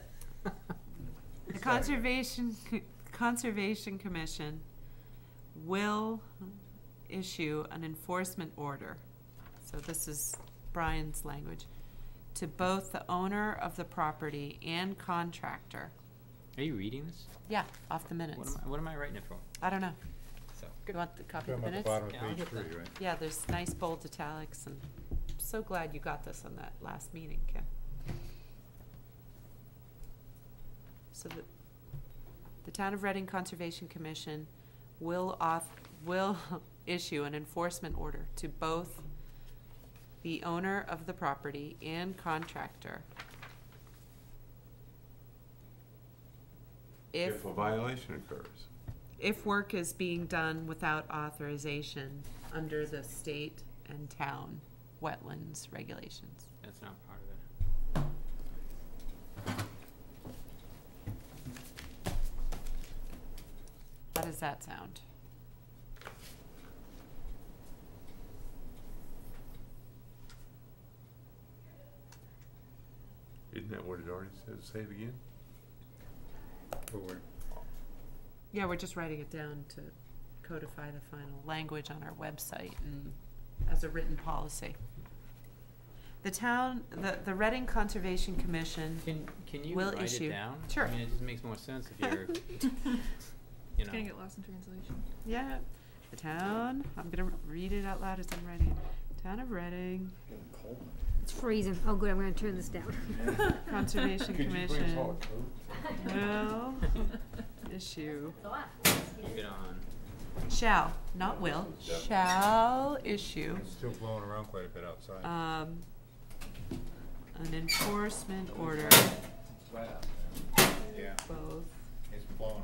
D: the Conservation, Conservation Commission will issue an enforcement order. So this is Brian's language, to both the owner of the property and contractor.
A: Are you reading this?
D: Yeah, off the
A: What
D: minutes.
A: am I, what am I writing it for?
D: I don't know.
A: So,
D: You want the copy of
C: Talking
D: the
C: about the
D: minutes?
C: bottom of
A: Yeah, I'll
C: page
A: get
C: three,
A: that.
C: right?
D: Yeah, there's nice bold italics, and I'm so glad you got this on that last meeting, Kim. So the, the Town of Reading Conservation Commission will auth, will (laughs) issue an enforcement order to both the owner of the property and contractor. If,
B: If a violation occurs.
D: if work is being done without authorization under the state and town wetlands regulations.
A: that's not part of it.
D: How does that sound?
B: Isn't that what it already says? Say it again?
C: But we're,
D: Yeah, we're just writing it down to codify the final language on our website and as a written policy. The town, the, the Reading Conservation Commission,
A: Can, can you
D: Will
A: write
D: issue-
A: it down?
D: Sure.
A: I mean, it just makes more sense if you're, (laughs) (laughs) you
O: It's
A: know.
O: gonna get lost in translation.
D: yeah, the town, I'm gonna read it out loud as I'm writing it. Town of Reading
N: It's freezing. Oh, good, I'm gonna turn this down. (laughs)
D: Conservation
L: Could you bring us
D: Commission
L: all a
D: will (laughs) issue,
A: Keep it on.
D: shall, not will, shall issue,
C: it's still blowing around quite a bit outside.
D: um, an enforcement order,
E: It's wet out there.
C: Yeah,
D: both,
C: it's blowing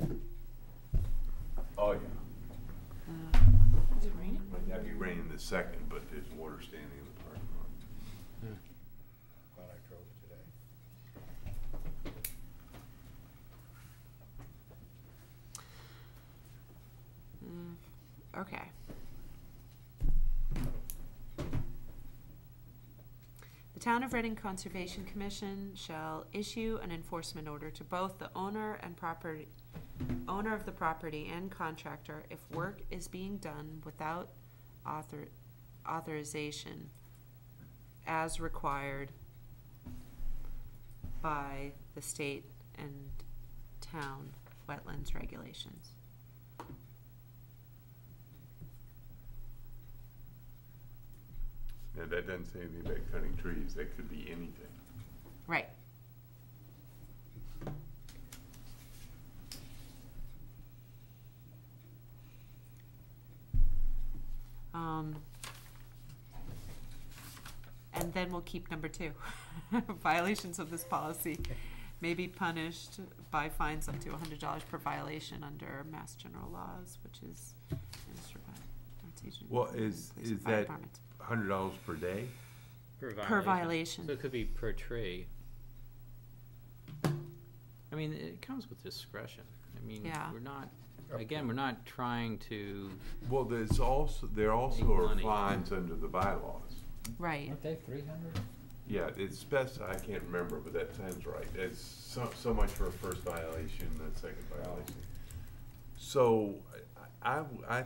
C: around.
B: Oh, yeah.
D: uh,
O: Is it raining?
B: Might not be raining the second, but there's water standing in the parking lot.
C: Glad I drove today.
D: Mm, Okay. The Town of Reading Conservation Commission shall issue an enforcement order to both the owner and property, owner of the property and contractor if work is being done without author, authorization as required by the state and town wetlands regulations.
B: Now, that doesn't say anything about cutting trees. That could be anything.
D: Right. Um, and then we'll keep number two. (laughs) Violations of this policy may be punished by fines up to hundred dollars per violation under Mass General Laws, which is administered by Arts Agent.
B: Well, is,
D: Police
B: is
D: Fire
B: that
D: Department.
B: hundred dollars per day?
A: Per
D: Per violation.
A: So it could be per tree. I mean, it comes with discretion. I mean,
D: Yeah.
A: we're not, again, we're not trying to,
B: Well, there's also, there also are
A: money.
B: fines under the bylaws.
D: Right.
E: Aren't they three hundred?
B: Yeah, it's best, I can't remember, but that sounds right. It's so, so much for a first violation, a second violation. So, I, I, I-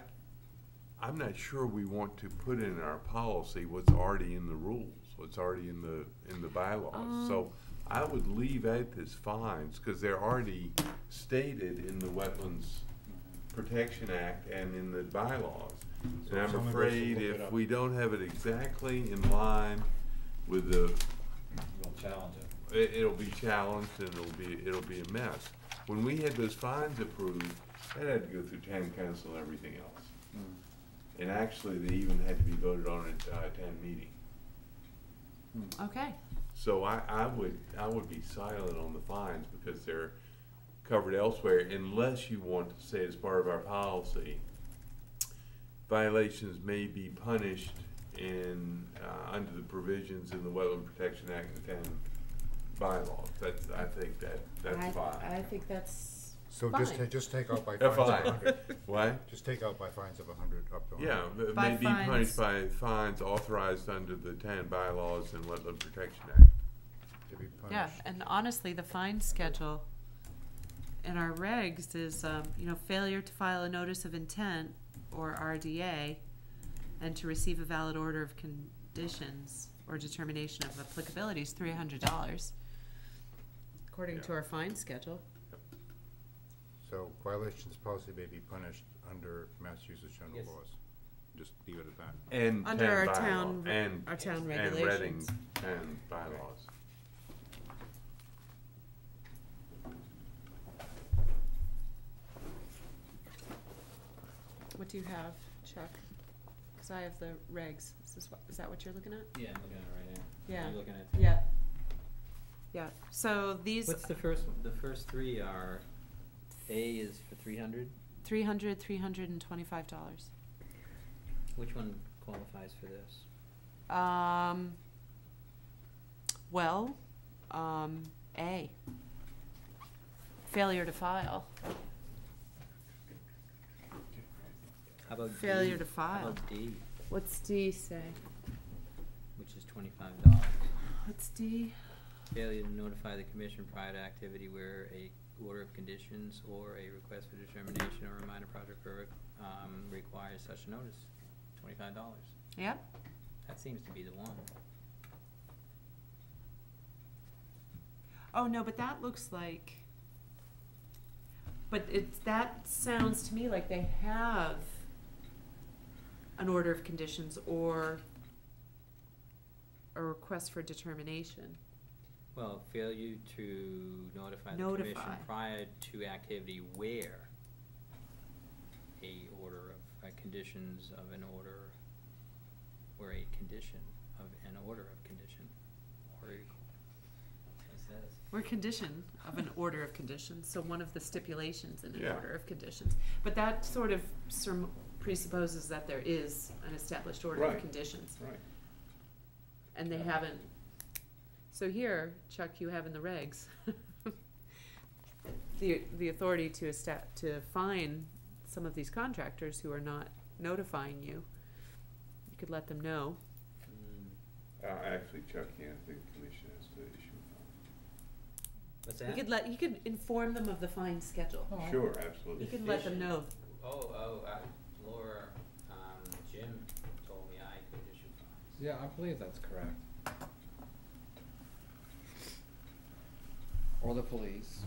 B: I'm not sure we want to put in our policy what's already in the rules, what's already in the, in the bylaws. Um. So, I would leave out this fines, cause they're already stated in the Wetlands Protection Act and in the bylaws.
C: So
B: And
C: if
B: I'm
C: someone goes to
B: afraid if we don't have it exactly in line with the,
E: We'll challenge it.
B: it, it'll be challenged and it'll be, it'll be a mess. When we had those fines approved, that had to go through town council and everything else. And actually, they even had to be voted on at, uh, town meeting.
D: Okay,
B: So I, I would, I would be silent on the fines because they're covered elsewhere unless you want to say as part of our policy, violations may be punished in, uh, under the provisions in the Wetland Protection Act and ten bylaws. That's, I think that,
D: I,
B: that's fine.
D: I think that's
L: So just,
D: fine.
L: ta- just take out by (laughs) fines of a hundred.
B: What?
L: Just take out by fines of a hundred up to a hundred.
B: Yeah, it may be
D: fines.
B: punished by fines authorized under the ten bylaws and Wetland Protection Act.
L: To be punished.
D: Yeah, and honestly, the fine schedule in our regs is, um, you know, failure to file a notice of intent or RDA and to receive a valid order of conditions or determination of applicability is three hundred dollars. According to
B: Yeah.
D: our fine schedule.
L: So violations policy may be punished under Massachusetts general
A: Yes.
L: laws. Just leave it at that.
B: And
D: Under our town re-
B: and-
D: our town
B: And
D: regulations.
B: Reading ten bylaws.
D: What do you have, Chuck? Cause I have the regs. Is this what, is that what you're looking at?
A: Yeah, I'm looking at it right here.
D: Yeah.
A: You're looking at.
D: Yeah. Yeah, so these,
A: What's the first, the first three are, A is for three hundred,
D: three hundred, three hundred and twenty-five dollars.
A: which one qualifies for this?
D: Um, well, um, A. Failure to file.
A: How about D?
D: Failure to
A: How
D: file.
A: about D,
D: What's D say?
A: which is twenty-five dollars?
D: What's D?
A: Failure to notify the commission prior to activity where a order of conditions or a request for determination or a minor project permit, um, requires such notice, twenty-five dollars.
D: Yep.
A: That seems to be the one.
D: Oh, no, but that looks like, but it's, that sounds to me like they have an order of conditions or a request for determination.
A: Well, failure to notify the commission
D: Notify.
A: prior to activity where a order of, uh, conditions of an order, or a condition of an order of condition, or a, it says.
D: Or condition of an order of conditions, so one of the stipulations in an
B: Yeah.
D: order of conditions. But that sort of surm- presupposes that there is an established order of
B: Right.
D: conditions.
B: Right.
D: And they haven't, so here, Chuck, you have in the regs, (laughs) the, the authority to esta- to fine some of these contractors who are not notifying you. You could let them know.
A: Mm,
B: Uh, actually, Chuck can't, the commission has to issue a
A: What's
D: You could let, you could inform them of the fine schedule.
B: fine. Sure, absolutely.
D: You
B: absolutely.
D: can let them know.
A: Oh, oh, uh, Laura, um, Jim told me I could issue fines.
C: Yeah, I believe that's correct. Or the police.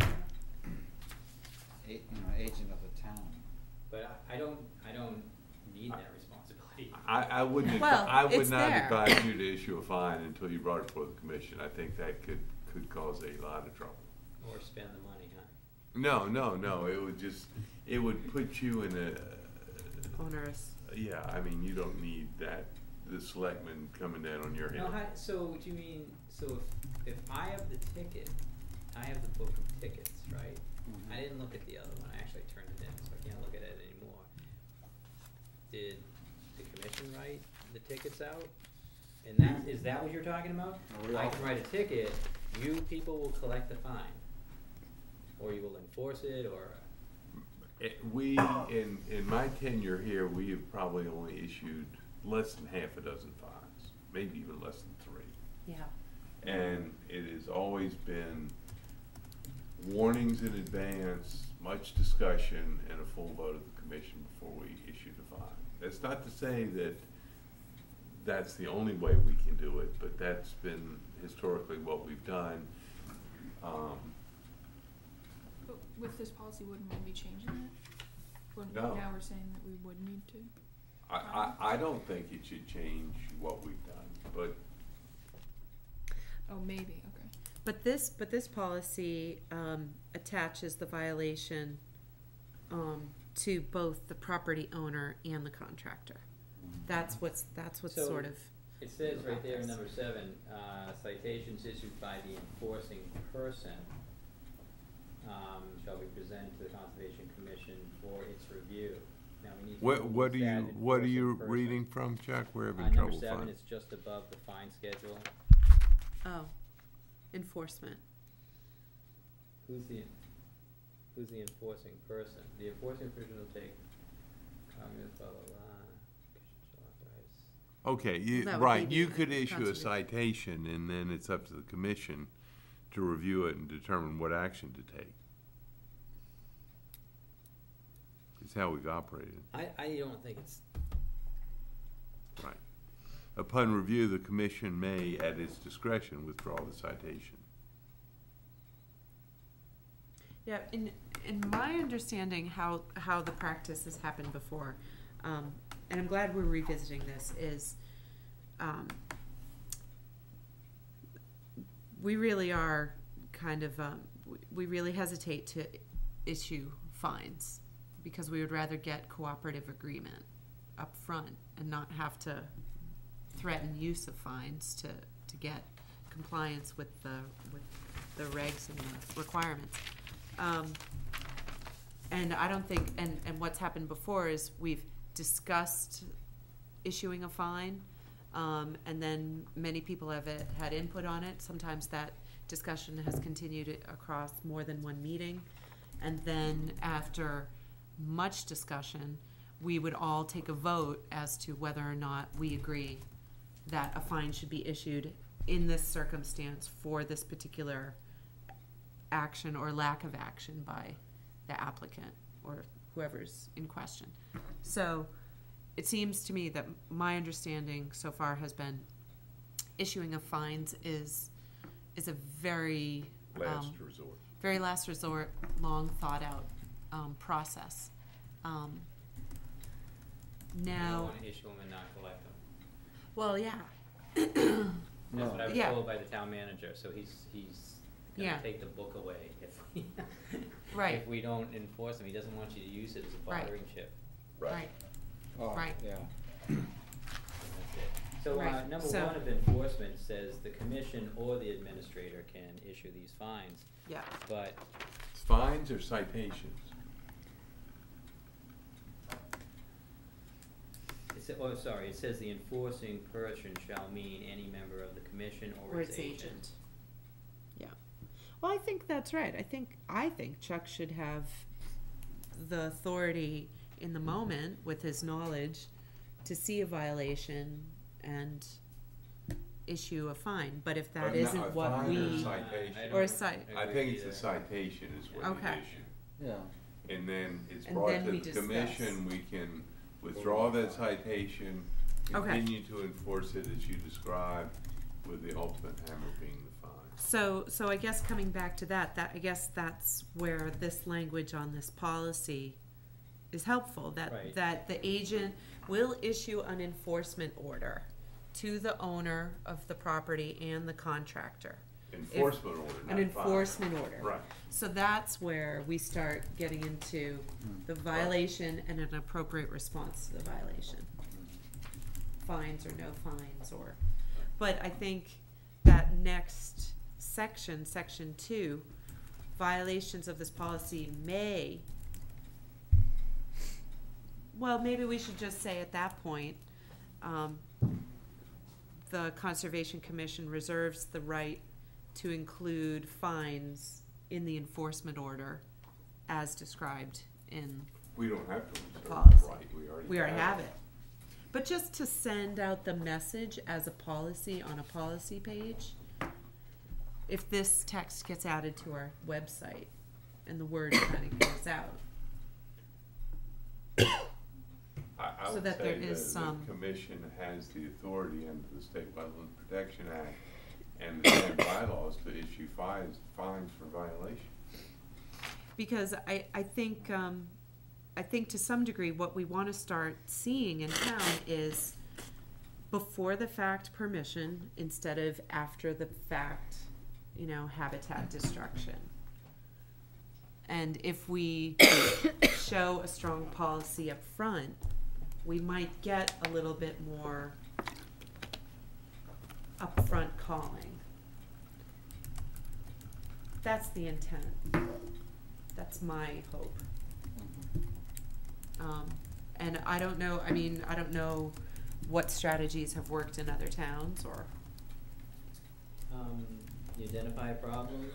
C: A, you know, agent of the town.
A: But I, I don't, I don't need that responsibility. (laughs)
B: I, I wouldn't, advi-
D: Well,
B: I would
D: it's
B: not
D: there.
B: advise you to issue a fine until you brought it before the commission. I think that could, could cause a lot of trouble.
A: Or spend the money, huh?
B: No, no, no, it would just, it would put you in a,
D: Onerous.
B: yeah, I mean, you don't need that, the selectman coming down on your head.
A: No, how, so do you mean, so if, if I have the ticket, I have the book of tickets, right?
B: Mm-hmm.
A: I didn't look at the other one, I actually turned it in, so I can't look at it anymore. Did the commission write the tickets out? And that, is that what you're talking about? I can write a ticket, you people will collect the fine. Or you will enforce it, or,
B: We, in, in my tenure here, we have probably only issued less than half a dozen fines, maybe even less than three.
D: Yeah.
B: And it has always been warnings in advance, much discussion, and a full vote of the commission before we issue the fine. That's not to say that that's the only way we can do it, but that's been historically what we've done. Um,
O: with this policy, wouldn't we be changing that? When
B: No.
O: now we're saying that we would need to.
B: I, I, I don't think it should change what we've done, but
O: Oh, maybe, okay.
D: But this, but this policy, um, attaches the violation, um, to both the property owner and the contractor. That's what's, that's what's
A: So-
D: sort of,
A: It says right there in number seven, uh, citations issued by the enforcing person, um, shall be presented to the Conservation Commission for its review. Now, we need to.
B: What, what are you, what are you
A: person.
B: reading from, Chuck? We're
A: Uh,
B: having
A: number
B: trouble
A: seven,
B: finding.
A: it's just above the fine schedule.
D: Oh, enforcement.
A: Who's the, who's the enforcing person? The enforcing person will take, comments, blah, blah, blah. Authorize.
B: Okay, you,
D: That
B: right, you could issue a citation and then it's up to the commission to review it and determine what action to take. It's how we've operated,
A: I, I don't think it's,
B: right. Upon review, the commission may, at its discretion, withdraw the citation.
D: Yeah, in, in my understanding, how, how the practice has happened before, um, and I'm glad we're revisiting this, is, um, we really are kind of, um, we- really hesitate to issue fines, because we would rather get cooperative agreement up front and not have to threaten use of fines to, to get compliance with the, with the regs and the requirements. Um, and I don't think, and, and what's happened before is we've discussed issuing a fine, um, and then many people have uh, had input on it. Sometimes that discussion has continued across more than one meeting. And then after much discussion, we would all take a vote as to whether or not we agree that a fine should be issued in this circumstance for this particular action or lack of action by the applicant or whoever's in question. So it seems to me that my understanding so far has been issuing of fines is, is a very,
B: Last
D: um,
B: resort.
D: very last resort, long thought out, um, process. Um, now,
A: wanna issue them and not collect them.
D: well, yeah,
A: That's what I was
D: Yeah.
A: told by the town manager, so he's, he's
D: Yeah.
A: gonna take the book away if we, (laughs)
D: Right.
A: if we don't enforce them, he doesn't want you to use it as a
D: Right.
A: bartering chip.
D: right,
C: Oh,
D: Right.
C: Yeah.
A: And. So, uh,
D: Right,
A: number
D: so-
A: one of enforcement says the commission or the administrator can issue these fines,
D: yeah.
A: but
B: Fines or citations?
A: it sa- oh, sorry, it says the enforcing person shall mean any member of the commission or its agent.
D: Yeah. Well, I think that's right. I think, I think Chuck should have the authority in the moment with his knowledge to see a violation and issue a fine. But if that
B: But no,
D: isn't
B: a
D: what
B: fine or
D: we,
B: citation?
A: I
D: Or a
A: don't.
B: I think it's a citation is what you
D: Okay.
B: issue.
C: Yeah.
B: And then it's
D: And
B: brought
D: then
B: to
D: we
B: the commission, we can withdraw that citation,
D: Okay.
B: continue to enforce it as you described, with the ultimate hammer being the fine.
D: So, so I guess coming back to that, that, I guess that's where this language on this policy is helpful, that,
A: Right.
D: that the agent will issue an enforcement order to the owner of the property and the contractor.
B: Enforcement order, not
D: An
B: fine.
D: enforcement order.
B: Right.
D: So that's where we start getting into hmm. the violation and an appropriate response to the violation. Fines or no fines or, but I think that next section, section two, violations of this policy may, well, maybe we should just say at that point, um, the Conservation Commission reserves the right to include fines in the enforcement order as described in,
B: We don't have to reserve
D: Policy.
B: the right, we already
D: we already have it. But just to send out the message as a policy on a policy page, if this text gets added to our website and the word kind of goes out.
B: I, I
D: So
B: would
D: that
B: say
D: there
B: the,
D: some-
B: the commission has the authority under the State Wetland Protection Act and the state bylaws to issue fines, fines for violation.
D: Because I, I think, um, I think to some degree, what we wanna start seeing in town is before the fact permission instead of after the fact, you know, habitat destruction. And if we show a strong policy up front, we might get a little bit more upfront calling. That's the intent. That's my hope. Mm-hmm. Um, and I don't know, I mean, I don't know what strategies have worked in other towns or.
A: Um, you identify a problem,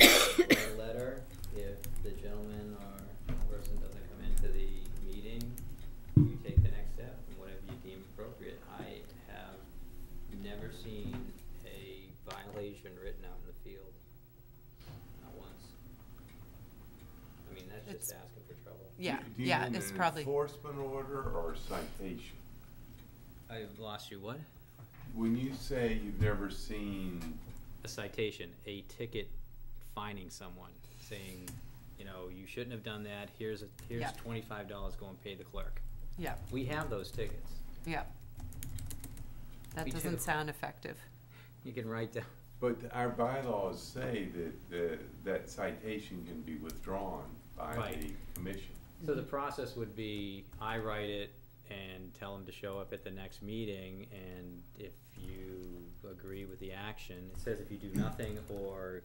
A: you (coughs) write a letter, if the gentlemen are trouble.
D: yeah,
B: Do you
D: yeah,
B: mean
D: it's
B: an
D: probably,
B: Enforcement order or a citation?
A: I've lost you, what?
B: When you say you've never seen,
A: a citation, a ticket fining someone, saying, you know, you shouldn't have done that, here's a, here's
D: Yeah.
A: twenty-five dollars, go and pay the clerk.
D: yeah,
A: We have those tickets.
D: yeah. That
A: We
D: doesn't sound effective.
A: You can write down,
B: but our bylaws say that, the that citation can be withdrawn by
A: Right.
B: the commission.
A: So the process would be, I write it and tell them to show up at the next meeting, and if you agree with the action, it says if you do nothing or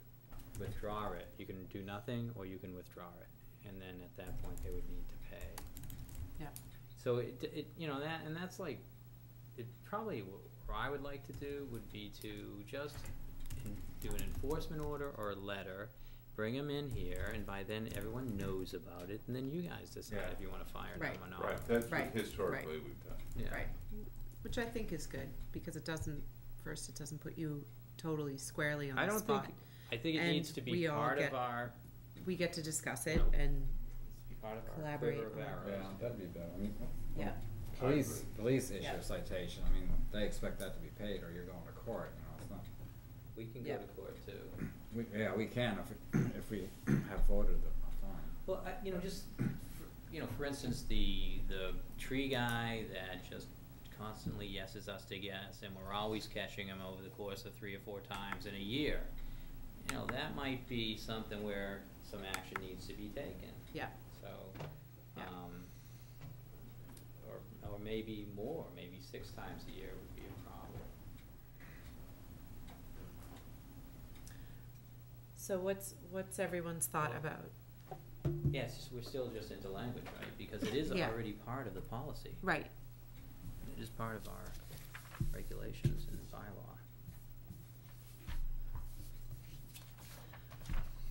A: withdraw it, you can do nothing or you can withdraw it, and then at that point, they would need to pay.
D: Yeah.
A: So it, it, you know, that, and that's like, it probably, what I would like to do would be to just do an enforcement order or a letter, bring them in here, and by then, everyone knows about it, and then you guys decide
B: Yeah.
A: if you wanna fire them or not.
B: Right, that's what
D: Right,
B: historically we've done.
A: Yeah.
D: Right. Which I think is good, because it doesn't, first, it doesn't put you totally squarely on the
A: I
D: the
A: don't
D: spot.
A: think, I think it
D: And
A: needs to be
D: we all
A: part
D: get-
A: of our,
D: We get to discuss it
A: No.
D: and,
A: be part of our
D: Collaborate
A: quiver of
D: on it.
A: arrows.
E: Yeah, that'd be better, I mean, oh, oh.
D: yeah,
E: police, police issue
D: Yeah.
E: a citation, I mean, they expect that to be paid or you're going to court, you know, it's not,
A: We can
D: Yeah.
A: go to court too.
E: We, yeah, we can if, we- (clears throat) if we have voted the, a fine.
A: Well, I, you know, just, for- you know, for instance, the, the tree guy that just constantly yeses us to yes, and we're always catching him over the course of three or four times in a year. You know, that might be something where some action needs to be taken,
D: yeah,
A: so,
D: Yeah.
A: um, or, or maybe more, maybe six times a year would be a problem.
D: So what's, what's everyone's thought about,
A: Yes, we're still just into language, right, because it is
D: Yeah.
A: already part of the policy.
D: right,
A: It is part of our regulations and bylaw.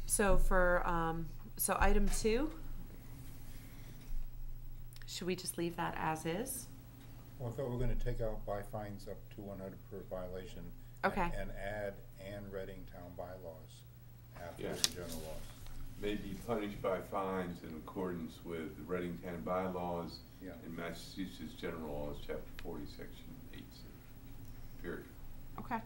D: so for, um, so item two, should we just leave that as is?
L: Well, I thought we were gonna take out by fines up to one hundred per violation. a-
D: Okay.
L: And add and Reading town bylaws after
B: Yeah.
L: the general laws.
B: May be punished by fines in accordance with the Reading Town bylaws
L: Yeah.
B: and Massachusetts General Laws, Chapter forty, Section eight Period.
D: Okay.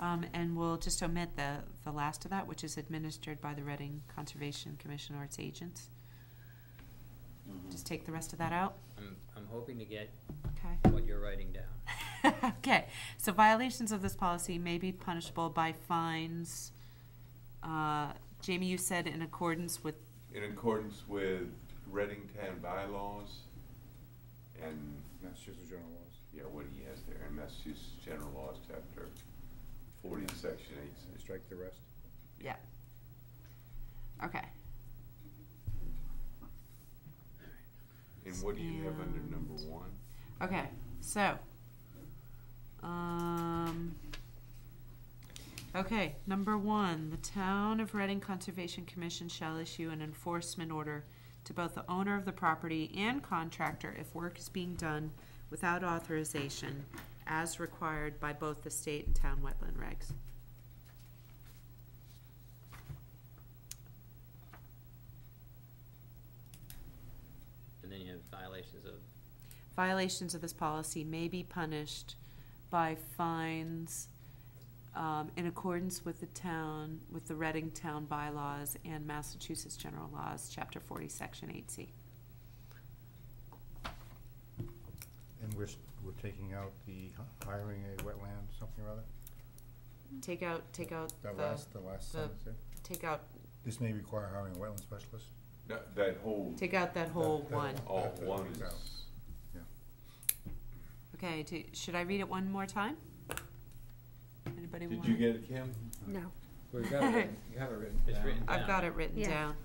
D: Um, and we'll just omit the, the last of that, which is administered by the Reading Conservation Commission or its agents. Just take the rest of that out,
A: I'm, I'm hoping to get
D: okay?
A: what you're writing down. (laughs)
D: Okay, so violations of this policy may be punishable by fines. Uh, Jamie, you said in accordance with,
B: In accordance with Reading Town bylaws and,
L: Massachusetts general laws.
B: yeah, what he has there, and Massachusetts General Laws, Chapter forty, Section eight
L: Strike the rest.
D: yeah. Okay,
B: And what do you have under number one?
D: okay, so, um, okay, number one, the Town of Reading Conservation Commission shall issue an enforcement order to both the owner of the property and contractor if work is being done without authorization as required by both the state and town wetland regs.
A: And then you have violations of,
D: Violations of this policy may be punished by fines um, in accordance with the town, with the Reading Town bylaws and Massachusetts General Laws, Chapter forty, Section eight C.
L: And we're, s- we're taking out the h- hiring a wetland, something or other?
D: Take out, take out
L: That
D: the,
L: last, the last
D: the-
L: sentence there?
D: take out,
L: This may require hiring a wetland specialist?
B: That, that whole,
D: take out that whole
L: That- that-
D: one.
B: all
L: that
B: one
L: leaves
B: is,
L: out.
D: Okay, do, should I read it one more time? Anybody want?
B: Did you get it, Kim?
N: No.
E: Well, you got it, written- you have it written
A: It's
E: down.
A: written
D: I've got it written
N: Yeah.
D: down.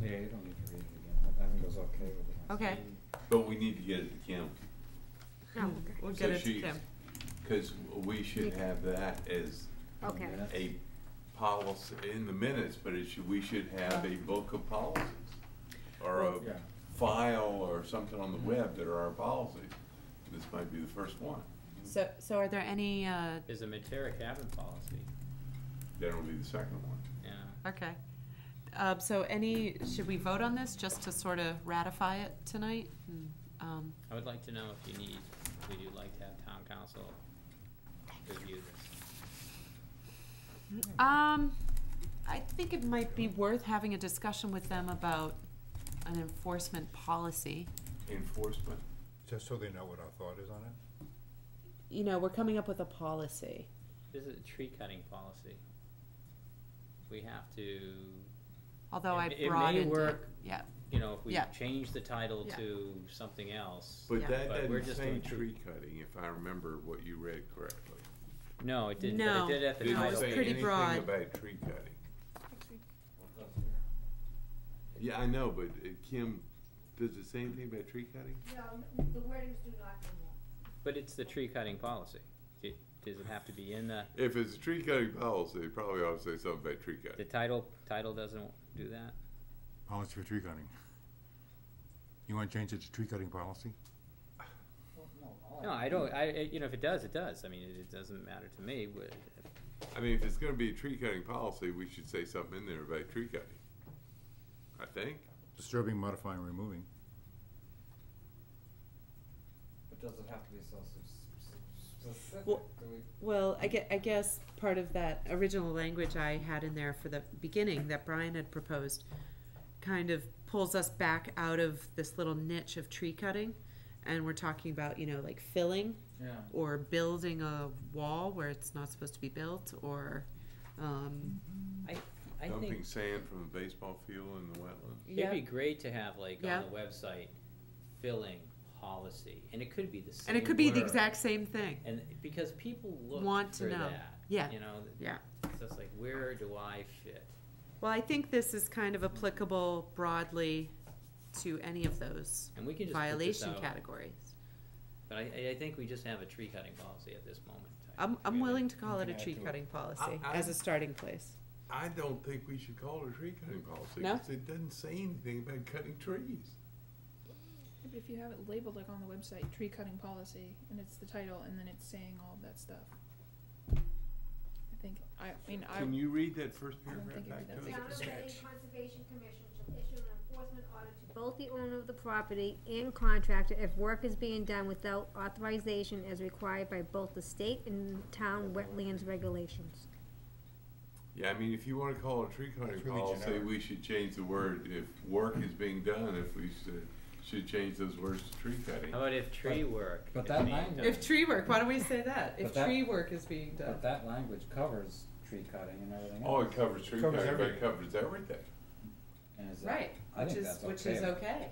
E: Yeah, you don't need to read it again, I I think it was okay with it.
D: Okay,
B: But we need to get it to Kim.
N: Oh, okay.
D: we'll
B: So
D: get it to
B: she's-
D: Kim.
B: Cause we should have that as
N: Okay.
B: a policy in the minutes, but it should, we should have a book of policies. Or a
E: Yeah.
B: file or something on the mm-hmm. web that are our policies. This might be the first one.
D: So, so are there any, uh,
A: There's a Matera cabin policy,
B: Then will be the second one.
A: yeah.
D: okay. Um, so any, should we vote on this just to sort of ratify it tonight? And, Um,
A: I would like to know if you need, would you like to have town council review this?
D: Um, I think it might be worth having a discussion with them about an enforcement policy.
B: Enforcement.
C: Just so they know what our thought is on it?
D: You know, we're coming up with a policy.
A: This is a tree cutting policy. We have to,
D: Although
A: It
D: I
A: may- it may
D: broadened it,
A: work.
D: yeah.
A: you know, if we
D: Yeah.
A: change the title
D: Yeah.
A: to something else.
B: But
D: Yeah.
B: that
A: But we're
B: doesn't
A: just
B: say
A: doing
B: tree cutting, if I remember what you read correctly.
A: No, it didn't,
D: No.
A: but it did at the
B: Didn't
A: title.
B: say
D: pretty
B: anything
D: broad.
B: about tree cutting.
E: Well, it does here.
B: Yeah, I know, but uh, Kim, does it say anything about tree cutting?
N: No, the wordings do not.
A: But it's the tree cutting policy. Do- Does it have to be in the,
B: If it's a tree cutting policy, it probably ought to say something about tree cutting.
A: the
B: cutting.
A: title, title doesn't do that?
C: Policy for tree cutting. You wanna change it to tree cutting policy?
E: No,
A: No, I don't, I, I- you know, if it does, it does. I mean, it, it doesn't matter to me, but
B: I mean, if it's gonna be a tree cutting policy, we should say something in there about tree cutting. I think.
C: Disturbing, modifying, removing.
E: But does it have to be so s- s- specific?
D: Well-
E: we?
D: Well, I gue- I guess part of that original language I had in there for the beginning that Brian had proposed kind of pulls us back out of this little niche of tree cutting. And we're talking about, you know, like filling
E: Yeah.
D: or building a wall where it's not supposed to be built or, um,
A: I, I
B: Dumping
A: think
B: sand from a baseball field in the wetland.
D: yeah.
A: it'd be great to have like
D: Yeah.
A: on the website, filling policy, and it could be the same
D: And it could be the exact same thing.
A: And because people look
D: Want to
A: for
D: know.
A: that,
D: Yeah.
A: you know,
D: Yeah.
A: So it's just like, where do I fit?
D: Well, I think this is kind of applicable broadly to any of those
A: And we can just
D: violation categories.
A: But I, I think we just have a tree cutting policy at this moment.
D: I'm, I'm willing to call it a tree cutting policy
B: I- I-
D: as a starting place.
B: I don't think we should call it a tree cutting policy,
D: No?
B: 'cause it doesn't say anything about cutting trees.
O: But if you have it labeled like on the website, tree cutting policy, and it's the title, and then it's saying all of that stuff. I think, I, I mean, I,
B: Can you read that first
O: I don't
B: paragraph
O: think it'd
B: back
O: be
B: to
O: that
B: us?
O: big
N: Town
O: of a
N: of Maine
O: stretch.
N: Conservation Commission shall issue an enforcement order to both the owner of the property and contractor if work is being done without authorization as required by both the state and town wetlands regulations.
B: Yeah, I mean, if you wanna call it a tree cutting
C: It's really
B: policy,
C: generic.
B: we should change the word, if work is being done, if we should, should change those words to tree cutting.
A: How about if tree work?
E: but
A: is
E: that
A: being
E: language-
A: done?
D: If tree work, why don't we say that?
E: But
D: If
E: that-
D: tree work is being done.
E: But that language covers tree cutting and everything else.
B: Oh, it covers tree
C: Covers
B: cutting, but it
C: everything.
B: covers everything.
E: And is that-
D: Right,
E: I
D: which
E: think
D: is,
E: that's
D: which
E: okay.
D: is okay.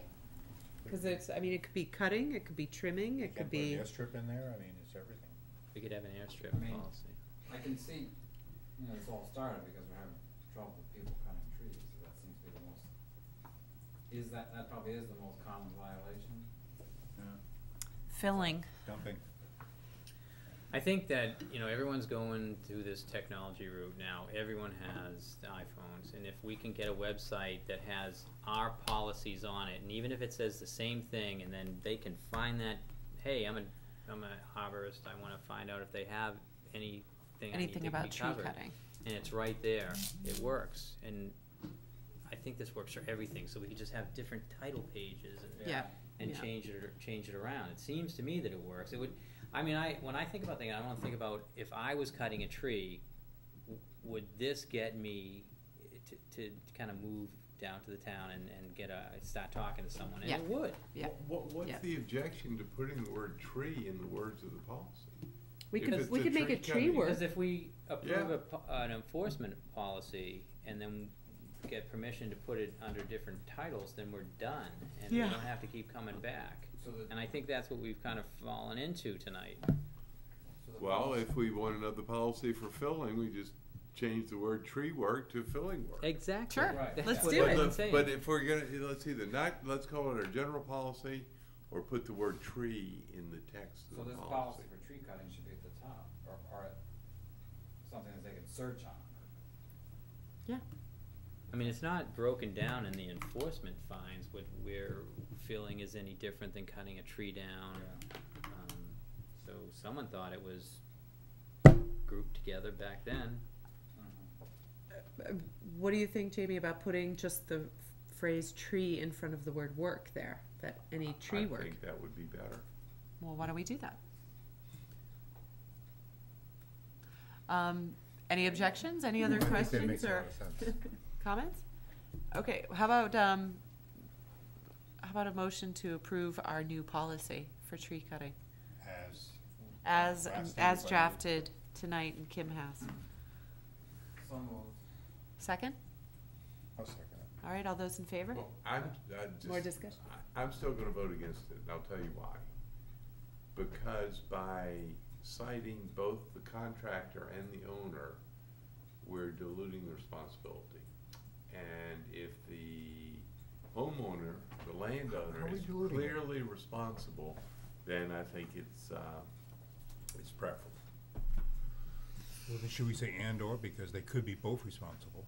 D: Cause it's, I mean, it could be cutting, it could be trimming, it could
C: Can't put
D: be,
C: an airstrip in there, I mean, it's everything.
A: We could have an airstrip
E: I mean-
A: policy.
E: I can see, you know, this all started because we're having trouble with people cutting trees, so that seems to be the most, is that, that probably is the most common violation?
D: filling.
C: Dumping.
A: I think that, you know, everyone's going through this technology route now. Everyone has iPhones. And if we can get a website that has our policies on it, and even if it says the same thing, and then they can find that, hey, I'm a, I'm a arborist, I wanna find out if they have anything I need
D: Anything
A: to
D: about
A: be
D: tree
A: covered.
D: cutting.
A: And it's right there. It works. And I think this works for everything, so we could just have different title pages and
D: Yeah,
A: and
D: Yeah.
A: change it or change it around. It seems to me that it works. It would. I mean, I when I think about things, I want to think about if I was cutting a tree, w- would this get me to, to kind of move down to the town and, and get a start talking to someone? And
D: Yeah.
A: it would.
D: Yeah.
B: What, what's
D: Yeah.
B: the objection to putting the word tree in the words of the policy?
D: We
B: If
D: could,
B: it's
D: we
B: a
D: could make a tree
B: cutting-
D: work.
A: Because if we approve
B: Yeah.
A: a, po- an enforcement policy and then get permission to put it under different titles, then we're done, and
D: Yeah.
A: we don't have to keep coming back.
E: So the,
A: And I think that's what we've kind of fallen into tonight.
E: so the
B: Well,
E: policy-
B: if we want another policy for filling, we just change the word tree work to filling work.
A: Exactly.
D: Sure,
E: Right.
A: That's
D: let's
A: what
D: do
A: I'm
D: it.
B: But the-
A: saying.
B: But if we're gonna, let's either not, let's call it our general policy, or put the word tree in the text
E: So
B: of the
E: this
B: policy.
E: policy for tree cutting should be at the top, or, or at something that they can search on.
A: I mean, it's not broken down in the enforcement fines, what we're feeling is any different than cutting a tree down. Um, So someone thought it was grouped together back then.
D: Uh, What do you think, Jamie, about putting just the phrase tree in front of the word work there? That any tree work
B: I
D: work?
B: think that would be better.
D: Well, why don't we do that? Um, any objections? Any other
L: I think
D: questions
L: makes a
D: or
L: lot of sense. (laughs)
D: comments? Okay, how about, um, how about a motion to approve our new policy for tree cutting?
L: As,
D: As,
L: Drafted
D: as
L: by-
D: drafted tonight and Kim has.
E: So moved.
D: Second?
L: I'll second it.
D: All right, all those in favor?
B: Well, I'm, I just.
D: More discussion?
B: I- I'm still gonna vote against it, and I'll tell you why. Because by citing both the contractor and the owner, we're diluting the responsibility. And if the homeowner, the landowner is
L: diluting it?
B: clearly responsible, then I think it's, uh, it's preferable.
L: Well, then should we say and/or, because they could be both responsible?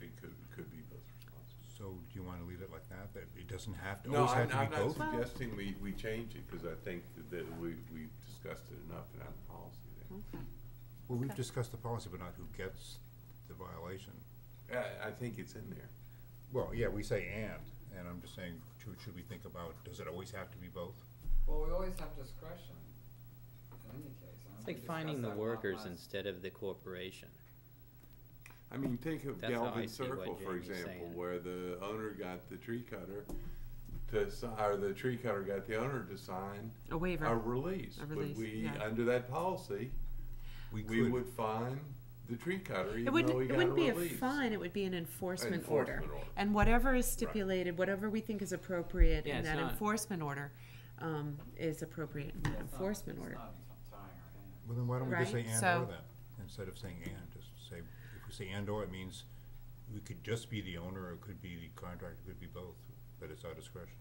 B: It could, it could be both responsible.
L: So do you wanna leave it like that, that it doesn't have to,
B: No,
L: always
B: I'm,
L: have to
B: I'm
L: be
B: not
L: both?
B: suggesting we, we change it, cause I think that- that we, we've discussed it enough in our policy there.
D: Okay.
L: Well, we've discussed the policy, but not who gets the violation.
B: I, I think it's in there.
L: Well, yeah, we say and, and I'm just saying, should, should we think about, does it always have to be both?
E: Well, we always have discretion in any case. and
A: It's
E: we
A: like finding
E: discussed
A: the
E: that a lot
A: workers
E: last-
A: instead of the corporation.
B: I mean, think of
A: That's how I
B: Galvin
A: see what
B: Circle, for
A: Jamie's
B: example,
A: saying.
B: where the owner got the tree cutter to, si- or the tree cutter got the owner to sign
D: A waiver.
B: a release.
D: A release,
B: But we,
D: yeah.
B: under that policy,
L: We
B: we
L: could,
B: would fine the tree cutter
D: It wouldn't,
B: though he
D: it
B: got
D: wouldn't be a fine, it would be an enforcement order.
B: Enforcement order.
D: And whatever is stipulated, whatever we think is appropriate
A: Yeah,
D: in that
A: not-
D: enforcement order, um, is appropriate in that
E: Well, it's not-
D: enforcement order.
E: Not t- tying our hands.
L: well, then why don't we just say and
D: so-
L: or then, instead of saying and, just say, if we say and or, it means we could just be the owner, or it could be the contractor, it could be both, but it's our discretion.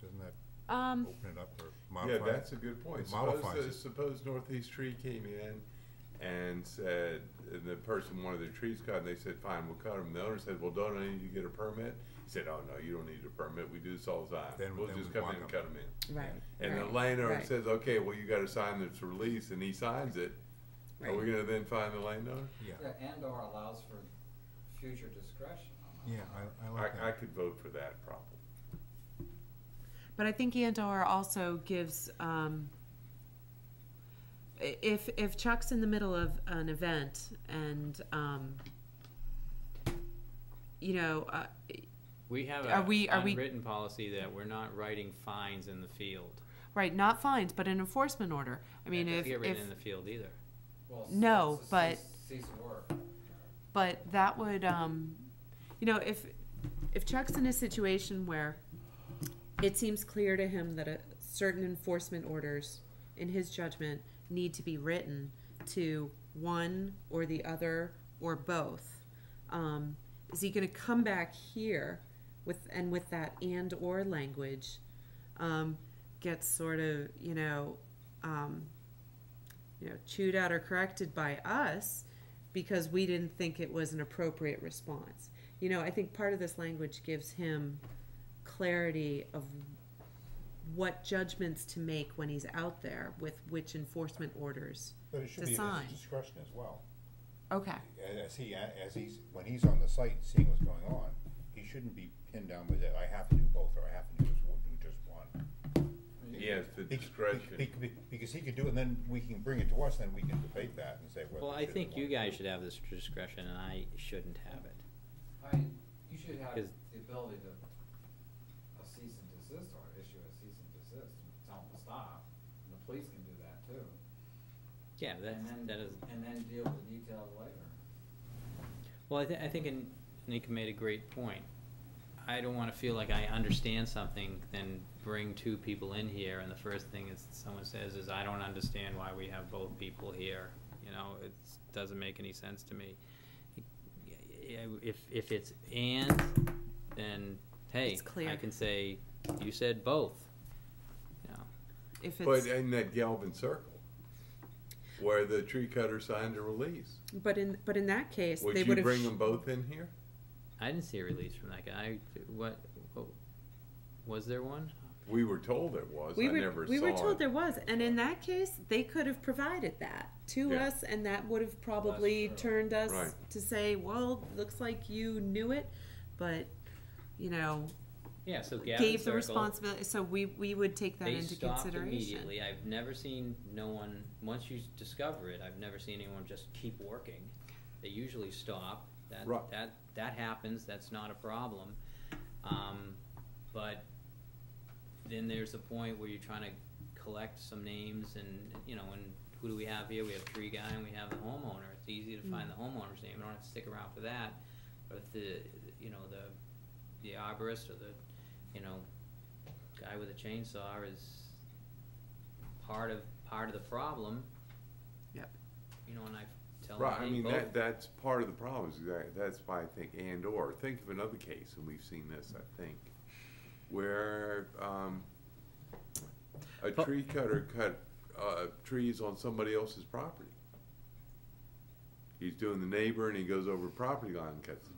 L: Doesn't that
D: Um,
L: open it up or
B: Yeah,
L: modify it?
B: that's a good point. Suppose, the- suppose Northeast Tree came in and said, and the person wanted their trees cut, and they said, fine, we'll cut them. The owner said, well, don't I need to get a permit? He said, oh, no, you don't need a permit, we do this all the time.
L: Then-
B: We'll
L: then
B: just
L: we
B: come
L: walk
B: in and
L: 'em.
B: cut them in.
D: right,
B: And the
D: right,
B: landowner
D: right.
B: says, okay, well, you gotta sign this release, and he signs it. Are we
D: Right.
B: gonna then find the landowner?
L: Yeah,
E: Yeah, and or allows for future discretion on that.
L: yeah, I, I like
B: I, I
L: that.
B: could vote for that probably.
D: But I think Andor also gives, um, i- if, if Chuck's in the middle of an event and, um, you know, uh,
A: We have
D: Are
A: a
D: we- are we-
A: unwritten policy that we're not writing fines in the field.
D: right, not fines, but an enforcement order. I mean,
A: It
D: if,
A: doesn't get written
D: if,
A: in the field either.
E: Well,
D: No,
E: it's
D: but-
E: cease- Cease work.
D: but that would, um, you know, if, if Chuck's in a situation where it seems clear to him that a certain enforcement orders, in his judgment, need to be written to one or the other or both, um, is he gonna come back here with, and with that and or language, um, sort of, you know, um, you know, chewed out or corrected by us because we didn't think it was an appropriate response. You know, I think part of this language gives him clarity of what judgments to make when he's out there with which enforcement orders.
L: But it should
D: to
L: be at
D: sign.
L: his discretion as well.
D: Okay.
L: As he, as he's, when he's on the site seeing what's going on, he shouldn't be pinned down with it, I have to do both, or I have to do just, one- do just one.
B: He the
L: Be- be-
B: discretion.
L: be- be- Because he could do it, and then we can bring it to us, then we can debate that and say whether.
A: Well,
L: we
A: I
L: should
A: think you guys should have this discretion and I shouldn't have it.
E: I you should have
A: 'Cause-
E: the ability to, a cease and desist or issue a cease and desist, and tell them to stop. And the police can do that too.
A: Yeah, that,
E: And then,
A: that is,
E: and then deal with the details later.
A: well, I thi- I think An- Anika made a great point. I don't wanna feel like I understand something, then bring two people in here, and the first thing is, someone says is, I don't understand why we have both people here. You know, it doesn't make any sense to me. If, if it's and, then, hey,
D: It's clear.
A: I can say, you said both. You know,
D: If
B: But in that Galvin Circle, where the tree cutter signed a release,
D: but in, but in that case,
B: would
D: they
B: you
D: would have.
B: bring them both in here?
A: I didn't see a release from that guy. What, what, was there one?
B: We were told there was,
D: We
B: I
D: were,
B: never
D: we were
B: saw
D: told
B: it.
D: there was, and in that case, they could have provided that to
B: Yeah.
D: us, and that would have probably turned us
B: Right.
D: to say, well, looks like you knew it, but, you know,
A: Yeah, so Gavin
D: gave the
A: Circle,
D: responsibility, so we, we would take that
A: They
D: into
A: stopped
D: consideration.
A: immediately. I've never seen no one, once you discover it, I've never seen anyone just keep working. They usually stop. That,
B: Right.
A: that, that happens, that's not a problem. Um, but then there's a point where you're trying to collect some names and, you know, and who do we have here? We have tree guy and we have the homeowner. It's easy to find the homeowner's name. You don't have to stick around for that. But if the, you know, the, the arborist or the, you know, guy with a chainsaw is part of, part of the problem.
D: Yep.
A: You know, and I tell
B: Right,
A: them,
B: I mean,
A: both.
B: that, that's part of the problem, is that, that's why I think and or, think of another case, and we've seen this, I think, where, um, a
A: But-
B: tree cutter cut, uh, trees on somebody else's property. He's doing the neighbor and he goes over property line and cuts the tree.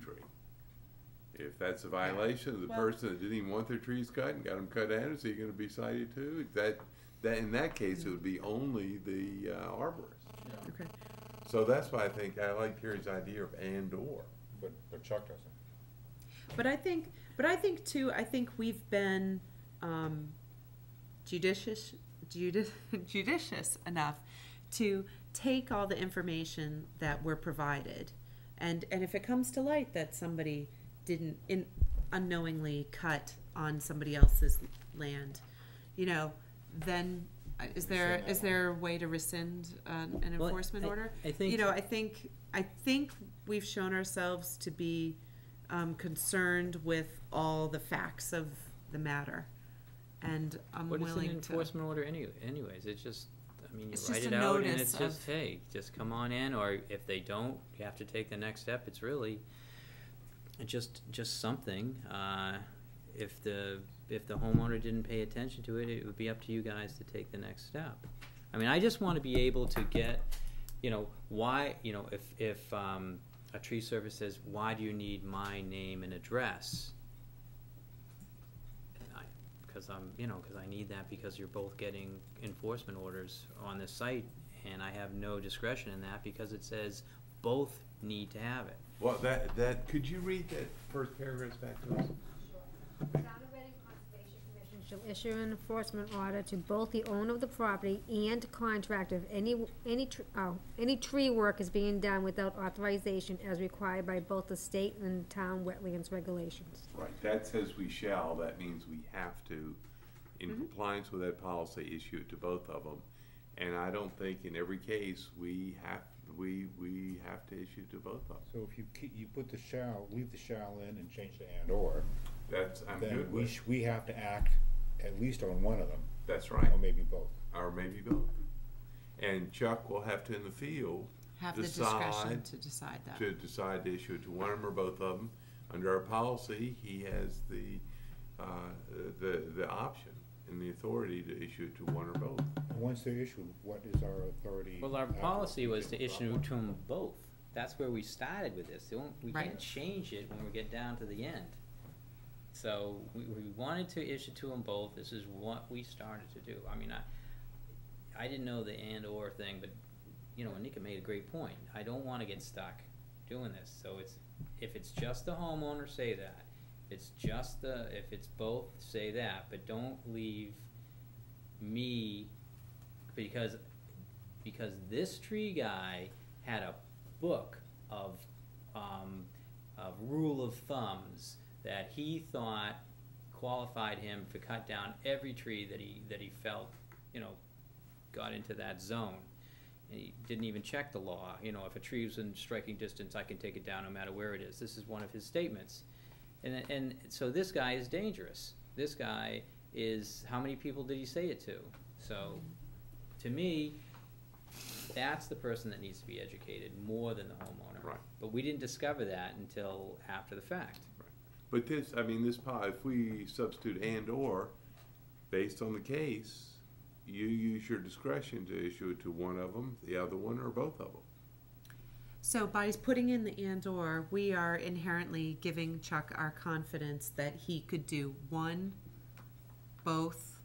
B: If that's a violation of the
D: Well-
B: person that didn't even want their trees cut and got them cut down, is he gonna be cited too? That, that, in that case, it would be only the uh, arborist.
D: Okay.
B: So that's why I think I like Terry's idea of and or.
L: But, but Chuck doesn't.
D: But I think, but I think too, I think we've been, um, judicious, judi- (laughs) judicious enough to take all the information that we're provided. And, and if it comes to light that somebody didn't in, unknowingly cut on somebody else's land, you know, then uh, is there, is there a way to rescind an, an
A: Well,
D: enforcement
A: I-
D: order?
A: I think-
D: You know, I think, I think we've shown ourselves to be, um, concerned with all the facts of the matter. And I'm willing to.
A: What is an
D: willing to.
A: enforcement order any, anyways? It's just, I mean, you
D: It's
A: write
D: just
A: it
D: a
A: out and
D: notice
A: it's just,
D: of-
A: hey, just come on in, or if they don't, you have to take the next step. It's really just, just something. Uh, if the, if the homeowner didn't pay attention to it, it would be up to you guys to take the next step. I mean, I just wanna be able to get, you know, why, you know, if, if, um, a tree service says, why do you need my name and address? Cause I'm, you know, cause I need that because you're both getting enforcement orders on this site, and I have no discretion in that because it says both need to have it.
B: Well, that, that, could you read that first paragraph back to us?
N: Town of Reading Conservation Commission shall issue an enforcement order to both the owner of the property and contractor if any, any, tr- oh, any tree work is being done without authorization as required by both the state and town wetlands regulations.
B: Right, that says we shall, that means we have to, in mm-hmm. compliance with that policy, issue it to both of them. And I don't think in every case, we have, we, we have to issue to both of them.
L: So if you keep, you put the shall, leave the shall in and change the and or,
B: That's, I'm
L: then
B: good
L: we
B: with,
L: sh- we have to act at least on one of them,
B: that's right,
L: or maybe both.
B: or maybe both. And Chuck will have to, in the field,
D: Have the discretion
B: decide
D: to decide that.
B: to decide to issue it to one of them or both of them. Under our policy, he has the, uh, the, the option and the authority to issue it to one or both.
L: And once they're issued, what is our authority?
A: Well, our
L: after
A: policy was to issue
L: problem?
A: to them both. That's where we started with this. They won't- We
D: Right.
A: can't change it when we get down to the end. So we, we wanted to issue to them both. This is what we started to do. I mean, I, I didn't know the and/or thing, but, you know, Anika made a great point. I don't wanna get stuck doing this. So it's, if it's just the homeowner, say that. It's just the, if it's both, say that, but don't leave me, because because this tree guy had a book of um, of rule of thumbs that he thought qualified him to cut down every tree that he that he felt you know got into that zone. And he didn't even check the law. You know, if a tree was in striking distance, I can take it down no matter where it is. This is one of his statements. And, and so this guy is dangerous. This guy is, how many people did he say it to? So, to me, that's the person that needs to be educated more than the homeowner.
B: Right.
A: But we didn't discover that until after the fact. Right.
B: But this, I mean, this, po- if we substitute and/or, based on the case, you use your discretion to issue it to one of them, the other one, or both of them.
D: So by putting in the and/or, we are inherently giving Chuck our confidence that he could do one, both,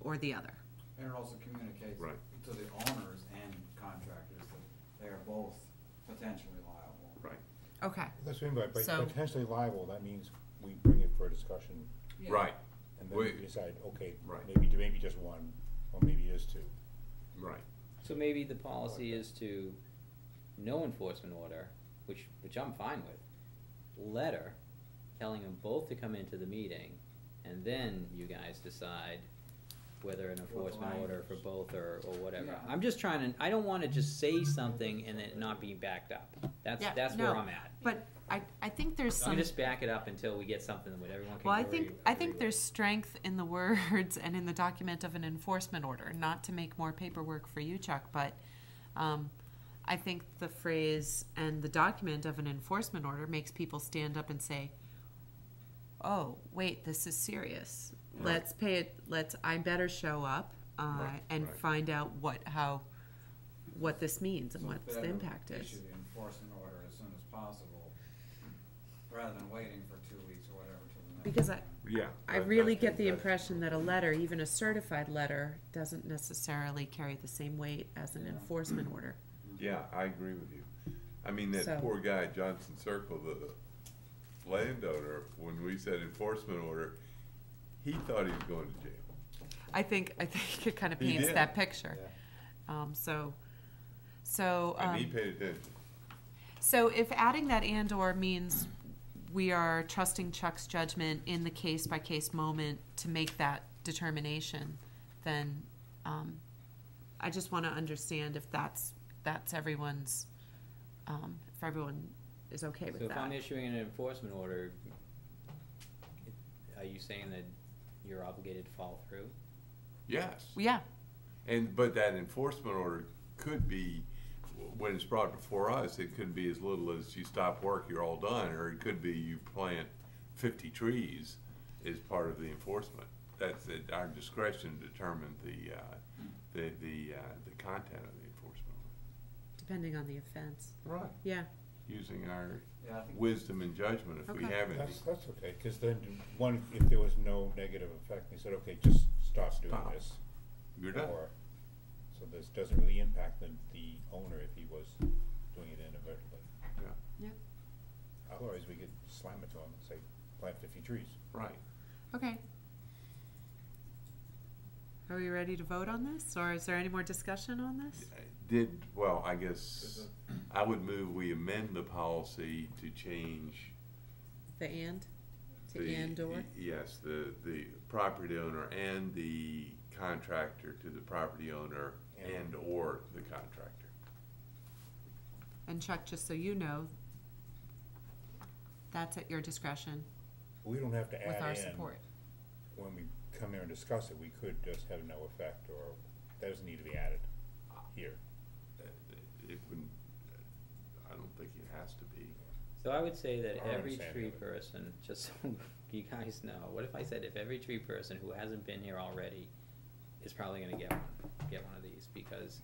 D: or the other.
E: And it also communicates
B: Right.
E: to the owners and contractors that they are both potentially liable.
B: Right.
D: Okay.
L: That's what I mean by, by
D: So-
L: potentially liable, that means we bring it for a discussion,
E: Yeah.
B: Right,
L: and then we
B: We-
L: decide, okay,
B: Right.
L: maybe, maybe just one, or maybe it is two.
B: right.
A: So maybe the policy is to no enforcement order, which, which I'm fine with. Letter telling them both to come into the meeting, and then you guys decide whether an enforcement order for both or, or whatever.
E: Yeah.
A: I'm just trying to, I don't wanna just say something and then it not be backed up. That's,
D: Yeah,
A: that's where
D: no.
A: I'm at.
D: But I, I think there's
A: I'm
D: some.
A: gonna just back it up until we get something that everyone can
D: Well, I
A: agree-
D: think, I
A: agree
D: think
A: with.
D: there's strength in the (laughs) words and in the document of an enforcement order, not to make more paperwork for you, Chuck, but, um, I think the phrase and the document of an enforcement order makes people stand up and say, oh, wait, this is serious.
B: Right.
D: Let's pay it, let's, I better show up, uh,
B: Right,
D: and
B: right.
D: find out what, how, what this means and
E: So
D: what the
E: better
D: impact is.
E: Issue the enforcement order as soon as possible, rather than waiting for two weeks or whatever till the next.
D: Because I,
E: meeting.
B: Yeah.
D: I
B: I-
D: really
B: I
D: get the impression that a letter, even a certified letter, doesn't necessarily carry the same weight as an
E: Yeah.
D: enforcement order.
B: Yeah, I agree with you. I mean,
D: So-
B: that poor guy Johnson Circle, the landowner, when we said enforcement order, he thought he was going to jail.
D: I think, I think (laughs) it kind of
B: He
D: paints
B: did.
D: that picture. Um, so, so,
B: And he
D: um,
B: paid attention.
D: so if adding that and/or means we are trusting Chuck's judgment in the case-by-case moment to make that determination, then, um, I just wanna understand if that's, that's everyone's, um, if everyone is okay with
A: So
D: that.
A: if I'm issuing an enforcement order, are you saying that you're obligated to follow through?
B: Yes.
D: Yeah,
B: And, but that enforcement order could be, when it's brought before us, it could be as little as you stop work, you're all done, or it could be you plant fifty trees as part of the enforcement. That's at our discretion to determine the, uh, the, the, uh, the content of the enforcement
D: depending on the offense.
B: Right.
D: Yeah,
B: Using our
E: Yeah, I think
B: wisdom and judgment if we
D: Okay.
B: have any.
L: That's, that's okay, cause then, one, if there was no negative effect, they said, okay, just stop doing
B: Stop.
L: this.
B: You're done.
L: Or, so this doesn't really impact the, the owner if he was doing it inadvertently.
B: Yeah,
D: Yep.
L: Otherwise, we could slam it to him and say, plant fifty trees.
B: right.
D: okay. Are we ready to vote on this, or is there any more discussion on this?
B: Did, well, I guess, (clears throat) I would move we amend the policy to change
D: The and? To
B: the.
D: and or?
B: Yes, the, the property owner and the contractor to the property owner
L: And-
B: and or the contractor.
D: And Chuck, just so you know, that's at your discretion
L: We don't have to
D: with our
L: add in,
D: support.
L: when we come here and discuss it, we could just have no effect, or that doesn't need to be added here.
B: Uh, It wouldn't, I don't think it has to be.
A: So I would say that
L: Our
A: every
L: understanding
A: tree
L: of
A: person, (laughs) just so you guys know, what if I said if every tree person who hasn't been here already is probably gonna get one, get one of these, because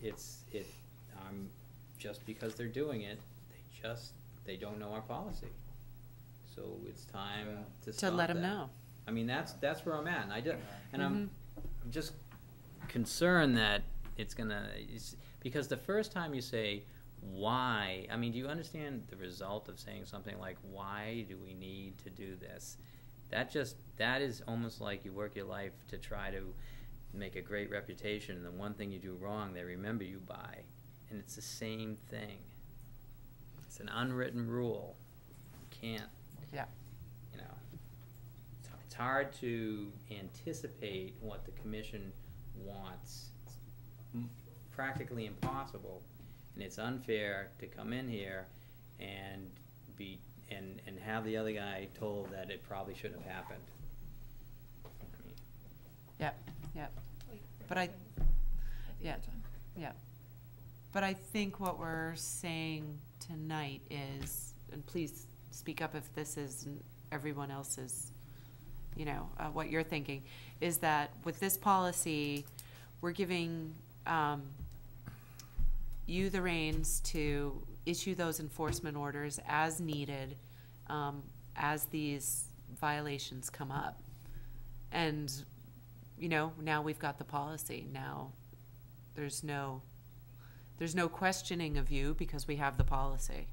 A: it's, it, um, just because they're doing it, they just, they don't know our policy. So it's time to
D: To
A: stop
D: let 'em
A: that.
D: know.
A: I mean, that's, that's where I'm at, and I do, and I'm. I'm just concerned that it's gonna, it's, because the first time you say, why, I mean, do you understand the result of saying something like, why do we need to do this? That just, that is almost like you work your life to try to make a great reputation, and the one thing you do wrong, they remember you by. And it's the same thing. It's an unwritten rule. You can't,
D: Yeah.
A: you know, it's, it's hard to anticipate what the commission wants. Hmm. Practically impossible, and it's unfair to come in here and be and, and have the other guy told that it probably shouldn't have happened. I mean,
D: Yep, yep, But I- yeah. yep. But I think what we're saying tonight is, and please speak up if this is everyone else's, you know, uh, what you're thinking, is that with this policy, we're giving, um, you the reins to issue those enforcement orders as needed, um, as these violations come up. And, you know, now we've got the policy, now there's no, there's no questioning of you because we have the policy,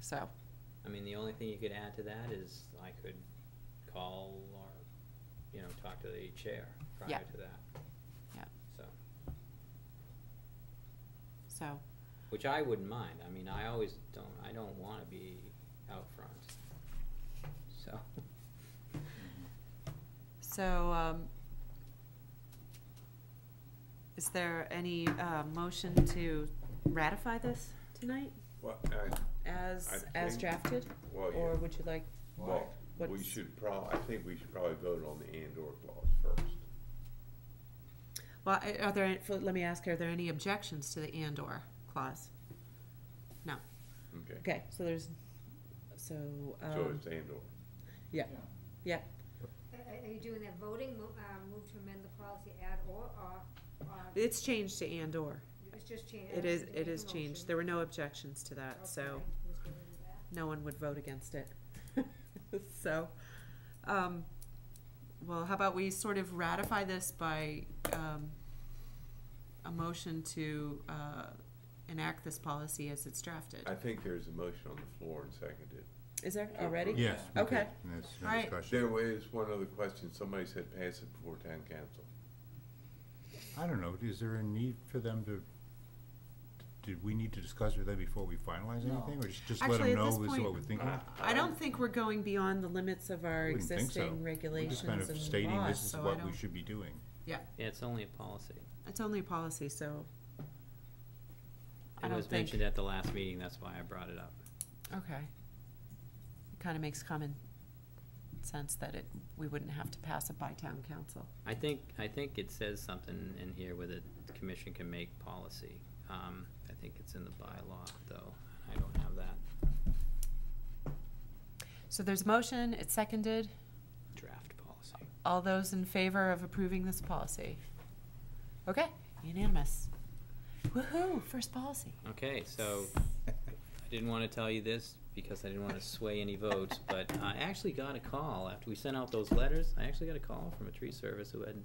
D: so.
A: I mean, the only thing you could add to that is I could call or, you know, talk to the chair
D: Yeah.
A: prior to that.
D: Yeah.
A: So,
D: So,
A: which I wouldn't mind. I mean, I always don't, I don't wanna be out front. So, (laughs)
D: so, um, is there any, uh, motion to ratify this tonight
B: Well, I,
D: as,
B: I
D: as
B: think-
D: drafted?
B: well, yeah.
D: Or would you like,
B: Well, we should prob, I think we should probably vote on the and/or clause first.
D: Well, are there, let me ask, are there any objections to the and/or clause? No,
B: Okay,
D: okay, so there's, so,
B: so
D: um,
B: it's and/or.
D: yeah, yeah,
N: Are, are you doing that voting, mo- uh, move to amend the policy add or, or, or
D: it's changed to and/or.
N: it's just changed?
D: It is, it is changed, there were no objections to that, so. no one would vote against it. (laughs) So, um, well, how about we sort of ratify this by, um, a motion to, uh, enact this policy as it's drafted?
B: I think there's a motion on the floor and seconded.
D: Is there already?
L: Yes, we
D: Okay.
L: did, and that's no
D: All right.
L: discussion.
B: There was one other question, somebody said pass it before town council.
L: I don't know, is there a need for them to, did we need to discuss with them before we finalize
J: No.
L: anything, or just, just let
D: Actually,
L: them
D: at
L: know
D: this
L: this is
D: point,
L: what we're thinking?
D: I don't think we're going beyond the limits of our
L: I wouldn't think so.
D: existing
L: We're
D: regulations
L: just kind
D: and
L: of stating
D: laws,
L: this is
D: so I
L: what we
D: don't,
L: should be doing.
D: yeah,
A: yeah, it's only a policy.
D: It's only a policy, so. I
A: It
D: don't
A: was
D: think-
A: mentioned at the last meeting, that's why I brought it up.
D: Okay. It kinda makes common sense that it, we wouldn't have to pass it by town council.
A: I think, I think it says something in here where the commission can make policy. Um, I think it's in the bylaw, though, I don't have that
D: So there's a motion, it's seconded.
A: draft policy.
D: All those in favor of approving this policy? Okay, unanimous. Woohoo, first policy.
A: Okay, so, I didn't wanna tell you this because I didn't wanna sway any votes, but I actually got a call after we sent out those letters, I actually got a call from a tree service who had,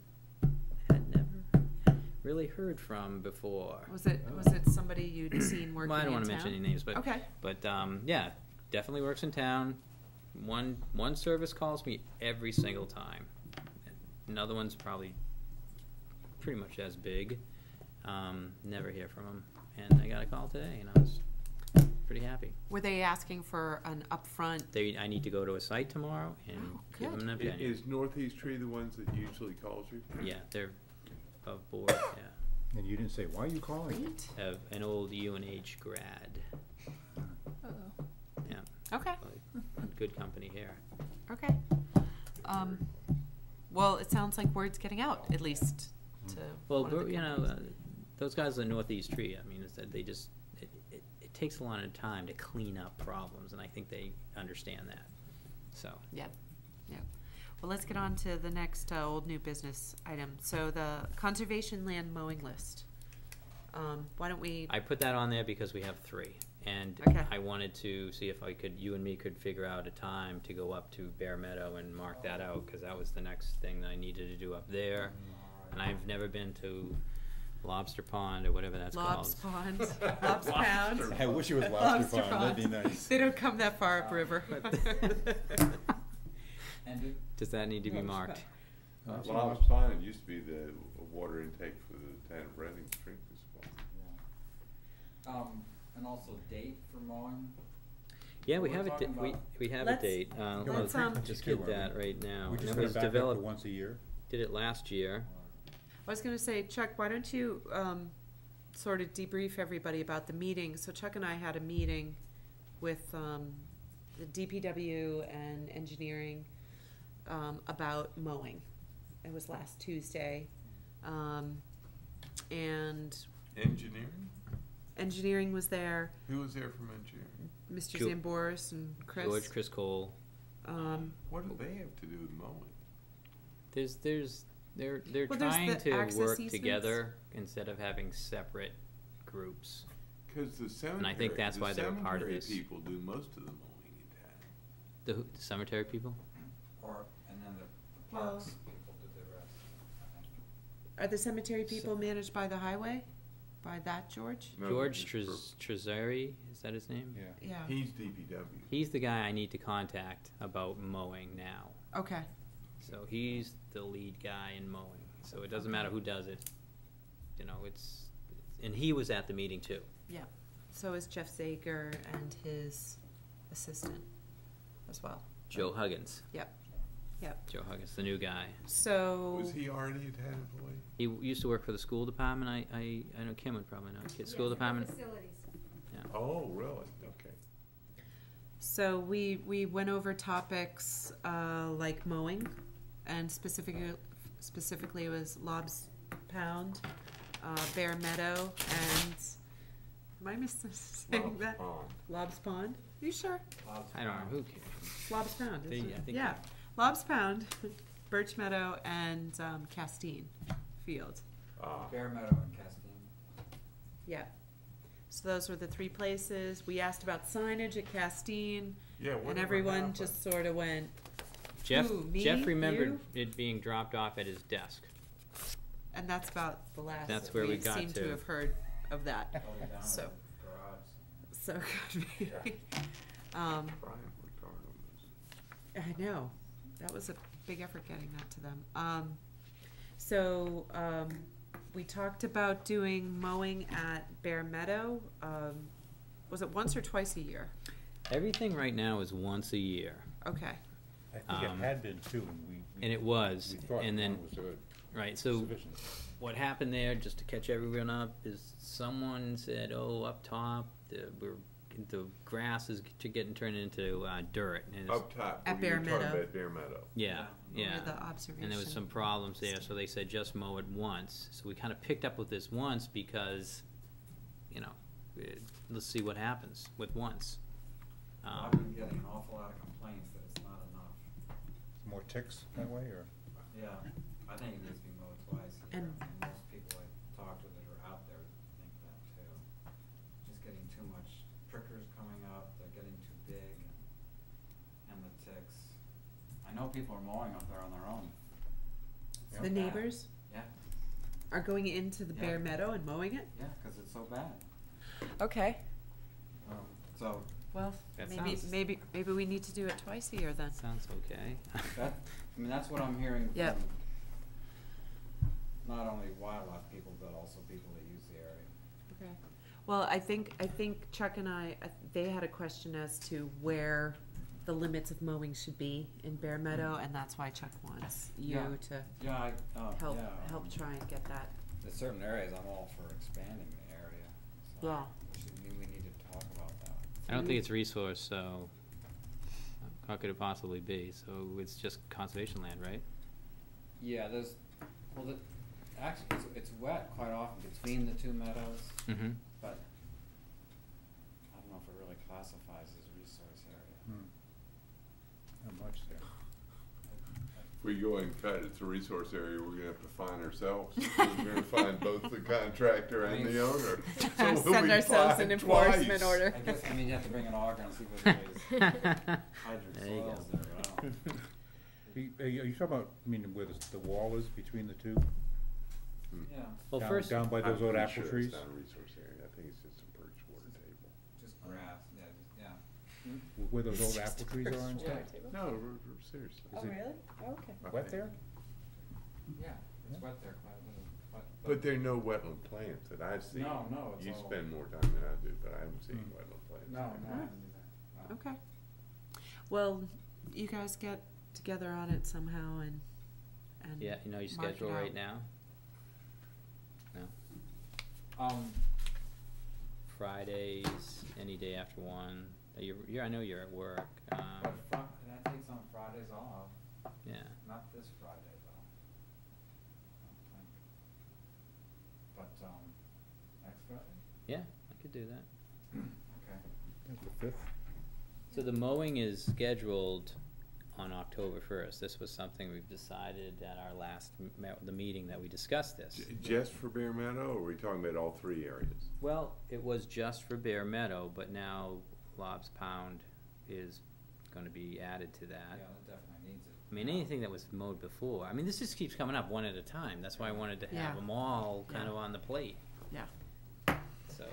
A: had never really heard from before.
D: Was it, was it somebody you'd seen working
A: Well, I don't wanna
D: town?
A: mention any names, but,
D: Okay,
A: but, um, yeah, definitely works in town. One, one service calls me every single time. Another one's probably pretty much as big. Um, never hear from them. And I got a call today and I was pretty happy.
D: were they asking for an upfront,
A: They, I need to go to a site tomorrow and
D: Oh,
A: give them an
B: I-
A: opinion.
B: Is Northeast Tree the ones that usually calls you?
A: Yeah, they're of board, (coughs) yeah.
L: And you didn't say, why are you calling?
D: great,
A: Of an old UNH grad.
O: Uh-oh.
A: Yeah,
D: okay,
A: good company here.
D: okay. Um, well, it sounds like word's getting out, at least to
A: Well,
D: one of the
A: you know, uh, those guys in the Northeast Tree, I mean, it's they just, it, it, it takes a lot of time to clean up problems, and I think they understand that, so.
D: Yep, yep. Well, let's get on to the next, uh, old new business item. So the conservation land mowing list. Um, why don't we,
A: I put that on there because we have three, and
D: Okay.
A: I wanted to see if I could, you and me could figure out a time to go up to Bare Meadow and mark that out, cause that was the next thing that I needed to do up there. And I've never been to Lobster Pond or whatever that's called.
D: Lobs Pond, (laughs) Lobs Pound?
L: I wish it was
D: Lobster
L: Lobster Pond, that'd be nice.
D: They don't come that far upriver. (laughs) (laughs)
E: And
A: Does that need to be marked?
B: Uh,
L: Lobster
B: Lob's Pond, it used to be the water intake for the town of Reading drinking spot.
E: yeah. Um, and also date for mowing,
A: Yeah, we
E: We're
A: have a,
E: talking
A: di- we, we have a
D: Let's-
A: date, uh,
D: let's,
A: let's
D: um,
A: just get that right now.
L: We
A: And
L: just
A: it was
L: back
A: developed,
L: once a year?
A: did it last year.
D: I was gonna say, Chuck, why don't you, um, sort of debrief everybody about the meeting? So Chuck and I had a meeting, with, um, the DPW and engineering, um, about mowing. It was last Tuesday. Um, and
B: Engineering?
D: engineering was there,
B: Who was there from engineering?
D: Mr.
A: Jo-
D: Zambouras and Chris.
A: George, Chris Cole.
D: Um,
B: What do they have to do with mowing?
A: There's, there's, they're, they're
D: Well,
A: trying
D: the
A: to work
D: easements.
A: together instead of having separate groups.
B: Cause the cemetery,
A: think that's
B: the
A: why they're a part of this.
B: people do most of the mowing in town.
A: The, the cemetery people?
E: Or, and then the the
D: Well-
E: parks people do the rest,
D: are the cemetery people managed by the highway? By that George?
B: No,
A: George
B: it's
A: Trezeri, is that his name?
L: Yeah.
D: Yeah,
B: He's DPW.
A: He's the guy I need to contact about mowing now.
D: okay.
A: So he's the lead guy in mowing. So it doesn't matter who does it. You know, it's, and he was at the meeting too.
D: Yeah, so is Jeff Zager and his assistant as well.
A: Joe Huggins.
D: Yep, yep.
A: Joe Huggins, the new guy.
D: So.
B: Was he already a town employee?
A: He used to work for the school department. I, I, I know Kim would probably know. Kid, school department.
N: Facilities.
B: Oh, really? Okay.
D: So we, we went over topics, uh, like mowing, and specifically, specifically it was Lob's Pound, uh, Bare Meadow, and, am I mis- (laughs) saying
B: Lob's
D: that?
B: Pond.
D: Lob's Pond? You sure?
A: I don't know. Who cares?
D: Lob's Pound,
A: They-
D: isn't
A: I
D: it?
A: think
D: Yeah, Lob's Pound, (laughs) Birch Meadow, and, um, Castine Field.
B: Ah,
E: Bare Meadow and Castine.
D: Yeah. So those were the three places. We asked about signage at Castine,
B: yeah,
D: and everyone just sort of went,
A: Jeff,
D: Who, me?
A: Jeff remembered
D: You?
A: it being dropped off at his desk.
D: and that's about the last
A: That's where we got
D: seem to
A: to.
D: have heard of that.
E: Probably down in
D: So- So could be. (laughs) Um,
B: Brian worked hard on this.
D: I know. That was a big effort getting that to them. Um, so, um, we talked about doing mowing at Bare Meadow. Um, was it once or twice a year?
A: Everything right now is once a year,
D: Okay.
L: I think
A: Um,
L: it had been too, and we. we-
A: and it was.
L: We thought
A: and then,
L: one was good,
A: right, so
L: sufficient.
A: what happened there, just to catch everyone up, is someone said, "Oh, up top, the we're, the grass is to getting turned into uh, dirt." And it's,
B: Up top,
D: At
B: where you were
D: Bear
B: talking
D: Meadow.
B: about Bare Meadow.
A: yeah,
D: Near
A: yeah.
D: the observation.
A: And there was some problems there, so they said just mow it once. So we kind of picked up with this once because, you know, eh, let's see what happens with once.
E: I've
A: Um,
E: been getting an awful lot of complaints that it's not enough.
L: More ticks that way, or?
E: Yeah, I think it needs to be mowed twice a year,
D: And-
E: and most people I talk to that are out there think that too. Just getting too much prickers coming up, they're getting too big, and, and the ticks. I know people are mowing up there on their own. It's so
D: The
E: bad.
D: neighbors
E: Yeah,
D: are going into the bare
E: Yeah.
D: Meadow and mowing it?
E: yeah, cause it's so bad.
D: Okay.
E: Um, So,
D: Well,
A: That
D: maybe,
A: sounds-
D: maybe, maybe we need to do it twice a year then.
A: sounds okay. (laughs)
E: that, I mean, that's what I'm hearing from not only wildlife people, but also people that use the area.
D: Okay. Well, I think, I think Chuck and I, uh, they had a question as to where the limits of mowing should be in Bare Meadow, and that's why Chuck wants you to
E: Yeah, I, uh,
D: help,
E: yeah,
D: help
E: um,
D: try and get that.
E: There's certain areas I'm all for expanding the area, so.
D: Yeah.
E: We should, we- we need to talk about that.
A: I don't think it's resource, so how could it possibly be? So it's just conservation land, right?
E: Yeah, there's, well, the, actually, it's, it's wet quite often between the two meadows,
A: Mm-hmm.
E: but I don't know if it really classifies as resource area.
L: Hmm. Not much there.
B: If we go and cut, it's a resource area, we're gonna have to find ourselves. We're gonna (laughs) find both the contractor and the owner. (laughs) So we'll
D: Send
B: be
D: ourselves an enforcement
B: twice.
D: order.
E: I guess, I mean, you have to bring an auger and see whether there's (laughs) hydric
A: There you go.
E: soils there, but I don't.
L: Are you, are you are you talking about, I mean, where the, the wall is between the two? Hmm.
E: Yeah,
A: Well,
L: Down-
A: first,
L: Down by
B: I'm
L: those old
B: pretty
L: apple
B: sure
L: trees?
B: It's not a resource area, I think it's just a perch water table.
E: just grass, yeah, just, yeah.
L: Where those old apple trees are and stuff?
B: No, r- r- seriously.
L: Is it
D: really? Okay.
B: I
L: Wet there?
E: Yeah, it's
L: Yeah.
E: wet there quite a bit, but.
B: But there are no wetland plants that I've seen.
E: No, no, it's
B: You
E: all-
B: spend more time than I do, but I haven't seen
L: Hmm.
B: wetland plants.
E: No, no, I didn't do that. No.
D: Okay. Well, you guys get together on it somehow and, and.
A: yeah, you know your
D: Mark it
A: schedule right
D: out.
A: now? No?
E: Um,
A: Fridays, any day after one, You're, you're, I know you're at work, um,
E: But Fri- that takes on Fridays off,
A: yeah.
E: not this Friday though. I don't think. But, um, next Friday?
A: Yeah, I could do that.
E: Okay.
L: That's the fifth?
A: So the mowing is scheduled on October first. This was something we've decided at our last, m- me- the meeting that we discussed this.
B: J- Just for Bare Meadow, or are we talking about all three areas?
A: Well, it was just for Bare Meadow, but now Lob's Pound is gonna be added to that.
E: Yeah,
A: that.
E: it definitely needs it.
A: I mean, anything that was mowed before, I mean, this just keeps coming up one at a time, that's why I wanted to
D: Yeah.
A: have them all kind
D: Yeah.
A: of on the plate.
D: Yeah.
A: So,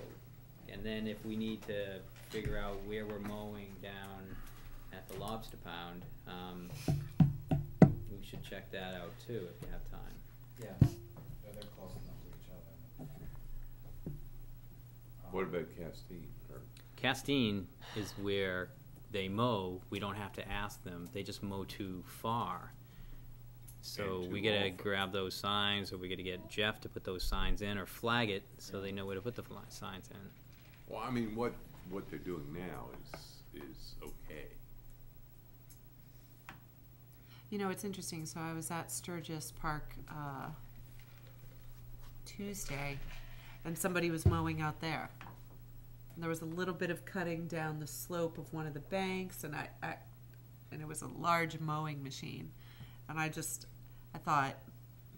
A: and then if we need to figure out where we're mowing down at the Lobster Pound, um, we should check that out too, if you have time.
E: Yeah, they're, they're close enough to each other.
B: What
E: Um,
B: about Castine, or?
A: Castine is where they mow, we don't have to ask them, they just mow too far. So
B: And
A: we gotta grab those signs, or we gotta get Jeff to put those signs in, or flag it, so they know where to put the signs in.
B: Well, I mean, what, what they're doing now is, is okay.
D: You know, it's interesting, so I was at Sturgis Park, uh, Tuesday, and somebody was mowing out there. And there was a little bit of cutting down the slope of one of the banks, and I, I, and it was a large mowing machine. And I just, I thought,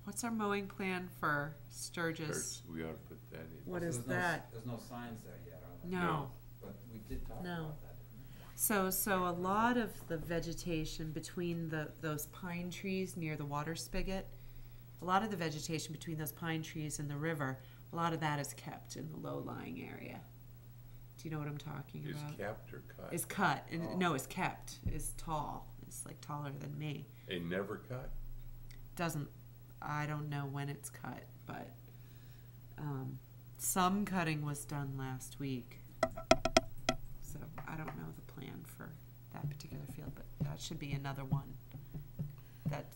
D: what's our mowing plan for Sturgis?
B: There's- We ought to put that in.
D: What
E: so
D: is
E: there's no
D: that?
E: There's no signs there yet, are there?
D: No.
E: But we did talk
D: No.
E: about that.
D: So, so a lot of the vegetation between the, those pine trees near the water spigot, a lot of the vegetation between those pine trees and the river, a lot of that is kept in the low-lying area. Do you know what I'm talking
B: Is
D: about?
B: kept or cut?
D: Is cut, and,
B: Oh.
D: no, is kept, is tall, It's like taller than me.
B: It never cut?
D: Doesn't, I don't know when it's cut, but, um, some cutting was done last week. So I don't know the plan for that particular field, but that should be another one that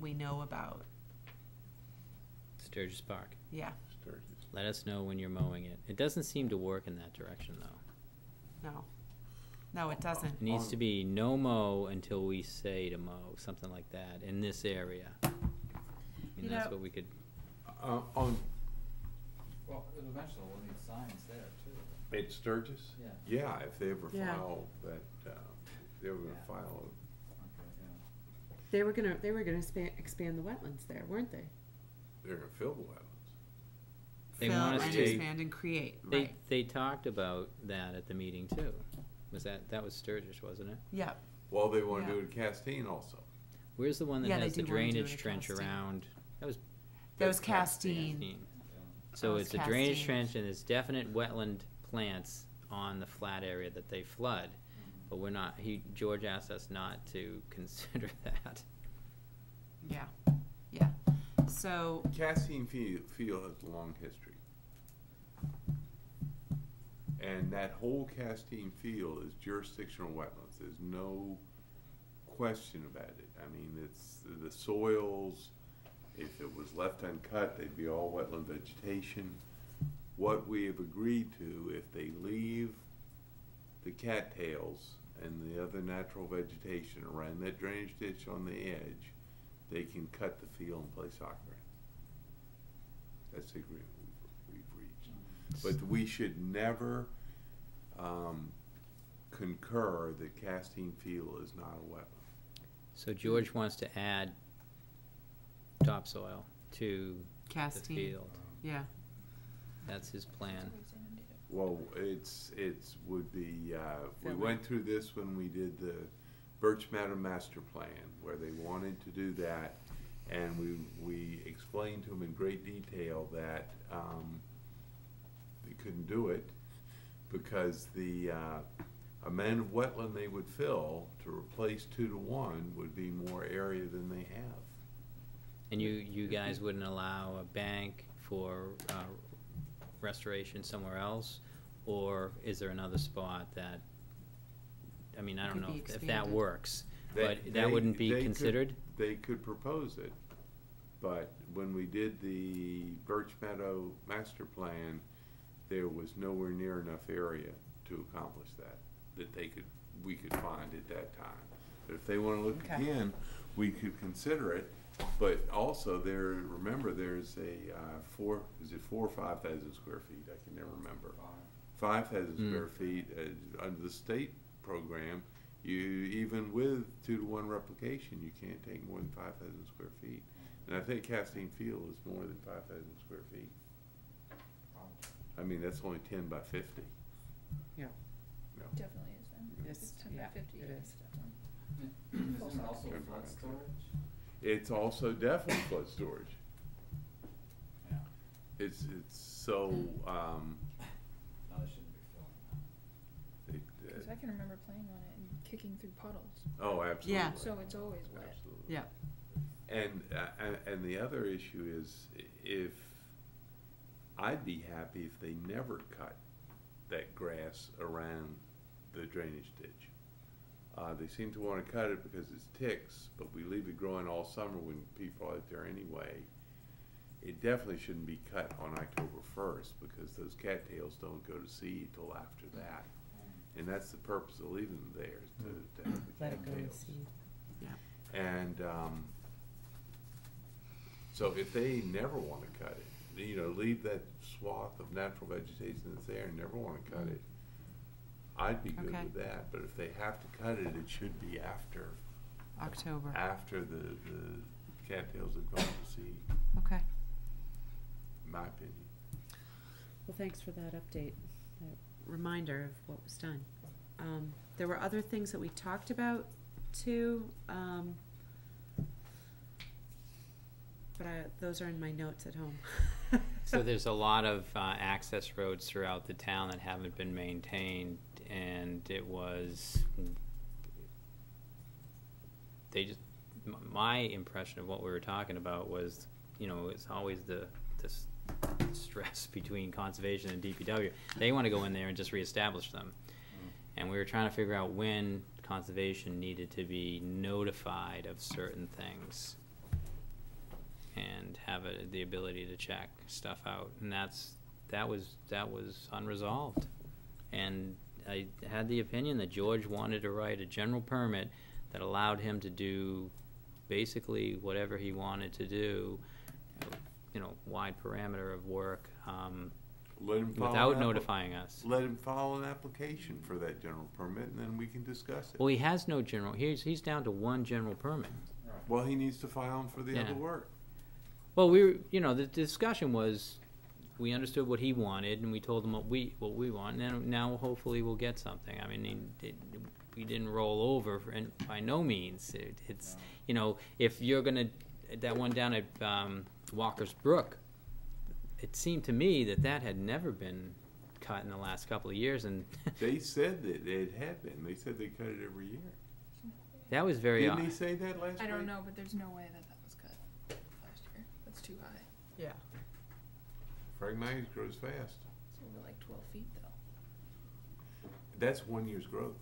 D: we know about,
A: Sturgis Park.
D: yeah,
B: Sturgis.
A: Let us know when you're mowing it. It doesn't seem to work in that direction, though.
D: no. No, it doesn't.
A: It needs to be no mow until we say to mow, something like that, in this area. I
D: You
A: mean, that's
D: know-
A: what we could,
B: Uh, on,
E: Well, eventually we'll need signs there too.
B: at Sturgis?
E: Yeah.
B: Yeah, if they ever
D: Yeah.
B: file that, uh, they were gonna
E: Yeah.
B: file,
E: Okay, yeah.
D: They were gonna, they were gonna expand, expand the wetlands there, weren't they?
B: they're gonna fill the wetlands.
A: They
D: Fill
A: want us
D: and
A: to-
D: expand and create,
A: they,
D: right,
A: they talked about that at the meeting too. Was that, that was Sturgis, wasn't it?
D: yeah,
B: Well, they wanna
D: Yeah.
B: do it at Castine also.
A: Where's the one that
D: Yeah, they
A: has the
D: do wanna do it
A: drainage
D: at
A: trench
D: Castine.
A: around? That was
D: that was
B: That's
D: Castine,
A: Castine. So
D: Oh,
A: it's
D: it's
A: a drainage
D: Castine.
A: trench and there's definite wetland plants on the flat area that they flood. Mm-hmm. But we're not, he, George asked us not to (laughs) consider that.
D: yeah, yeah, so,
B: Field, Field has a long history. And that whole Castine Field is jurisdictional wetlands, there's no question about it. I mean, it's, the soils, if it was left uncut, they'd be all wetland vegetation. What we have agreed to, if they leave the cattails and the other natural vegetation around that drainage ditch on the edge, they can cut the field and play soccer. That's the agreement we've, we've reached. But we should never, um, concur that Castine Field is not a wetland.
A: So George wants to add topsoil to the
D: Castine,
A: field.
D: yeah,
A: That's his plan.
B: Well, it's, it's, would be, uh, we went through this when we did the Birch Meadow Master Plan, where they wanted to do that. And we, we explained to them in great detail that, um, they couldn't do it because the, uh, amount of wetland they would fill to replace two to one would be more area than they have.
A: And you, you guys wouldn't allow a bank for, uh, restoration somewhere else? Or is there another spot that, I mean, I don't
D: Could
A: know
D: be
A: if- if that
D: expanded.
A: works,
B: They-
A: but
B: they-
A: that wouldn't be
B: could-
A: considered?
B: They could propose it, but when we did the Birch Meadow master plan, there was nowhere near enough area to accomplish that. that they could, we could find at that time. But if they wanna look
D: Okay.
B: again, we could consider it, but also there, remember, there's a, uh, four, is it four or five thousand square feet, I can never remember. Five thousand
A: Mm.
B: square feet, uh, under the state program, you, even with two to one replication, you can't take more than five thousand square feet. And I think Castine Field is more than five thousand square feet. I mean, that's only ten by fifty.
D: Yeah.
B: No.
O: Definitely is then.
D: Yes,
O: It's ten by fifty,
D: it
O: yeah,
D: is.
O: definitely.
E: Isn't it also flood storage?
B: It's also definitely flood storage.
E: Yeah.
B: It's, it's so, um,
E: No, they shouldn't be filling
B: it,
O: Cause
B: uh,
O: I can remember playing on it and kicking through puddles,
B: oh, absolutely.
D: Yeah.
O: so it's always wet.
B: Absolutely.
D: Yeah.
B: And, uh, and, and the other issue is if, I'd be happy if they never cut that grass around the drainage ditch. Uh, they seem to wanna cut it because it's ticks, but we leave it growing all summer when people are out there anyway. It definitely shouldn't be cut on October first because those cattails don't go to seed till after that. And that's the purpose of leaving them there, is to, to have the
D: Let it go and
B: cattails.
D: see. Yeah.
B: And, um, so if they never wanna cut it, you know, leave that swath of natural vegetation that's there and never wanna cut it, I'd be good
D: Okay.
B: with that, but if they have to cut it, it should be after,
D: October.
B: after the, the cattails have gone to seed,
D: Okay.
B: in my opinion.
D: Well, thanks for that update, that reminder of what was done. Um, there were other things that we talked about too, um, but I, those are in my notes at home.
A: So (laughs) there's a lot of uh, access roads throughout the town that haven't been maintained, and it was, they just, my impression of what we were talking about was, you know, it's always the, this stress (laughs) between conservation and DPW. They wanna go in there and just reestablish them. And we were trying to figure out when conservation needed to be notified of certain things and have a, the ability to check stuff out. And that's, that was, that was unresolved. And I had the opinion that George wanted to write a general permit that allowed him to do basically whatever he wanted to do, you know, wide parameter of work, um,
B: Let him
A: without
B: an appli-
A: notifying us.
B: Let him file an application for that general permit and then we can discuss it.
A: Well, he has no general, he's, he's down to one general permit.
B: Well, he needs to file them for the
A: Yeah.
B: other work.
A: Well, we were, you know, the discussion was, we understood what he wanted, and we told him what we, what we want, and now hopefully we'll get something. I mean, it, it, we didn't roll over, and by no means, it, it's, you know, if you're gonna, that one down at, um, Walker's Brook, it seemed to me that that had never been cut in the last couple of years, and (laughs)
B: They said that it had been, they said they cut it every year.
A: that was very
B: Didn't
A: odd.
B: he say that last week?
O: I don't know, but there's no way that that was cut last year, that's too high,
D: Yeah.
B: Phragmites grows fast.
O: it's over like twelve feet though.
B: That's one year's growth.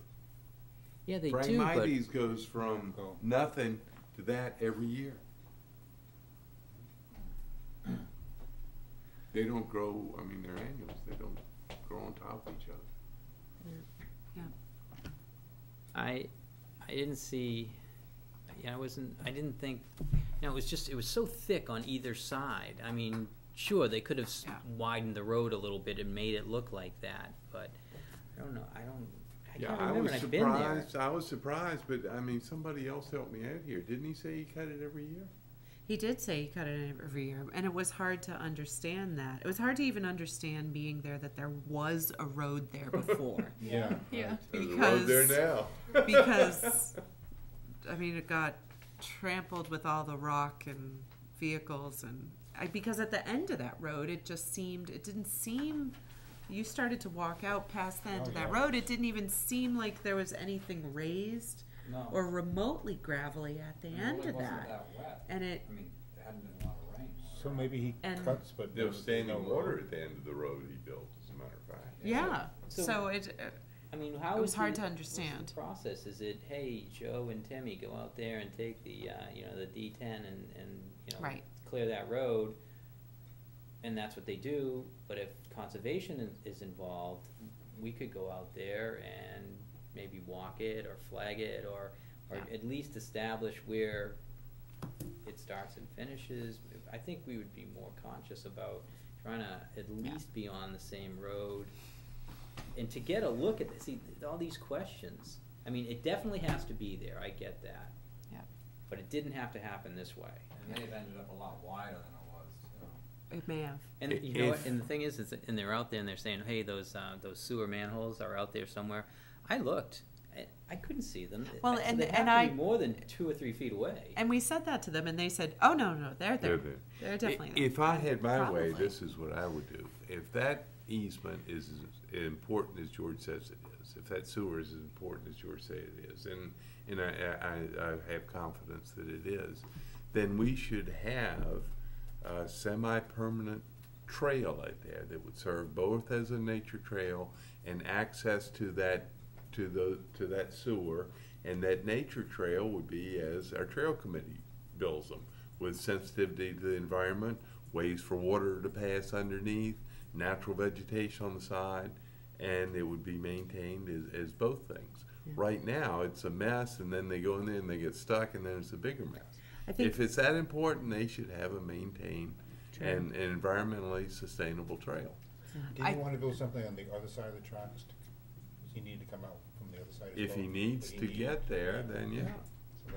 A: Yeah, they do, but,
B: Phragmites goes from
L: Oh.
B: nothing to that every year. They don't grow, I mean, they're annuals, they don't grow on top of each other. Yeah.
A: I, I didn't see, yeah, I wasn't, I didn't think, you know, it was just, it was so thick on either side. I mean, sure, they could have
D: Yeah.
A: widened the road a little bit and made it look like that, but I don't know, I don't, I
B: Yeah,
A: can't
B: I was
A: and I've been there.
B: surprised, I was surprised, but I mean, somebody else helped me out here. Didn't he say he cut it every year?
D: He did say he cut it every year, and it was hard to understand that. It was hard to even understand being there that there was a road there (laughs) before.
L: Yeah.
O: Yeah.
B: There's a road there now. (laughs)
D: because I mean it got trampled with all the rock and vehicles and I, because at the end of that road it just seemed it didn't seem you started to walk out past the end
E: Oh,
D: of that
E: yeah.
D: road it didn't even seem like there was anything raised
E: No.
D: or remotely gravelly at the
E: And it
D: end
E: really
D: of
E: wasn't
D: that
E: that
D: and it
E: I mean, there hadn't been a lot of rain.
L: So maybe he
D: And-
L: cuts, but.
B: There was
L: there's
B: standing
L: no
B: water
L: road.
B: at the end of the road he built, as a matter of fact.
D: yeah
A: So-
D: so, it uh,
A: I mean, how
D: It was hard
A: the-
D: to
A: what's the
D: understand.
A: process, is it, hey, Joe and Timmy, go out there and take the, uh, you know, the D ten and, and, you know,
D: Right.
A: clear that road, and that's what they do, but if conservation is, is involved, we could go out there and maybe walk it or flag it or, or
D: Yeah.
A: at least establish where it starts and finishes. I think we would be more conscious about trying to at
D: Yeah.
A: least be on the same road. And to get a look at this, see, all these questions, I mean, it definitely has to be there, I get that.
D: Yeah.
A: But it didn't have to happen this way.
E: And may have ended up a lot wider than it was, too.
D: It may have.
A: And
B: I-
A: you know what, and the thing is, is, and they're out there and they're saying, hey, those, uh, those sewer manholes are out there somewhere. I looked, I, I couldn't see them.
D: Well,
A: I-
D: and-
A: They
D: and
A: have to
D: I-
A: more than two or three feet away.
D: And we said that to them, and they said, "Oh no, no, they're there.
B: They're there.
D: They're definitely there."
B: If I had my way, this is what I would do. If that easement is as important as George says it is, if that sewer is as important as George says it is, and, and I, I, I have confidence that it is, then we should have a semi-permanent trail out there that would serve both as a nature trail and access to that, to the, to that sewer. And that nature trail would be as our trail committee builds them, with sensitivity to the environment, ways for water to pass underneath, natural vegetation on the side, and it would be maintained as, as both things.
D: Yeah.
B: Right now, it's a mess, and then they go in there and they get stuck, and then it's a bigger mess.
D: I think
B: If it's that important, they should have a maintained
D: Trail.
B: and, and environmentally sustainable trail.
L: Do
D: I-
L: you wanna build something on the other side of the tracks? to- Does he need to come out
B: If he needs to get there, then yeah.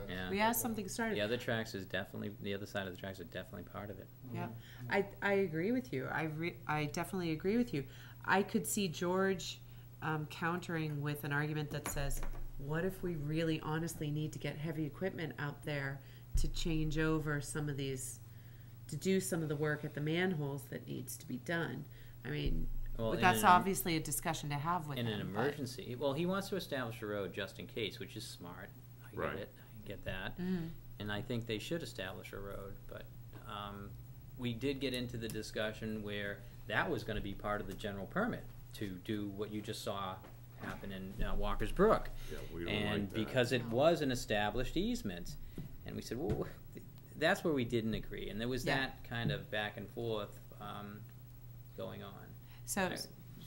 A: Yeah.
D: we asked something started.
A: The other tracks is definitely, the other side of the tracks are definitely part of it.
D: Yeah, I, I agree with you. I re, I definitely agree with you. I could see George um, countering with an argument that says, what if we really honestly need to get heavy equipment out there to change over some of these, to do some of the work at the manholes that needs to be done? I mean,
A: Well, in
D: that's
A: an-
D: obviously a discussion to have with
A: In
D: him.
A: an
D: but-
A: emergency, well, he wants to establish a road just in case, which is smart. I
B: Right.
A: get it, I get that.
D: Mm.
A: And I think they should establish a road, but, um, we did get into the discussion where that was gonna be part of the general permit to do what you just saw happen in uh, Walker's Brook.
B: Yeah, we
A: And
B: like
A: because it was an established easement, and we said, well, that's where we didn't agree, and there was
D: Yeah.
A: that kind of back and forth, um, going on.
D: So,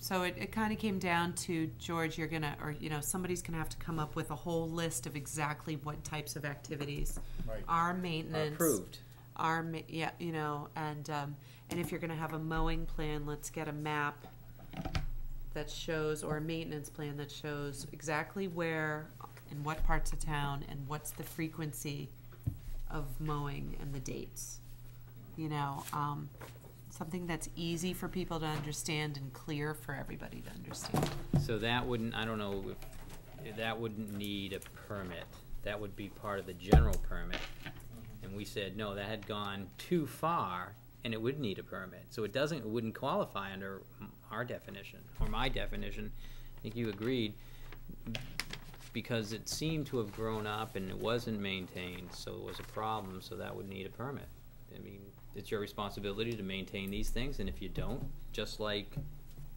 D: so it, it kind of came down to, George, you're gonna, or, you know, somebody's gonna have to come up with a whole list of exactly what types of activities
L: Right.
D: are
A: Are
D: maintenance.
A: Approved.
D: Are, ma- yeah, you know, and, um, and if you're gonna have a mowing plan, let's get a map that shows, or a maintenance plan that shows exactly where, in what parts of town, and what's the frequency of mowing and the dates. You know, um, something that's easy for people to understand and clear for everybody to understand.
A: So that wouldn't, I don't know, if, that wouldn't need a permit. That would be part of the general permit. And we said, no, that had gone too far, and it would need a permit. So it doesn't, it wouldn't qualify under our definition, or my definition. I think you agreed, because it seemed to have grown up and it wasn't maintained, so it was a problem, so that would need a permit. I mean, it's your responsibility to maintain these things, and if you don't, just like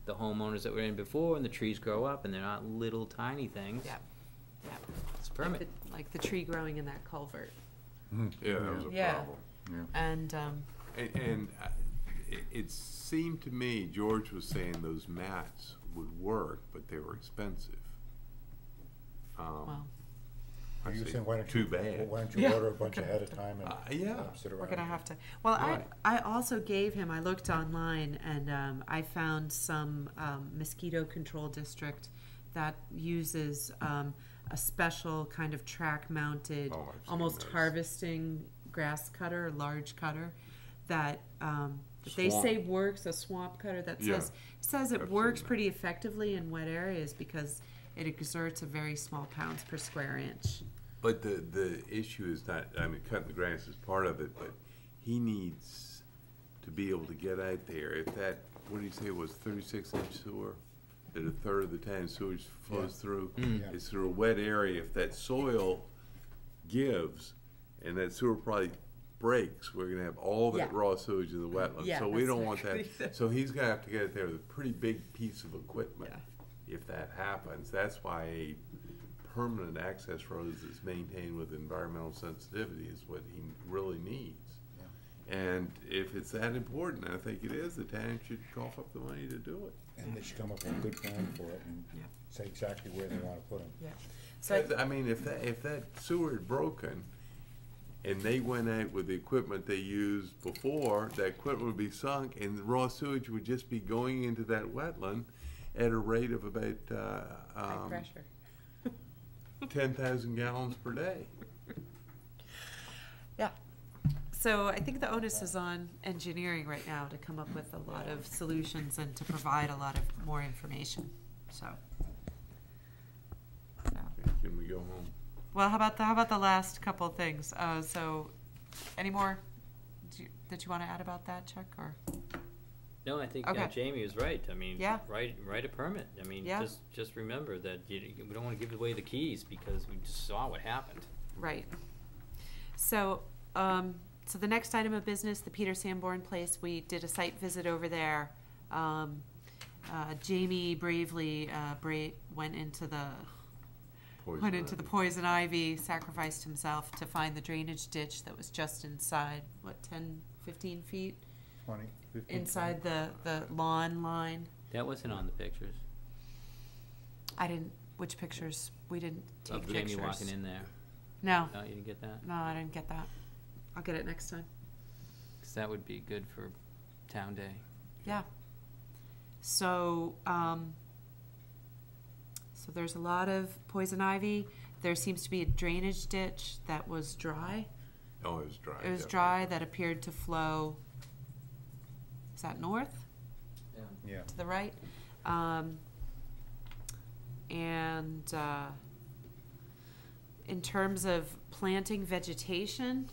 A: the homeowners that were in before, and the trees grow up, and they're not little tiny things.
D: Yeah, yeah.
A: It's a
D: Like the- Like the tree growing in that culvert.
B: Yeah, that was a
D: Yeah.
B: problem.
D: And, um,
B: And, and uh, it, it seemed to me, George was saying those mats would work, but they were expensive. Um,
D: well,
L: Are you
B: say,
L: saying, why don't
B: too
L: you,
B: bad.
L: why don't you
D: Yeah.
L: order a bunch ahead of time and
B: Uh, yeah.
L: let 'em sit around?
D: we're gonna have to, well, I,
B: Right.
D: I also gave him, I looked online and, um, I found some, um, mosquito control district that uses, um, a special kind of track mounted,
B: Oh, I've seen
D: almost
B: those.
D: harvesting grass cutter, large cutter, that, um, that they say
B: Swamp.
D: works, a swamp cutter that
B: Yeah.
D: says, says it
B: I've
D: works
B: seen that.
D: pretty effectively in wet areas because it exerts a very small pounds per square inch.
B: But the, the issue is not, I mean, cutting the grass is part of it, but he needs to be able to get out there. If that, what did he say, was thirty-six inch sewer? That a third of the time sewage flows
L: Yeah.
B: through?
A: Mm.
L: Yeah.
B: It's through a wet area. If that soil gives and that sewer probably breaks, we're gonna have all that
D: Yeah.
B: raw sewage in the wetlands.
D: Yeah,
B: So we
D: that's
B: don't
D: not
B: want that. So he's gonna have to get it there with a pretty big piece of equipment.
D: Yeah.
B: If that happens, that's why a permanent access roads that's maintained with environmental sensitivity is what he really needs. And if it's that important, I think it is, the town should cough up the money to do it.
L: And they should come up with a good plan for it and
D: Yeah.
L: say exactly where they wanna put them.
D: Yeah. So, I-
B: I mean, if that, if that sewer had broken and they went out with the equipment they used before, that equipment would be sunk and the raw sewage would just be going into that wetland at a rate of about, uh,
D: high
B: um,
D: pressure. (laughs)
B: ten thousand gallons per day.
D: Yeah. So I think the onus is on engineering right now to come up with a lot of solutions and to provide a lot of more information, so. So.
B: Can we go home?
D: Well, how about the, how about the last couple of things? Uh, so, any more do you- that you wanna add about that, Chuck, or?
A: No, I think uh, Jamie was right. I mean,
D: Yeah.
A: write, write a permit. I mean,
D: Yeah.
A: just, just remember that you, we don't wanna give away the keys because we just saw what happened.
D: Right. So, um, so the next item of business, the Peter Sanborn Place, we did a site visit over there. Um, uh, Jamie bravely, uh, bra- went into the, went
B: Poison
D: into the
B: ivy.
D: poison ivy, sacrificed himself to find the drainage ditch that was just inside, what, 10, 15 feet?
L: Twenty, fifteen?
D: Inside the, the lawn line.
A: That wasn't on the pictures
D: I didn't, which pictures? We didn't take
A: of
D: pictures.
A: Jamie walking in there.
D: No,
A: No, you didn't get that?
D: no, I didn't get that. I'll get it next time.
A: Cause that would be good for town day.
D: Yeah. So, um, so there's a lot of poison ivy. There seems to be a drainage ditch that was dry.
B: Oh, it was dry.
D: It was
B: definitely.
D: dry that appeared to flow. Is that north
L: Yeah. yeah.
D: to the right? Um, and uh, in terms of planting vegetation,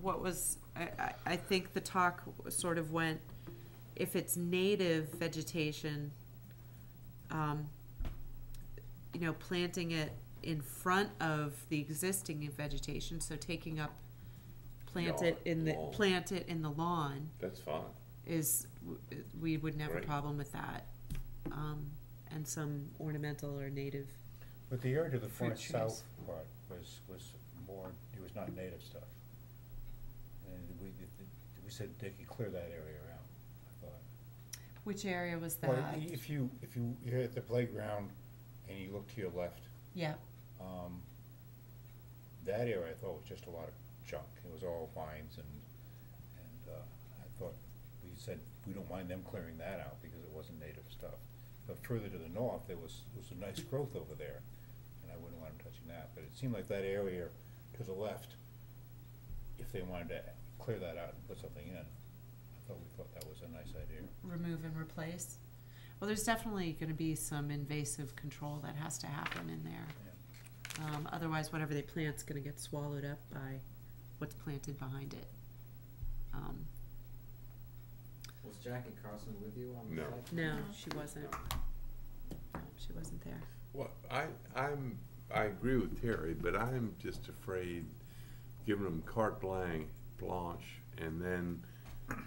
D: what was I, I, I think the talk sort of went if it's native vegetation, um, you know, planting it in front of the existing vegetation, so taking up, plant it in the
B: lawn.
D: plant it in the lawn
B: That's fine.
D: Is we wouldn't have a
B: Right.
D: problem with that, um, and some ornamental or native.
L: But the area to the
D: Fruit
L: front
D: trees.
L: south part was, was more, it was not native stuff. And we, did- did- we said they could clear that area out, I thought.
D: Which area was
L: Well,
D: that?
L: i- if you, if you, you're at the playground and you look to your left,
D: Yeah,
L: um, that area I thought was just a lot of junk. It was all vines and, and, uh, I thought, we said, we don't mind them clearing that out because it wasn't native stuff. But further to the north, there was, was a nice growth over there, and I wouldn't want them touching that. But it seemed like that area to the left, if they wanted to clear that out and put something in, I thought, we thought that was a nice idea.
D: remove and replace. Well, there's definitely gonna be some invasive control that has to happen in there. Um, otherwise, whatever they plant's gonna get swallowed up by what's planted behind it. Um,
E: Was Jackie Carson with you on the
B: No.
E: site?
D: no, she wasn't. No, she wasn't there.
B: Well, I, I'm, I agree with Terry, but I'm just afraid giving them carte blanche, blanche, and then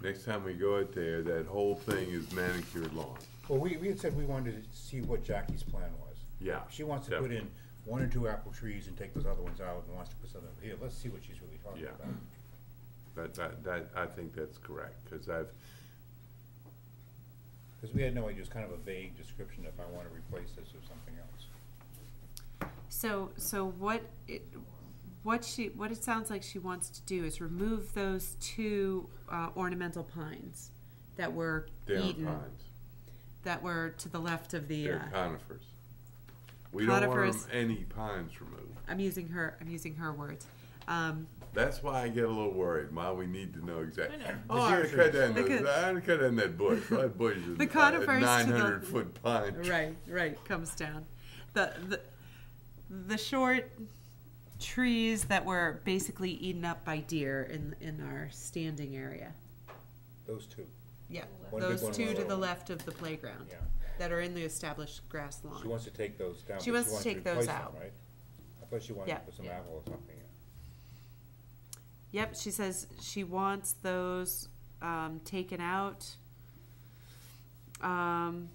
B: next time we go out there, that whole thing is manicured lawn.
L: Well, we, we had said we wanted to see what Jackie's plan was.
B: Yeah.
L: She wants to put in one or two apple trees and take those other ones out and wants to put something up here. Let's see what she's really talking
B: Yeah.
L: about.
B: That, that, that, I think that's correct, cause I've,
L: Because we had no idea, it was kind of a vague description if I want to replace this or something else.
D: So, so what it, what she, what it sounds like she wants to do is remove those two uh, ornamental pines that were
B: they're
D: eaten,
B: pines,
D: that were to the left of the.
B: they're
D: Uh,
B: conifers. We don't want any pines removed.
D: I'm using her. I'm using her words. Um,
B: That's why I get a little worried, Ma, we need to know exactly.
D: I know.
B: Oh, I
L: The
B: cut
L: deer
B: down,
D: trees.
B: those-
D: Look at-
B: I cut down that bush, (laughs) that bush is
D: The conifers to the-
B: nine hundred foot pine.
D: right, right, comes down. The the the short trees that were basically eaten up by deer in in our standing area.
L: Those two,
D: Yeah,
L: One
D: those two to the
L: little.
D: left of the playground
L: yeah.
D: that are in the established grass lawn.
L: She wants to take those down, but
D: She
L: she
D: wants
L: wants
D: to
L: to
D: take those
L: replace them,
D: out.
L: right? I thought she wanted
D: Yeah.
L: to put some
D: Yeah.
L: apple or something in.
D: Yep, she says she wants those um, taken out. Um,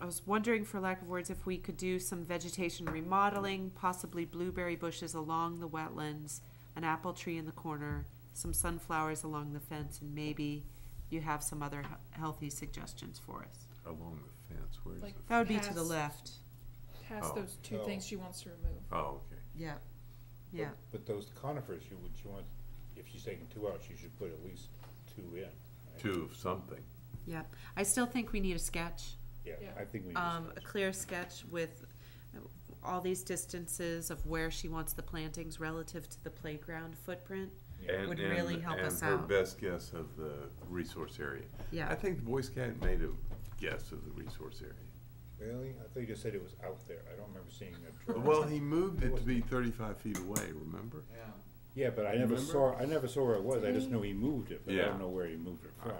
D: I was wondering, for lack of words, if we could do some vegetation remodeling, possibly blueberry bushes along the wetlands, an apple tree in the corner, some sunflowers along the fence, and maybe you have some other he- healthy suggestions for us.
B: Along the fence, where's
O: Like-
B: the?
D: That would be to the
O: Past-
D: left.
O: Past
B: Oh.
O: those two
L: Oh.
O: things she wants to remove.
B: Oh, okay.
D: Yeah.
L: But-
D: Yeah.
L: But those conifers, you would, you want, if she's taking two out, she should put at least two in. right?
B: Two of something.
D: Yep. I still think we need a sketch.
L: Yeah,
O: Yeah.
L: I think we need
D: um,
L: to
D: a clear sketch with uh, all these distances of where she wants the plantings relative to the playground footprint.
B: And,
D: Would
B: and-
D: really help us
B: And
D: out.
B: her best guess of the resource area.
D: Yeah.
B: I think the Boy Scout made a guess of the resource area.
L: Really? I thought you just said it was out there. I don't remember seeing a drawing.
B: Well, he moved it to be thirty-five feet away, remember?
E: Yeah.
L: Yeah, but I never
B: Remember?
L: saw, I never saw where it was. I just know he moved it, but I
B: Yeah.
L: don't know where he moved it from.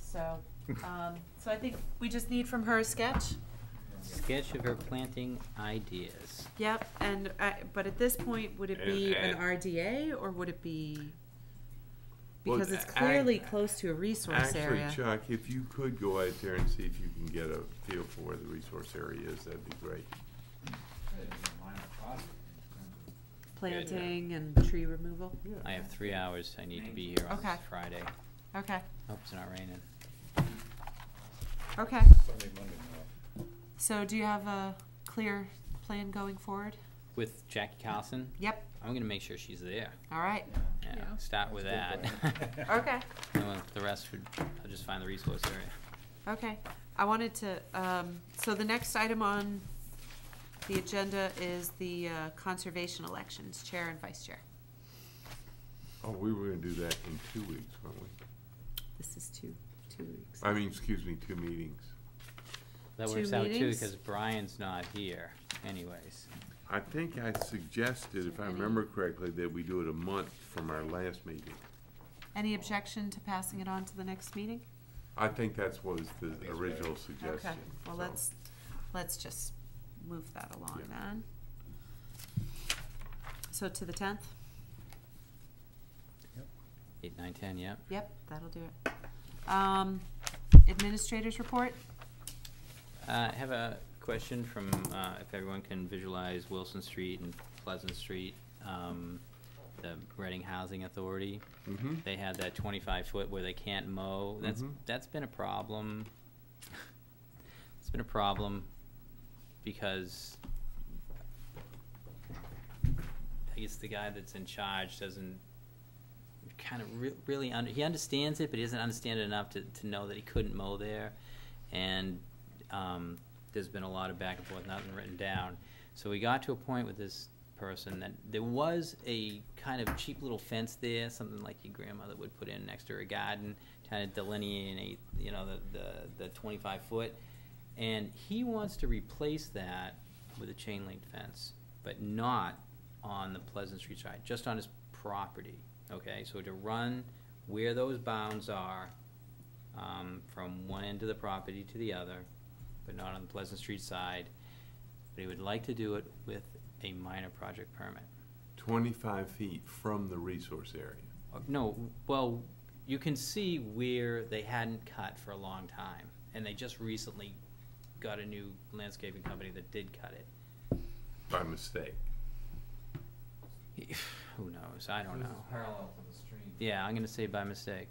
D: So, um, so I think we just need from her a sketch.
A: Sketch of her planting ideas.
D: Yep, and, I but at this point, would it be an
B: and-
D: RDA or would it be?
B: Well,
D: Because it's
B: ac-
D: clearly close to a resource area.
B: Actually, Chuck, if you could go out there and see if you can get a feel for where the resource area is, that'd be great.
E: It'd be a minor project in terms of
D: Planting and tree removal.
A: I have three hours. I need to be here on
D: Okay.
A: Friday.
D: Okay,
A: Hope it's not raining.
D: okay.
L: Sunday, Monday.
D: So do you have a clear plan going forward?
A: With Jackie Carlson,
D: Yep,
A: I'm gonna make sure she's there.
D: all right,
A: Yeah,
O: Yeah.
A: start with that.
L: That's (laughs)
D: okay.
A: And then the rest would, I'll just find the resource area.
D: Okay, I wanted to, um, so the next item on the agenda is the, uh, conservation elections, chair and vice chair.
B: Oh, we were gonna do that in two weeks, weren't we?
D: This is two, two weeks.
B: I mean, excuse me, two meetings.
A: That
D: Two
A: works out too,
D: meetings?
A: because Brian's not here anyways.
B: I think I suggested, if I remember correctly, that we do it a month from our last meeting.
D: Any objection to passing it on to the next meeting?
B: I think that's was the
L: think it's
B: original
D: Okay,
B: suggestion.
D: well,
B: so.
D: let's, let's just move that along
B: Yeah.
D: then. So to the tenth?
A: Eight, nine, ten, yep.
D: Yep, that'll do it. Um, administrators report?
A: Uh, I have a question from, uh, if everyone can visualize Wilson Street and Pleasant Street, um, the Reading Housing Authority.
B: Mhm.
A: They had that twenty-five foot where they can't mow. That's,
B: Mhm.
A: that's been a problem. (laughs) It's been a problem because I guess the guy that's in charge doesn't kind of re- really under, he understands it, but he doesn't understand it enough to, to know that he couldn't mow there. And um, there's been a lot of back and forth, nothing written down. So we got to a point with this person that there was a kind of cheap little fence there, something like your grandmother would put in next to her garden, kind of delineating, a, you know, the, the, the 25 foot. And he wants to replace that with a chain link fence, but not on the Pleasant Street side, just on his property. Okay, so to run where those bounds are, um, from one end of the property to the other, but not on the Pleasant Street side. But he would like to do it with a minor project permit.
B: Twenty-five feet from the resource area.
A: Uh, No, well, you can see where they hadn't cut for a long time, and they just recently got a new landscaping company that did cut it.
B: By mistake. (sighs)
A: Who knows? I don't know.
E: parallel to the street.
A: Yeah, I'm gonna say by mistake.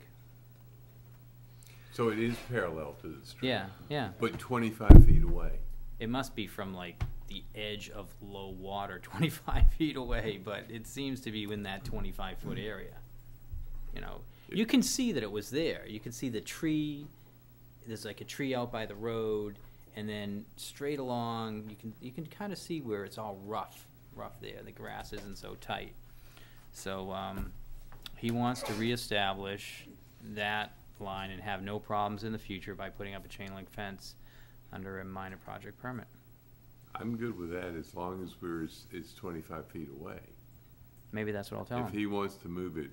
B: So it is parallel to the street.
A: Yeah, yeah.
B: But twenty-five feet away.
A: It must be from like the edge of low water, (laughs) 25 feet away, but it seems to be in that 25 foot area. You know, you can see that it was there. You can see the tree. There's like a tree out by the road, and then straight along, you can you can kind of see where it's all rough, rough there. The grass isn't so tight. So um, he wants to reestablish that line and have no problems in the future by putting up a chain link fence under a minor project permit.
B: I'm good with that as long as we're, it's, it's twenty-five feet away.
A: Maybe that's what I'll tell him.
B: If
A: him.
B: he wants to move it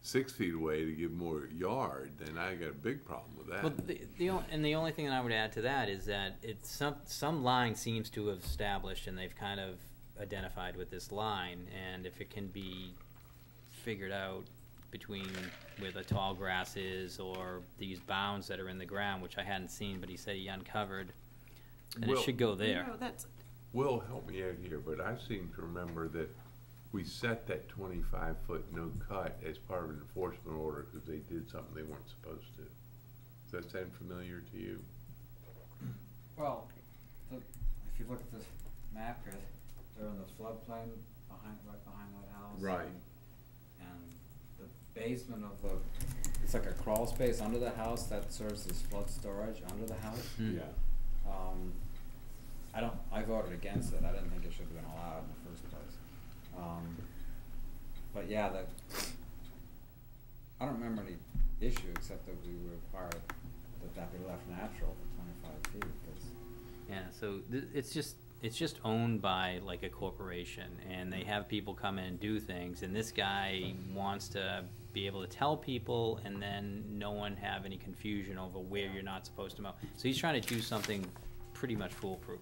B: six feet away to give more yard, then I got a big problem with that.
A: Well, the, the o- and the only thing that I would add to that is that it's some some line seems to have established, and they've kind of identified with this line, and if it can be figured out between where the tall grass is or these bounds that are in the ground, which I hadn't seen, but he said he uncovered, And
B: Will-
A: it should go there.
D: No, that's,
B: Will help me out here, but I seem to remember that we set that twenty-five foot no cut as part of an enforcement order because they did something they weren't supposed to. Does that sound familiar to you?
E: Well, the, if you look at this map here, they're in the floodplain behind, right behind that house.
B: Right.
E: And the basement of the, it's like a crawl space under the house that serves as flood storage under the house.
A: Hmm.
B: Yeah.
E: Um, I don't, I voted against it, I didn't think it should have been allowed in the first place. Um, but yeah, the, I don't remember any issue except that we required that that be left natural for twenty-five feet, 'cause
A: Yeah, so th- it's just, it's just owned by like a corporation and they have people come in and do things and this guy wants to be able to tell people and then no one have any confusion over where you're not supposed to mow. So he's trying to do something pretty much foolproof.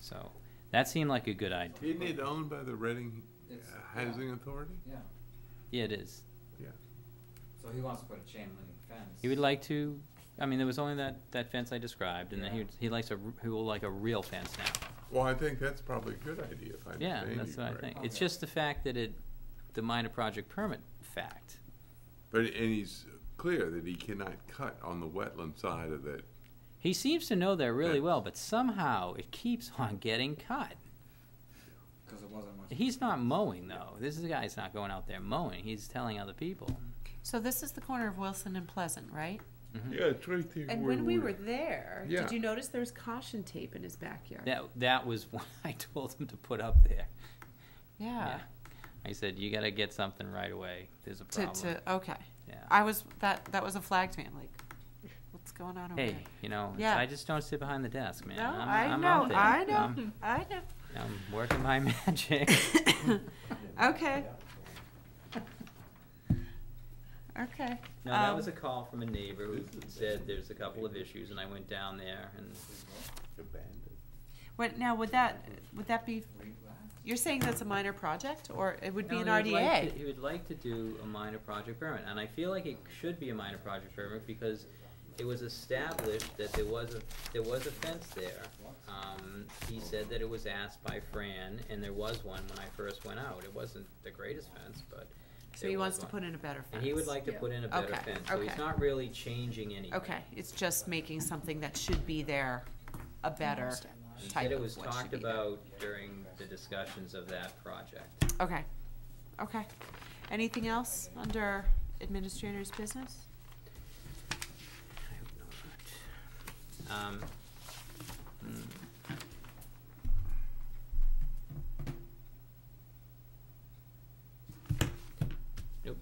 A: So that seemed like a good idea.
B: Isn't it owned by the Reading
E: It's-
B: uh, Housing Authority?
E: Yeah,
A: Yeah, it is.
B: Yeah.
E: so he wants to put a chain link fence.
A: He would like to, I mean, there was only that, that fence I described and then he, he likes a, r- he will like a real fence now.
B: Well, I think that's probably a good idea if I
A: Yeah,
B: understand you
A: that's what I
B: correctly.
A: think. It's just the fact that it, the minor project permit fact.
B: But, and he's clear that he cannot cut on the wetland side of it.
A: He seems to know that really
B: Yeah.
A: well, but somehow it keeps (laughs) on getting cut.
E: Cause it wasn't much.
A: He's not mowing though. This is the guy's not going out there mowing. He's telling other people.
D: So this is the corner of Wilson and Pleasant, right?
A: Mhm.
B: Yeah, it's right there.
D: And when we
B: we're-
D: were there,
B: Yeah.
D: did you notice there's caution tape in his backyard?
A: That that was (laughs) what I told him to put up there.
D: Yeah.
A: I said you got to get something right away. There's a problem.
D: to, okay.
A: yeah.
D: I was, that, that was a flag to me. I'm like, what's going on over there?
A: Hey, you know,
D: Yeah.
A: I just don't sit behind the desk, man.
D: No,
A: I'm,
D: I
A: I'm
D: know. I know,
A: I'm,
D: I know.
A: I'm working my (laughs) magic. (laughs)
D: Okay. Okay.
A: No, that
D: Um,
A: was a call from a neighbor who said there's a couple of issues, and I went down there and
B: Abandoned.
D: What, now, would that, would that be, you're saying that's a minor project, or it would be an
A: No, he would like
D: RDA?
A: to- He would like to do a minor project permit, and I feel like it should be a minor project permit because it was established that there was a, there was a fence there. Um, he said that it was asked by Fran, and there was one when I first went out. It wasn't the greatest fence, but
D: So he wants to put in a better fence?
A: And he would like to
O: Yeah.
A: put in a better
D: Okay,
A: fence, so he's
D: okay.
A: not really changing anything.
D: Okay, it's just making something that should be there a better
A: He
D: type
A: said it
D: of
A: was
D: what should
A: talked
D: be there.
A: about during the discussions of that project.
D: Okay, okay. Anything else under administrator's business?
A: I hope not. Um, hmm. Nope.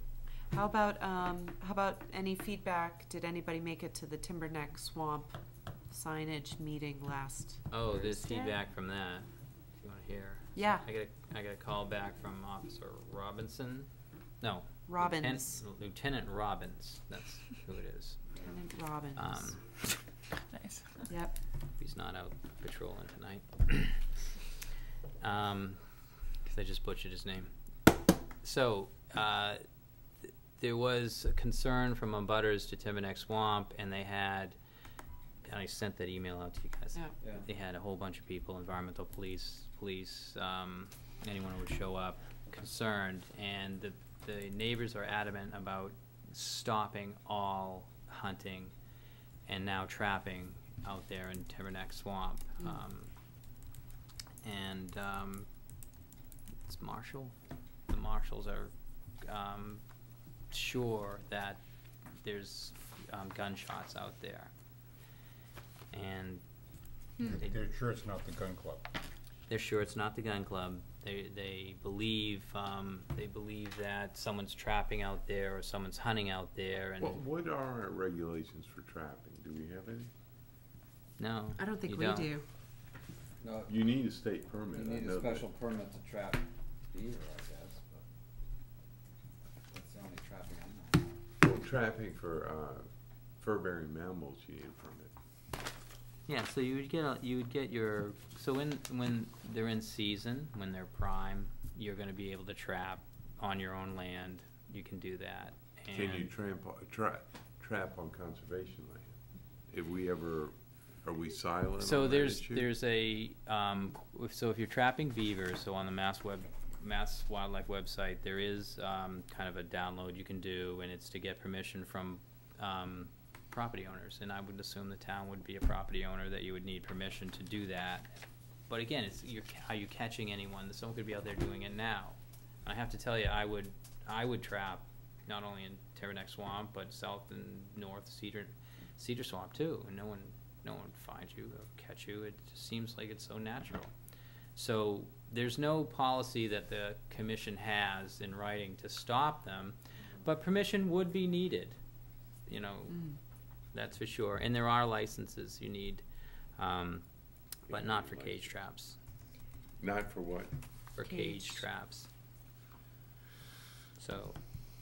D: How about, um, how about any feedback? Did anybody make it to the Timberneck Swamp signage meeting last?
A: Oh, there's
D: Thursday?
A: feedback from that, if you wanna hear.
D: Yeah.
A: I got a, I got a call back from Officer Robinson, no.
D: Robbins.
A: Lieutenant- Lieutenant Robbins, that's who it is.
D: Lieutenant Robbins.
A: Um, (laughs)
O: Nice.
D: Yep.
A: he's not out patrolling tonight. (coughs) Um 'cause I just butchered his name. So, uh, th- there was a concern from abutters to Timberneck Swamp, and they had, and I sent that email out to you guys.
D: Yeah.
E: Yeah.
A: They had a whole bunch of people, environmental police, police, um, anyone who would show up, concerned, and the, the neighbors are adamant about stopping all hunting and now trapping out there in Timberneck Swamp.
D: Mm.
A: Um, and, um, it's Marshall, the marshals are, um, sure that there's, um, gunshots out there. And they,
L: They're sure it's not the gun club.
A: they're sure it's not the gun club. They, they believe, um, they believe that someone's trapping out there or someone's hunting out there and,
B: What, what are our regulations for trapping? Do we have any?
A: no,
D: I don't think
A: you
D: we
A: don't.
D: do.
E: No,
B: You need a state permit.
E: you
B: I
E: need
B: know
E: a
B: that.
E: special permit to trap beaver, I guess, but that's the only trapping I know.
B: Well, trapping for, uh, fur-bearing mammals, you need a permit.
A: Yeah, so you would get, a- you would get your, so when, when they're in season, when they're prime, you're gonna be able to trap on your own land, you can do that.
B: Can you
A: And-
B: tramp, trap, trap on conservation land? If we ever, are we silent
A: So there's, there's a, um, so if you're trapping beavers, so on the Mass Web Mass Wildlife website, there is, um, kind of a download you can do, and it's to get permission from, um, property owners, and I would assume the town would be a property owner, that you would need permission to do that. But again, it's, you're, are you catching anyone, someone could be out there doing it now. I have to tell you, I would, I would trap, not only in Timberneck Swamp, but south and north Cedar, Cedar Swamp too, and no one, no one finds you or catch you, it just seems like it's so natural. So, there's no policy that the commission has in writing to stop them, but permission would be needed, you know,
D: Mm.
A: that's for sure, and there are licenses you need, um, but not for cage traps,
B: Not for what?
A: for cage
D: Cage.
A: traps. So,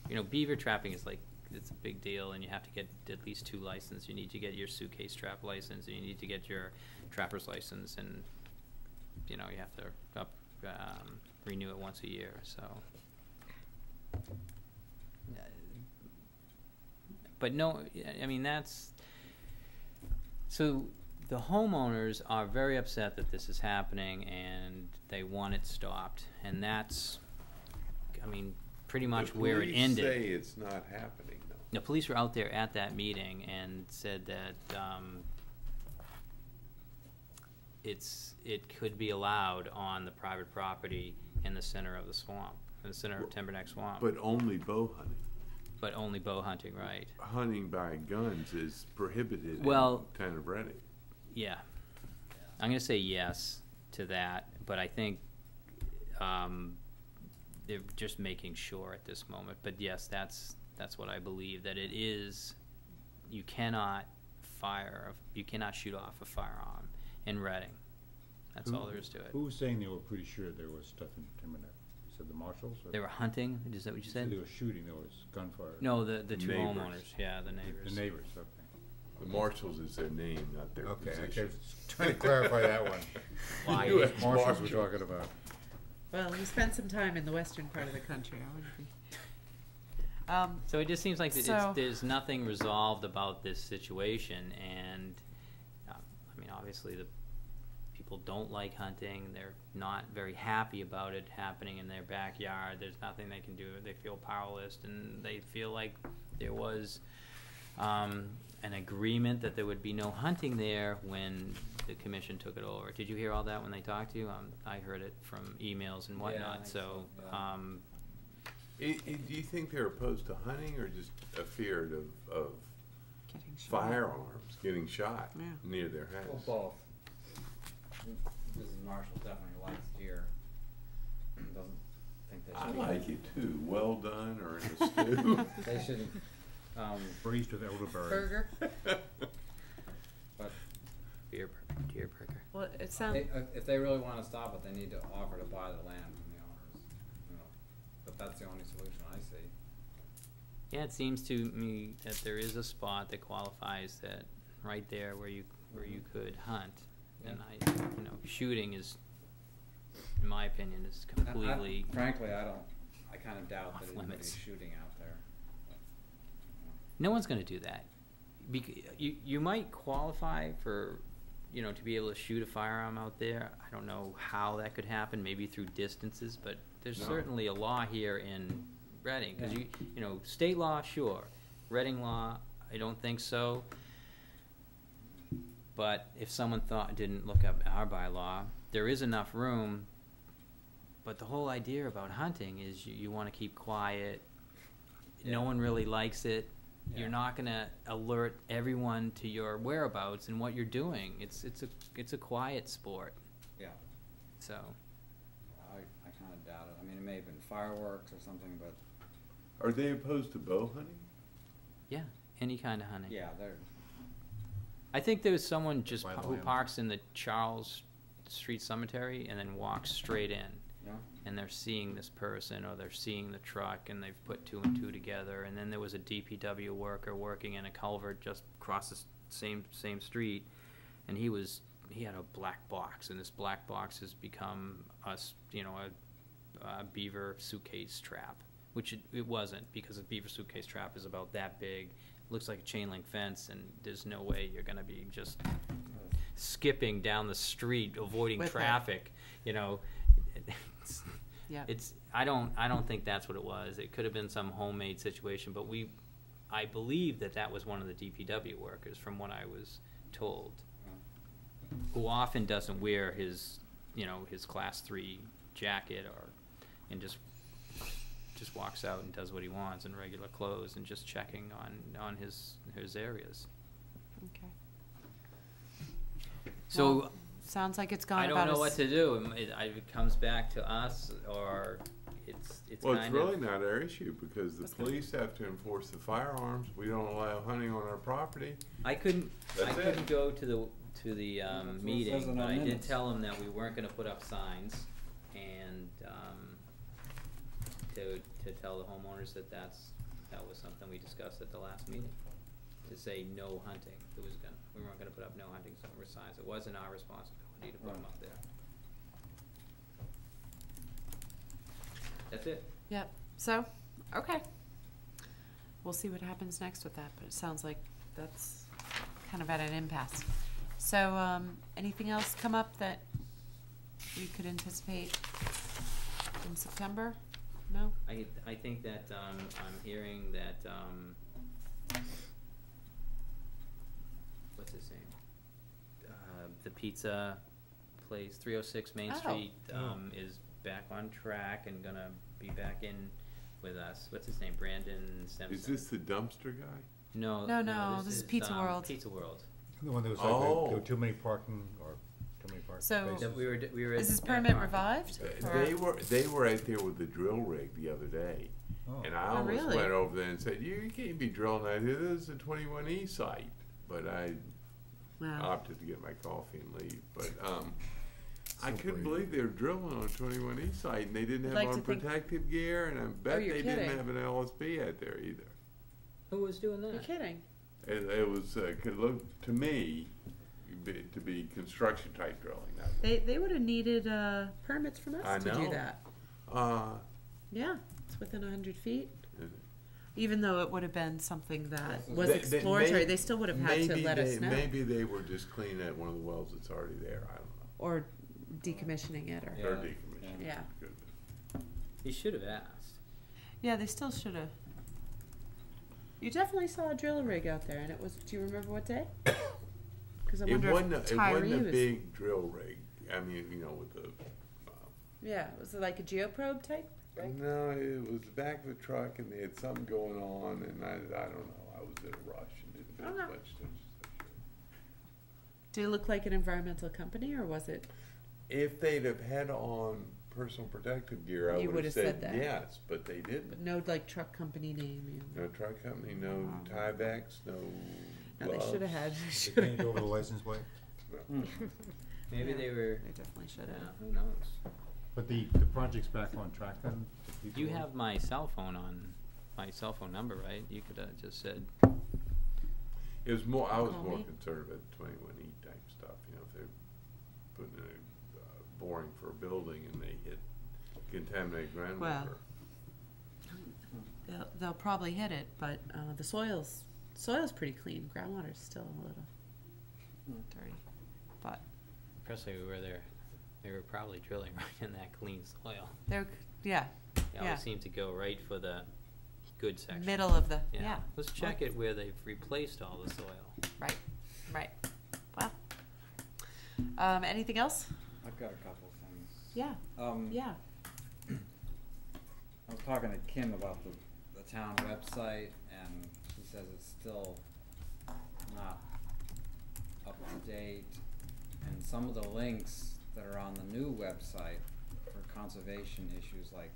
A: you know, beaver trapping is like, it's a big deal, and you have to get at least two licenses. You need to get your suitcase trap license, and you need to get your trapper's license, and, you know, you have to up, um, renew it once a year, so. But no, I mean, that's, so the homeowners are very upset that this is happening and they want it stopped, and that's, I mean, pretty much where it ended.
B: say it's not happening though.
A: The police were out there at that meeting and said that, um, it's, it could be allowed on the private property in the center of the swamp, in the center of Timberneck Swamp.
B: But only bow hunting.
A: But only bow hunting, right?
B: Hunting by guns is prohibited
A: Well-
B: in town of Reading.
A: Yeah. I'm gonna say yes to that, but I think, um, they're just making sure at this moment, but yes, that's, that's what I believe, that it is, you cannot fire, you cannot shoot off a firearm in Reading. That's all there is to it.
L: Who was saying they were pretty sure there was stuff in Timberneck? You said the marshals? or-
A: They were hunting, is that what you said?
L: They were shooting, there was gunfire.
A: No, the, the two
B: Neighbors.
A: homeowners, yeah, the neighbors.
L: The neighbors, okay.
B: The marshals is their name, not their
L: Okay, I
B: position.
L: was trying to clarify that one. (laughs)
A: Why?
B: US
L: Marshals we're
B: Marshal.
L: talking about.
D: Well, you spent some time in the western part of the country, I wouldn't be. (laughs) Um,
A: So it just seems like that
D: So-
A: it's, there's nothing resolved about this situation, and, uh, I mean, obviously, the people don't like hunting, they're not very happy about it happening in their backyard, there's nothing they can do, they feel powerless, and they feel like there was, um, an agreement that there would be no hunting there when the commission took it over. Did you hear all that when they talked to you? Um, I heard it from emails and whatnot,
E: think
A: so,
E: so,
A: um,
B: I- I- do you think they're opposed to hunting or just afeared of, of
D: getting shot.
B: firearms getting shot
D: Yeah.
B: near their
E: Well,
B: house?
E: both. Mrs. Marshall definitely likes deer. (clears throat) Doesn't think they should.
B: I
E: be-
B: like it too, well done or in a stew.
E: They shouldn't, um,
L: Braised with elderberry.
D: Burger, (laughs)
E: but
A: deer, per- deer pricker.
D: well, it
E: they,
D: sounds,
E: if- if they really wanna stop it, they need to offer to buy the land from the owners, you know. But that's the only solution I see.
A: Yeah, it seems to me that there is a spot that qualifies that, right there where you, where you could hunt. And I, you know, shooting is, in my opinion, is
E: I- I-
A: completely,
E: Frankly, I don't, I kinda doubt
A: off
E: that anybody's
A: limits.
E: shooting out there.
A: no one's gonna do that. Bec- you, you might qualify for, you know, to be able to shoot a firearm out there. I don't know how that could happen, maybe through distances, but there's
B: No.
A: certainly a law here in Reading, cause you, you know, state law, sure. Reading law, I don't think so. But if someone thought, didn't look up our bylaw, there is enough room. But the whole idea about hunting is you, you wanna keep quiet. No one really likes it.
E: Yeah.
A: You're not gonna alert everyone to your whereabouts and what you're doing. It's, it's a, it's a quiet sport,
E: Yeah,
A: so.
E: I, I kinda doubt it. I mean, it may have been fireworks or something, but,
B: Are they opposed to bow hunting?
A: Yeah, any kind of hunting.
E: yeah, they're,
A: I think there was someone just
L: By the
A: who
L: land.
A: parks in the Charles Street Cemetery and then walks straight in.
E: you
A: and they're seeing this person or they're seeing the truck and they've put two and two together and then there was a DPW worker working in a culvert just across the s- same same street and he was he had a black box and this black box has become a s- you know a, a beaver suitcase trap which it, it wasn't because a beaver suitcase trap is about that big looks like a chain link fence and there's no way you're going to be just skipping down the street avoiding
D: With it.
A: traffic you know it's- (laughs)
D: Yeah.
A: It's, I don't, I don't think that's what it was. It could have been some homemade situation, but we, I believe that that was one of the DPW workers, from what I was told. Who often doesn't wear his, you know, his class three jacket or, and just, just walks out and does what he wants in regular clothes and just checking on, on his, his areas.
D: Okay.
A: So,
D: Well, Sounds like it's gone
A: I
D: about
A: don't know what
D: as-
A: to do. It- It, I- it comes back to us, or it's, it's
B: Well,
A: kind
B: it's
A: of.
B: really not our issue, because the police have to enforce the firearms, we don't allow hunting on our property.
A: I couldn't, I
B: That's it.
A: couldn't go to the, to the, um,
E: That's what it says
A: meeting,
E: in
A: but
E: our
A: I did
E: minutes.
A: tell them that we weren't gonna put up signs, and, um, to, to tell the homeowners that that's, that was something we discussed at the last meeting. To say no hunting, it was gonna, we weren't gonna put up no hunting signs, it wasn't our responsibility to put them up there. That's it.
D: Yep, so, okay. We'll see what happens next with that, but it sounds like that's kind of at an impasse. So, um, anything else come up that we could anticipate in September? No?
A: I, I think that, um, I'm hearing that, um, what's his name? Uh, the pizza place, three oh six Main
D: Oh.
A: Street, um, is back on track and gonna be back in with us. What's his name? Brandon Simpson?
B: Is this the dumpster guy?
A: No,
D: No, no, this is Pizza
A: um,
D: World.
A: Pizza World.
L: The one that was like, there- there
B: Oh.
L: were too many parking, or too many parking
D: So-
A: That we were, d- we were.
D: Is this permit
A: Park.
D: revived?
B: They-
D: or-
B: were, they were out there with the drill rig the other day,
L: Oh.
B: and I
D: Oh,
B: almost
D: really?
B: went over there and said, you can't be drilling out here, this is a twenty-one E site. But I
D: Wow.
B: opted to get my coffee and leave, but, um, I couldn't
L: brave.
B: believe they were drilling on a twenty-one E site, and they didn't have
D: like
B: on
D: to think-
B: protective gear, and I bet
D: you're
B: they didn't have an LSP out there either.
A: Who was doing that?
D: You're
A: that?
D: kidding.
B: It, it was, uh, could look, to me, be- to be construction type drilling, that.
D: They, they would have needed, uh, permits from
B: I
D: us to do
B: know.
D: that.
B: Uh,
D: Yeah, it's within a hundred feet.
B: is it?
D: Even though it would have been something that was
B: They- they-
D: exploratory,
B: may-
D: they still would have had to
B: maybe
D: let us
B: they-
D: know.
B: Maybe they were just cleaning out one of the wells that's already there, I don't know.
D: Or decommissioning it, or,
B: Or
E: Yeah.
B: decommissioning.
D: Yeah.
B: Good.
A: He should have asked.
D: yeah, they still should have. You definitely saw a drill rig out there, and it was, do you remember what day? (coughs) Cause I
B: It
D: wonder
B: wasn't,
D: if
B: a- it wasn't a
D: was.
B: big drill rig, I mean, you know, with the, uh,
D: Yeah, was it like a geoprobe type? Right.
B: no, it was the back of the truck and they had something going on and I, I don't know, I was in a rush and didn't pay
D: Okay.
B: much attention as I should.
D: Did it look like an environmental company, or was it?
B: If they'd have had on personal protective gear, I would
D: would've said
B: said
D: that.
B: yes, but they didn't.
D: No, like truck company name.
B: No truck company, no
D: Oh.
B: Tiebacks, no
D: no, they should have had. They (laughs)
L: They
D: should have
L: painted over the license plate? (laughs)
A: Maybe
D: Yeah.
A: they were,
D: They definitely should
A: yeah,
D: have.
A: who knows?
L: But the, the project's back on track then? The people
A: You have my cell phone on, my cell phone number, right? You could have just said,
B: It was more, I was
D: Call
B: more
D: me.
B: concerned about twenty-one E type stuff, you know, if they're putting in a, uh, boring for a building and they hit contaminated groundwater.
D: Well, They'll, they'll probably hit it, but uh, the soil's soil's pretty clean. Groundwater's still a little dirty, but
A: especially we were there. they were probably drilling (laughs) right in that clean soil.
D: they're yeah
A: They
D: Yeah.
A: always seem to go right for the good section.
D: middle of the yeah,
A: Let's check it where they've replaced all the soil.
D: right right. Well, um, anything else?
E: I've got a couple things.
D: Yeah
E: Um,
D: yeah. (clears throat)
E: I was talking to Kim about the, the town website, and he says it's still not up to date. And some of the links that are on the new website for conservation issues like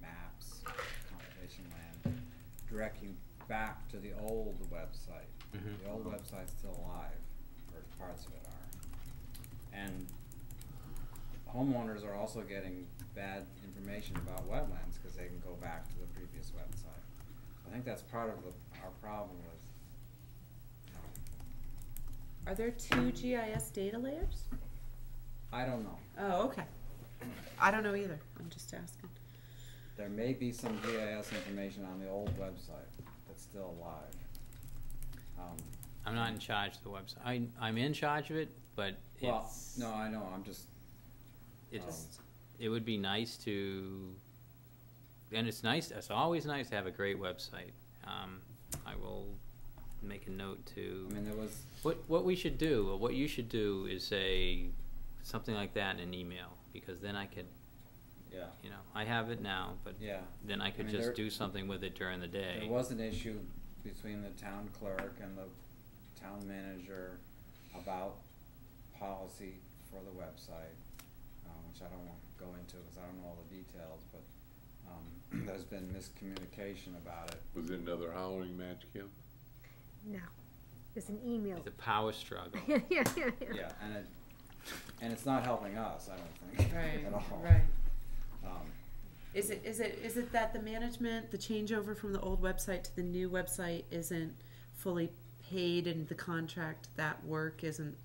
E: maps, conservation land, direct you back to the old website.
A: Mhm.
E: The old website's still alive, or parts of it are. And homeowners are also getting bad information about wetlands because they can go back to the previous website. I think that's part of the, our problem with,
D: Are there two GIS data layers?
E: I don't know.
D: Oh, okay. I don't know either. I'm just asking.
E: There may be some GIS information on the old website that's still alive. Um,
A: I'm not in charge of the website. I, I'm in charge of it, but
E: well,
A: it's,
E: no, I know, I'm just,
A: it's,
E: um,
A: it would be nice to, and it's nice, it's always nice to have a great website. Um, I will make a note to.
E: I mean, there was,
A: What, what we should do, or what you should do is say something like that in an email, because then I could,
E: yeah,
A: you know, I have it now, but
E: yeah.
A: then I could
E: mean, there-
A: just do something with it during the day.
E: There was an issue between the town clerk and the town manager about policy for the website, um, which I don't want to go into because I don't know all the details, there's been miscommunication about it.
B: Was it another hollering match, Kim?
N: No, it's an email.
A: It's a power struggle. (laughs)
N: Yeah, yeah, yeah,
E: Yeah, and it, and it's not helping us, I don't think,
D: Right, (laughs)
E: at all.
D: right.
E: Um,
D: Is it, is it, is it that the management, the changeover from the old website to the new website isn't fully paid and the contract, that work isn't,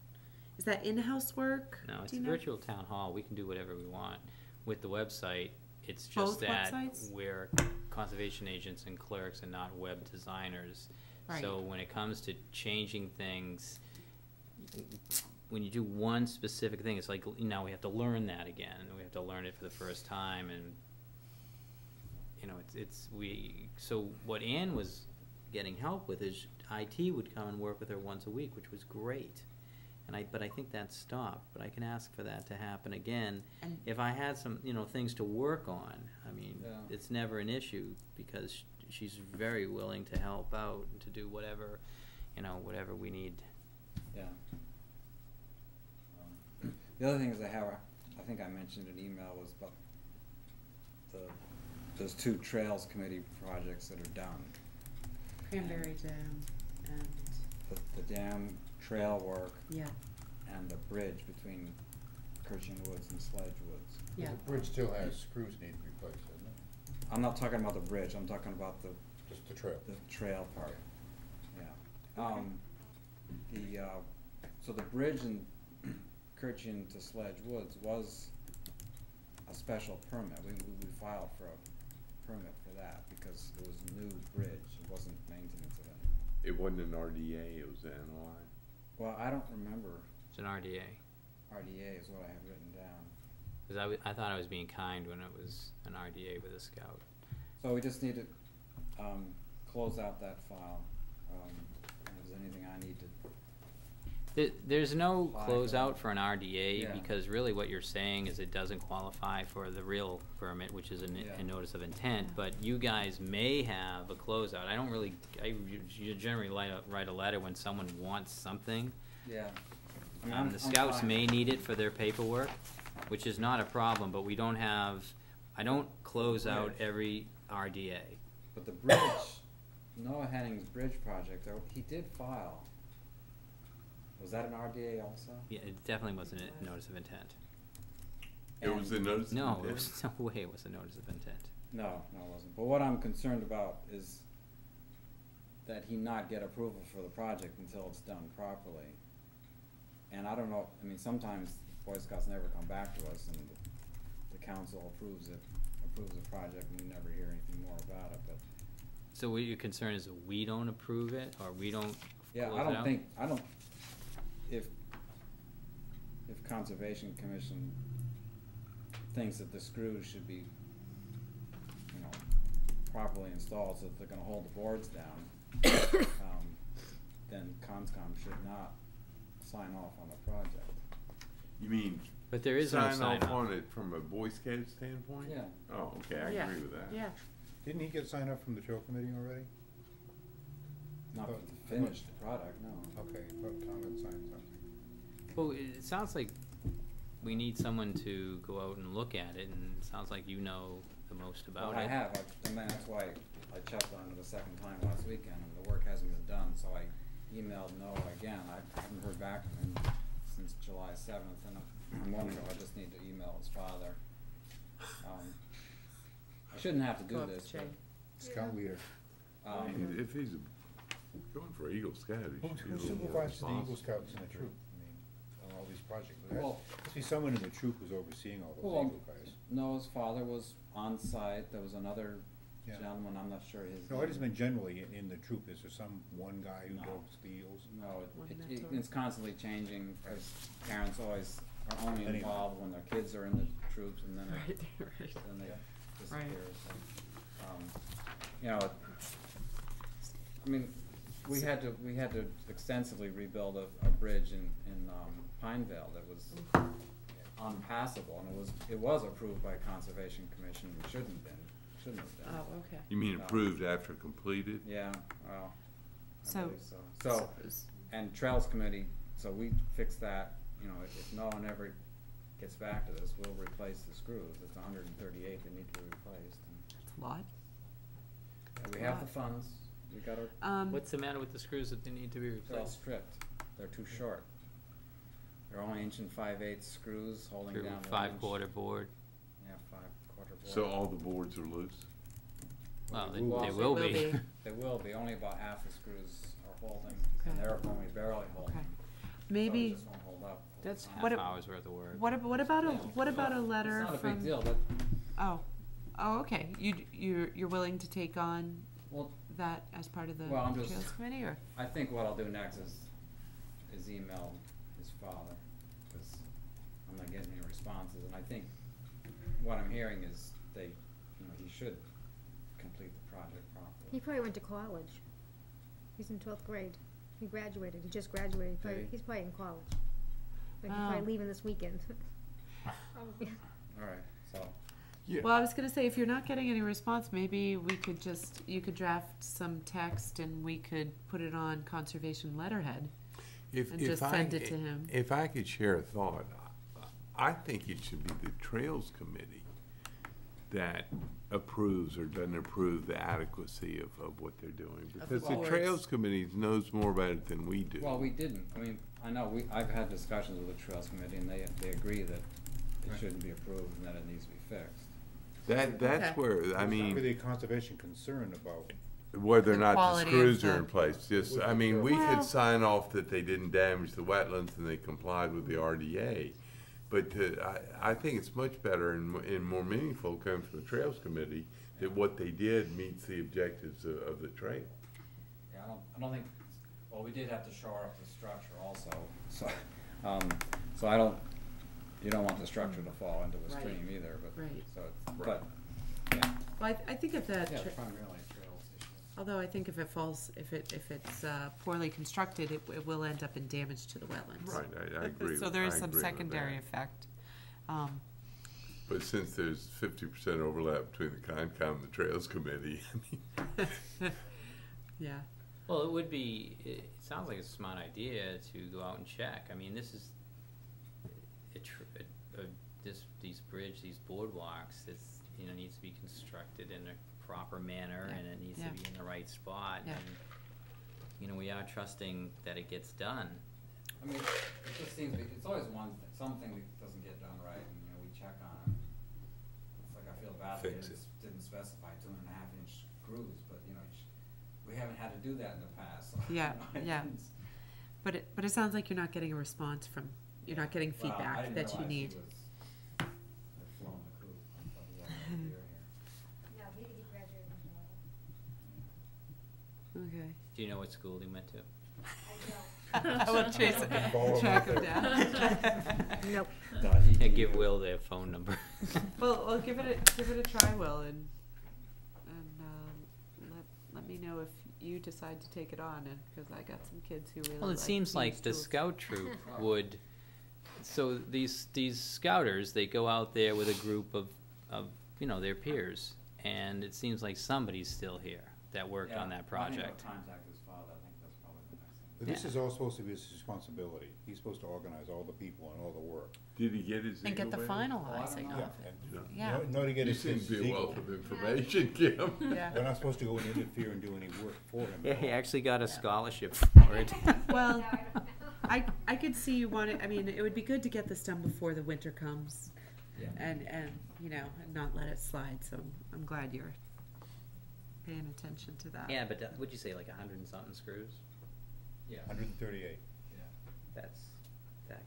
D: is that in-house work?
A: No, it's
D: Do
A: a
D: you know?
A: virtual town hall, we can do whatever we want. With the website, it's
D: Both
A: just that
D: websites?
A: we're conservation agents and clerks and not web designers.
D: Right.
A: So when it comes to changing things, when you do one specific thing, it's like, now we have to learn that again, we have to learn it for the first time, and, you know, it's, it's, we, so what Anne was getting help with is IT would come and work with her once a week, which was great. And I, but I think that stopped, but I can ask for that to happen again.
D: And-
A: If I had some, you know, things to work on, I mean,
E: Yeah.
A: it's never an issue, because she's very willing to help out and to do whatever, you know, whatever we need.
E: Yeah. Um, The other thing is I have, I think I mentioned an email was about the, those two Trails Committee projects that are done.
D: Cranberry Dam and,
E: The, the dam trail work
D: yeah,
E: and the bridge between Kirching Woods and Sledge Woods.
D: yeah.
L: The bridge still has screws need to be replaced, doesn't it?
E: I'm not talking about the bridge, I'm talking about the,
L: Just the trail.
E: the trail part, yeah. Um, the, uh, so the bridge in Kirchin to Sledge Woods was a special permit, we, we, we filed for a permit for that, because it was a new bridge, it wasn't maintenance of anything.
B: It wasn't an RDA, it was an NOI.
E: Well, I don't remember,
A: It's an RDA.
E: RDA is what I have written down.
A: Cause I, w- I thought I was being kind when it was an RDA with a scout.
E: So we just need to, um, close out that file, um, and if there's anything I need to,
A: There, there's no closeout for an RDA,
E: Yeah.
A: because really what you're saying is it doesn't qualify for the real permit, which is a, n-
E: Yeah.
A: a notice of intent, but you guys may have a closeout. I don't really, I, you- generally write a, write a letter when someone wants something.
E: yeah.
A: Um,
E: I'm-
A: the scouts may need it for their paperwork, which is not a problem, but we don't have, I don't close out every RDA.
E: But the bridge, (coughs) Noah Henning's bridge project, he did file. Was that an RDA also?
A: Yeah, it definitely wasn't a notice of intent.
B: It was a
E: And-
B: notice of
A: No,
B: intent?
A: there was (laughs) no way it was a notice of intent.
E: No, no, it wasn't. But what I'm concerned about is that he not get approval for the project until it's done properly. And I don't know, I mean, sometimes Boy Scouts never come back to us and the, the council approves it, approves the project and we never hear anything more about it, but.
A: So what your concern is that we don't approve it, or we don't
E: Yeah, I don't think, I don't, if, if Conservation Commission thinks that the screws should be, you know, properly installed so that they're gonna hold the boards down, (coughs) um, then Conscom should not sign off on the project.
B: You mean,
A: But there is no
B: sign
A: sign
B: off
A: off.
B: on it from a Boy Scout standpoint?
E: Yeah.
B: Oh, okay, I
D: Yeah,
B: agree with that.
D: Yeah,
L: Didn't he get signed up from the trail committee already?
E: Not
L: Oh,
E: to
L: I
E: finish product, no.
L: Okay, I thought Tom had something.
A: Well, it, it sounds like we need someone to go out and look at it, and it sounds like you know the most about
E: Well,
A: it.
E: I have, I, I mean, that's why I checked on it a second time last weekend, and the work hasn't been done, so I emailed Noah again, I haven't heard back from him since July seventh, and I'm- I'm wondering if I just need to email his father. Um, I shouldn't have to do
D: Go up
E: this,
D: to
E: but,
D: Jay.
L: Scout leader.
E: um,
B: If he's going for Eagle Scout, he
L: Who
B: should be a
L: who
B: little more
L: supervises the Eagle
B: responsible.
L: Scouts and the troop? I mean, on all these projects. There
E: Well-
L: must be someone in the troop who's overseeing all those
E: Well,
L: Eagle guys.
E: Noah's father was on site, there was another
L: Yeah.
E: gentleman, I'm not sure his
L: No, I just
E: name.
L: meant generally in, in the troop, is there some one guy who
E: No.
L: does the Eagles?
E: No,
D: One
E: it, it,
D: mentor.
E: it's constantly changing, because parents always are only
L: Anyway.
E: involved when their kids are in the troops and then (laughs)
D: Right, right.
E: then they
D: Right.
E: disappear, so, um, you know, it- I mean, we had to, we had to extensively rebuild a, a bridge in, in, um, Pineville that was unpassable, and it was, it was approved by Conservation Commission, it shouldn't have been, shouldn't have been.
D: Oh, okay.
B: You mean approved after completed?
E: Yeah, well, I
D: So-
E: believe so. So, and Trails Committee, so we fixed that, you know, if, if no one ever gets back to this, we'll replace the screws. It's hundred and thirty-eight that need to be replaced.
D: That's a lot.
E: And we have the funds, we got our,
D: Um,
A: What's the matter with the screws that they need to be
E: they're all
A: replaced?
E: stripped, they're too short. They're only inch and five-eighths screws holding
A: They're
E: down one
A: Five
E: inch.
A: quarter board.
E: Yeah, five quarter board.
B: So all the boards are loose?
A: Well, they, they
E: they
A: will
D: will
A: be.
D: be. (laughs)
E: They will be, only about half the screws are holding,
D: Okay.
E: and they're only barely holding.
D: Okay.
E: So it
D: Maybe,
E: just won't hold up. over
D: That's
E: time.
D: what
A: Half hour's worth of work.
D: what, ab- what about a, what about a letter
E: It's not a
D: from?
E: big deal, but,
D: Oh, oh, okay, you, d- you're, you're willing to take on
E: well,
D: that as part of the
E: Well, I'm just-
D: Trails Committee, or?
E: I think what I'll do next is, is email his father, because I'm not getting any responses, and I think what I'm hearing is they, you know, he should complete the project properly.
N: He
E: properly.
N: probably went to college. He's in twelfth grade. He graduated, he just graduated, He probably,
E: Did
N: he's probably in college. Like, he's
D: Oh.
N: probably leaving this weekend. Probably. (laughs)
E: All right, so,
D: Well, I was gonna say, if you're not getting any response, maybe we could just, you could draft some text and we could put it on conservation letterhead.
B: If,
D: And
B: if
D: just
B: I-
D: send it to him.
B: If I could share a thought, I think it should be the Trails Committee that approves or doesn't approve the adequacy of, of what they're doing. Because the. Trails Committee knows more about it than we do.
E: well, we didn't, I mean, I know, we, I've had discussions with the Trails Committee, and they, they agree that it shouldn't be approved and that it needs to be fixed.
B: That, that's
D: Okay.
B: where, I
L: There's not
B: mean,
L: really a conservation concern about,
B: whether or
D: The
B: not the
D: quality of
B: screws are in place, just, I mean, we
D: Well-
B: could sign off that they didn't damage the wetlands and they complied with the RDA. But to, I, I think it's much better and, mo- and more meaningful coming from the Trails Committee that what they did meets the objectives of, of the trail.
E: Yeah, I don't, I don't think, well, we did have to shore up the structure also, so, um, so I don't, you don't want the structure to fall into the
D: Right.
E: stream either, but,
D: Right.
E: so, it's- but, yeah,
D: Well, I, I think if that,
E: yeah,
D: tra-
E: primarily trails issue.
D: although I think if it falls, if it, if it's uh, poorly constructed, it, it will end up in damage to the wetlands.
B: Right, I, I agree.
D: So
B: with-
D: there is
B: I
D: some
B: agree with
D: secondary effect. Um,
B: But since there's fifty percent overlap between the Concom and the Trails Committee, (laughs) I mean, (laughs)
D: yeah,
A: Well, it would be, it sounds like a smart idea to go out and check. I mean, this is, a tr- a- a- this, these bridge, these boardwalks, it's, you know, needs to be constructed in a proper manner
D: Yeah,
A: and it needs to
D: yeah.
A: be in the right spot.
D: Yeah.
A: and, You know, we are trusting that it gets done.
E: I mean, it just seems, to be- it's always one, th- something that doesn't get done right, and, you know, we check on it. It's like, I feel bad that
B: Fix
E: it
B: it.
E: didn't specify two and a half inch screws, but, you know, sh- we haven't had to do that in the past, so. (laughs)
D: Yeah,
E: know, (laughs)
D: yeah.
E: it's-
D: but it, but it sounds like you're not getting a response from, you're not getting
E: Well, I
D: feedback
E: didn't
D: that you
E: realize he
D: need.
E: was- had flown the coop. I thought he had another year here.
N: No, he, he graduated from
D: Okay.
A: Do you know what school he went to?
D: I will chase it,
L: Follow him
D: track
L: up
D: him down. (laughs)
N: Nope.
A: Yeah, give Will their phone number. (laughs)
D: Well, well, give it a, give it a try, Will, and, and, um, let, let me know if you decide to take it on, and, cause I got some kids who really like
A: Well, it seems like
D: these
A: the
D: tools.
A: scout troop (laughs) would, so these, these scouters, they go out there with a group of, of, you know, their peers. And it seems like somebody's still here that worked on that
E: I think I'll
A: project.
E: Contact his father, I think that's probably the next thing.
L: but this
A: Yeah.
L: is all supposed to be his responsibility. He's supposed to organize all the people and all the work.
B: did he get his
D: And get the
B: Eagle Badge?
D: finalizing oh,
E: know.
D: of
L: Yeah,
D: it,
L: and
D: Yeah.
L: in order to get
B: You
L: his,
B: seem
L: his
B: to be a
L: eagle,
B: wealth of information, Kim. (laughs)
D: yeah.
L: we're not supposed to go and interfere and do any work for him.
A: Yeah, he actually got a scholarship (laughs) for it. (laughs)
D: Well, I, I could see you want it, I mean, it would be good to get this done before the winter comes,
E: Yeah.
D: and, and, you know, and not let it slide, so I'm glad you're paying attention to that.
A: Yeah, but uh, would you say like a hundred and something screws?
E: Yeah,
L: Hundred and thirty-eight.
E: yeah.
A: That's, that,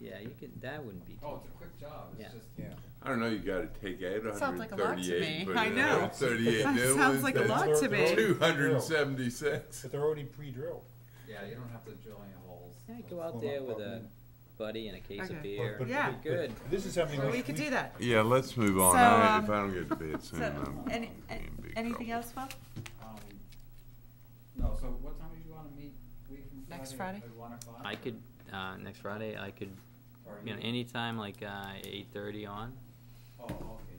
A: yeah, you could, that wouldn't be.
E: Oh, it's a quick job,
A: Yeah.
E: it's just,
L: Yeah.
B: I don't know, you gotta take out
D: Sounds like a lot to
B: 138 and
D: me.
B: put
D: I
B: in
D: know.
B: 138
D: That
B: new
D: sounds
B: ones,
D: like a lot to me.
B: Two hundred and seventy-six.
L: But they're already pre-drilled.
E: yeah, you don't have to drill any holes.
A: Yeah, go out
L: Well,
A: there with a
L: problem.
A: Buddy and a case
D: Okay.
A: of beer.
L: But-
D: Yeah.
A: Be Good.
L: This is something
D: Well,
L: we
D: we could do that.
B: Yeah, let's move on.
D: So,
B: I-
D: um,
B: If I don't get to bed soon,
D: So,
B: I'm
D: any,
B: I'll be in big
D: anything
B: trouble.
D: else, Will?
E: Um, no, so what time did you wanna meet, week from Friday?
D: Next Friday?
E: At?
A: I could, uh, next Friday, I could,
E: Or
A: you know, anytime like, uh, eight thirty on.
E: Oh, okay,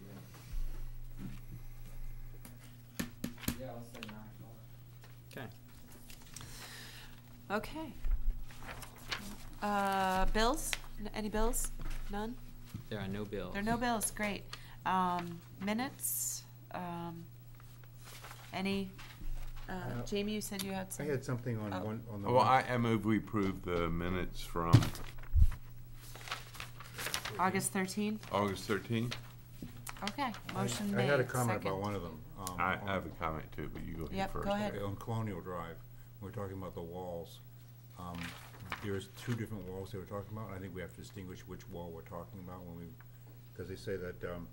E: yeah. Yeah, let's say nine.
A: Okay.
D: Okay. Uh, bills? N- Any bills? None?
A: There are no bills.
D: There are no bills, great. Um, minutes, um, any, uh,
L: Uh,
D: Jamie, you said you had something.
L: I
D: some?
L: had something on
D: Oh.
L: one, on the.
B: Well,
L: one-
B: I, I move we approve the minutes from
D: August thirteenth?
B: August thirteenth.
D: Okay,
L: I-
D: motion
L: I
D: made,
L: had a comment
D: second.
L: about one of them. um,
B: I,
L: on-
B: I have a comment too, but you go ahead
D: Yep,
B: first.
D: go ahead.
L: On Colonial Drive, we're talking about the walls. Um, There's two different walls they were talking about, and I think we have to distinguish which wall we're talking about when we, because they say that, um,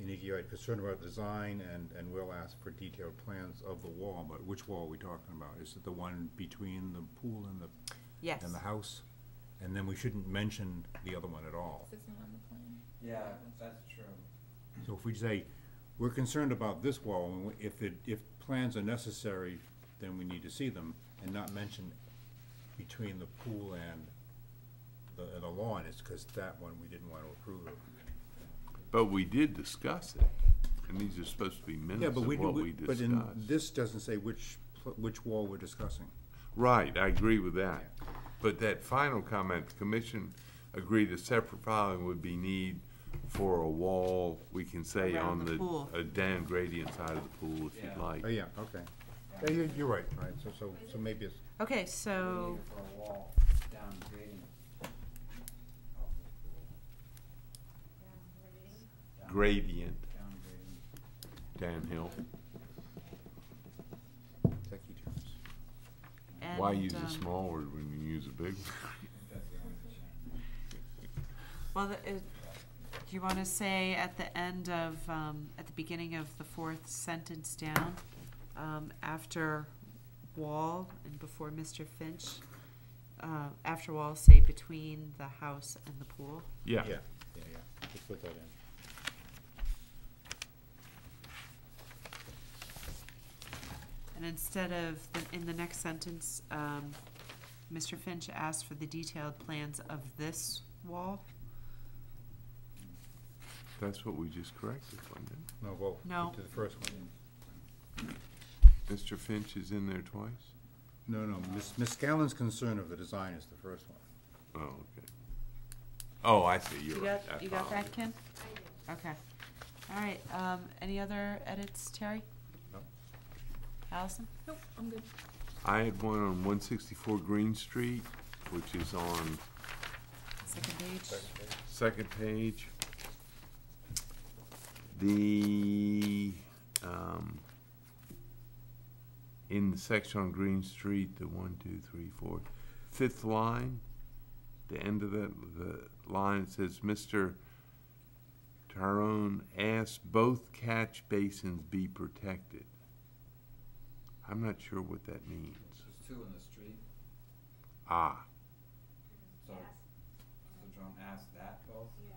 L: Iniki, you're concerned about design and, and will ask for detailed plans of the wall, but which wall are we talking about? Is it the one between the pool and the,
D: Yes.
L: and the house? And then we shouldn't mention the other one at all.
O: This isn't on the plan.
E: Yeah, that's true.
L: So if we say, we're concerned about this wall, and we- if it, if plans are necessary, then we need to see them, and not mention between the pool and the, and the lawn, it's because that one we didn't want to approve of.
B: But we did discuss it, and these are supposed to be
L: Yeah,
B: minutes
L: but
B: of
L: we,
B: what
L: we-
B: we
L: but in,
B: discussed.
L: this doesn't say which, pl- which wall we're discussing.
B: Right, I agree with that. But that final comment, the commission agreed a separate filing would be need for a wall, we can say
D: Around
B: on
D: the
B: the,
D: pool.
B: a down gradient side of the pool if you'd
E: Yeah.
B: like.
L: Oh, yeah, okay. Yeah, you're, you're right, right, so, so, so maybe it's,
D: Okay, so,
E: need it for a wall down gradient. of the pool.
B: Gradient,
E: Down gradient.
B: downhill.
L: techie terms.
D: and,
B: Why use
D: um,
B: a small word when you use a big one?
E: I think that's the only change.
D: Well, the- it- do you want to say at the end of, um, at the beginning of the fourth sentence down, um, after wall and before Mr. Finch, uh, after wall, say between the house and the pool?
B: Yeah,
L: Yeah, yeah, yeah, just put that in.
D: And instead of, the- in the next sentence, um, Mr. Finch asked for the detailed plans of this wall?
B: that's what we just corrected, wasn't it?
L: No, well,
D: No.
L: to the first one.
B: Mr. Finch is in there twice?
L: No, no, Miss Miss Scallon's concern of the design is the first one.
B: Oh, okay. Oh, I see, you're
D: You
B: right.
D: got,
B: I
D: you got
B: follow.
D: that, Ken? Okay. All right, um, any other edits, Terry?
L: No.
D: Allison?
O: Nope, I'm good.
B: I had one on one sixty-four Green Street, which is on
D: Second page?
B: second page. The, um, in the section on Green Street, the one, two, three, four, fifth line, the end of that, the line says, Mr. Tirone asked both catch basins be protected. I'm not sure what that means.
E: There's two in the street,
B: Ah,
E: so, so John asked that both?
K: Yeah.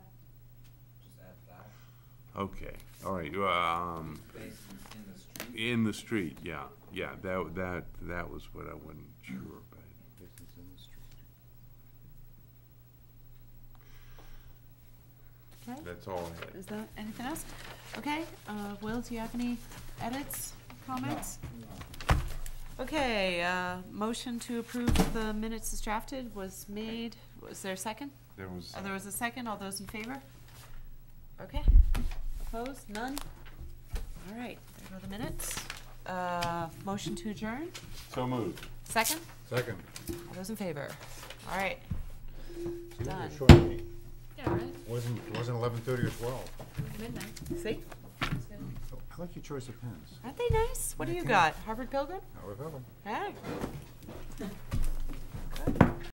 E: Just add that,
B: okay, all right, um,
E: basins in the street?
B: in the street, yeah, yeah, that, that, that was what I wasn't sure about.
L: Business in the street.
D: Okay,
B: That's all I had.
D: is that, anything else? Okay, uh, Will, do you have any edits, comments? Okay, uh, motion to approve the minutes as drafted was made, was there a second?
B: There was,
D: Uh, there was a second, all those in favor? Okay, opposed, none? All right, there go the minutes. Uh, motion to adjourn,
B: so moved.
D: second,
L: Second.
D: all those in favor? All right,
L: See, it was
D: Done.
L: a short meeting.
O: Yeah, right,
L: Wasn't, it wasn't eleven thirty or twelve.
O: midnight.
D: see,
L: Oh, I like your choice of pens.
D: aren't they nice? What do you got, Harvard Pilgrim?
L: Now, we've had 'em.
D: Hey.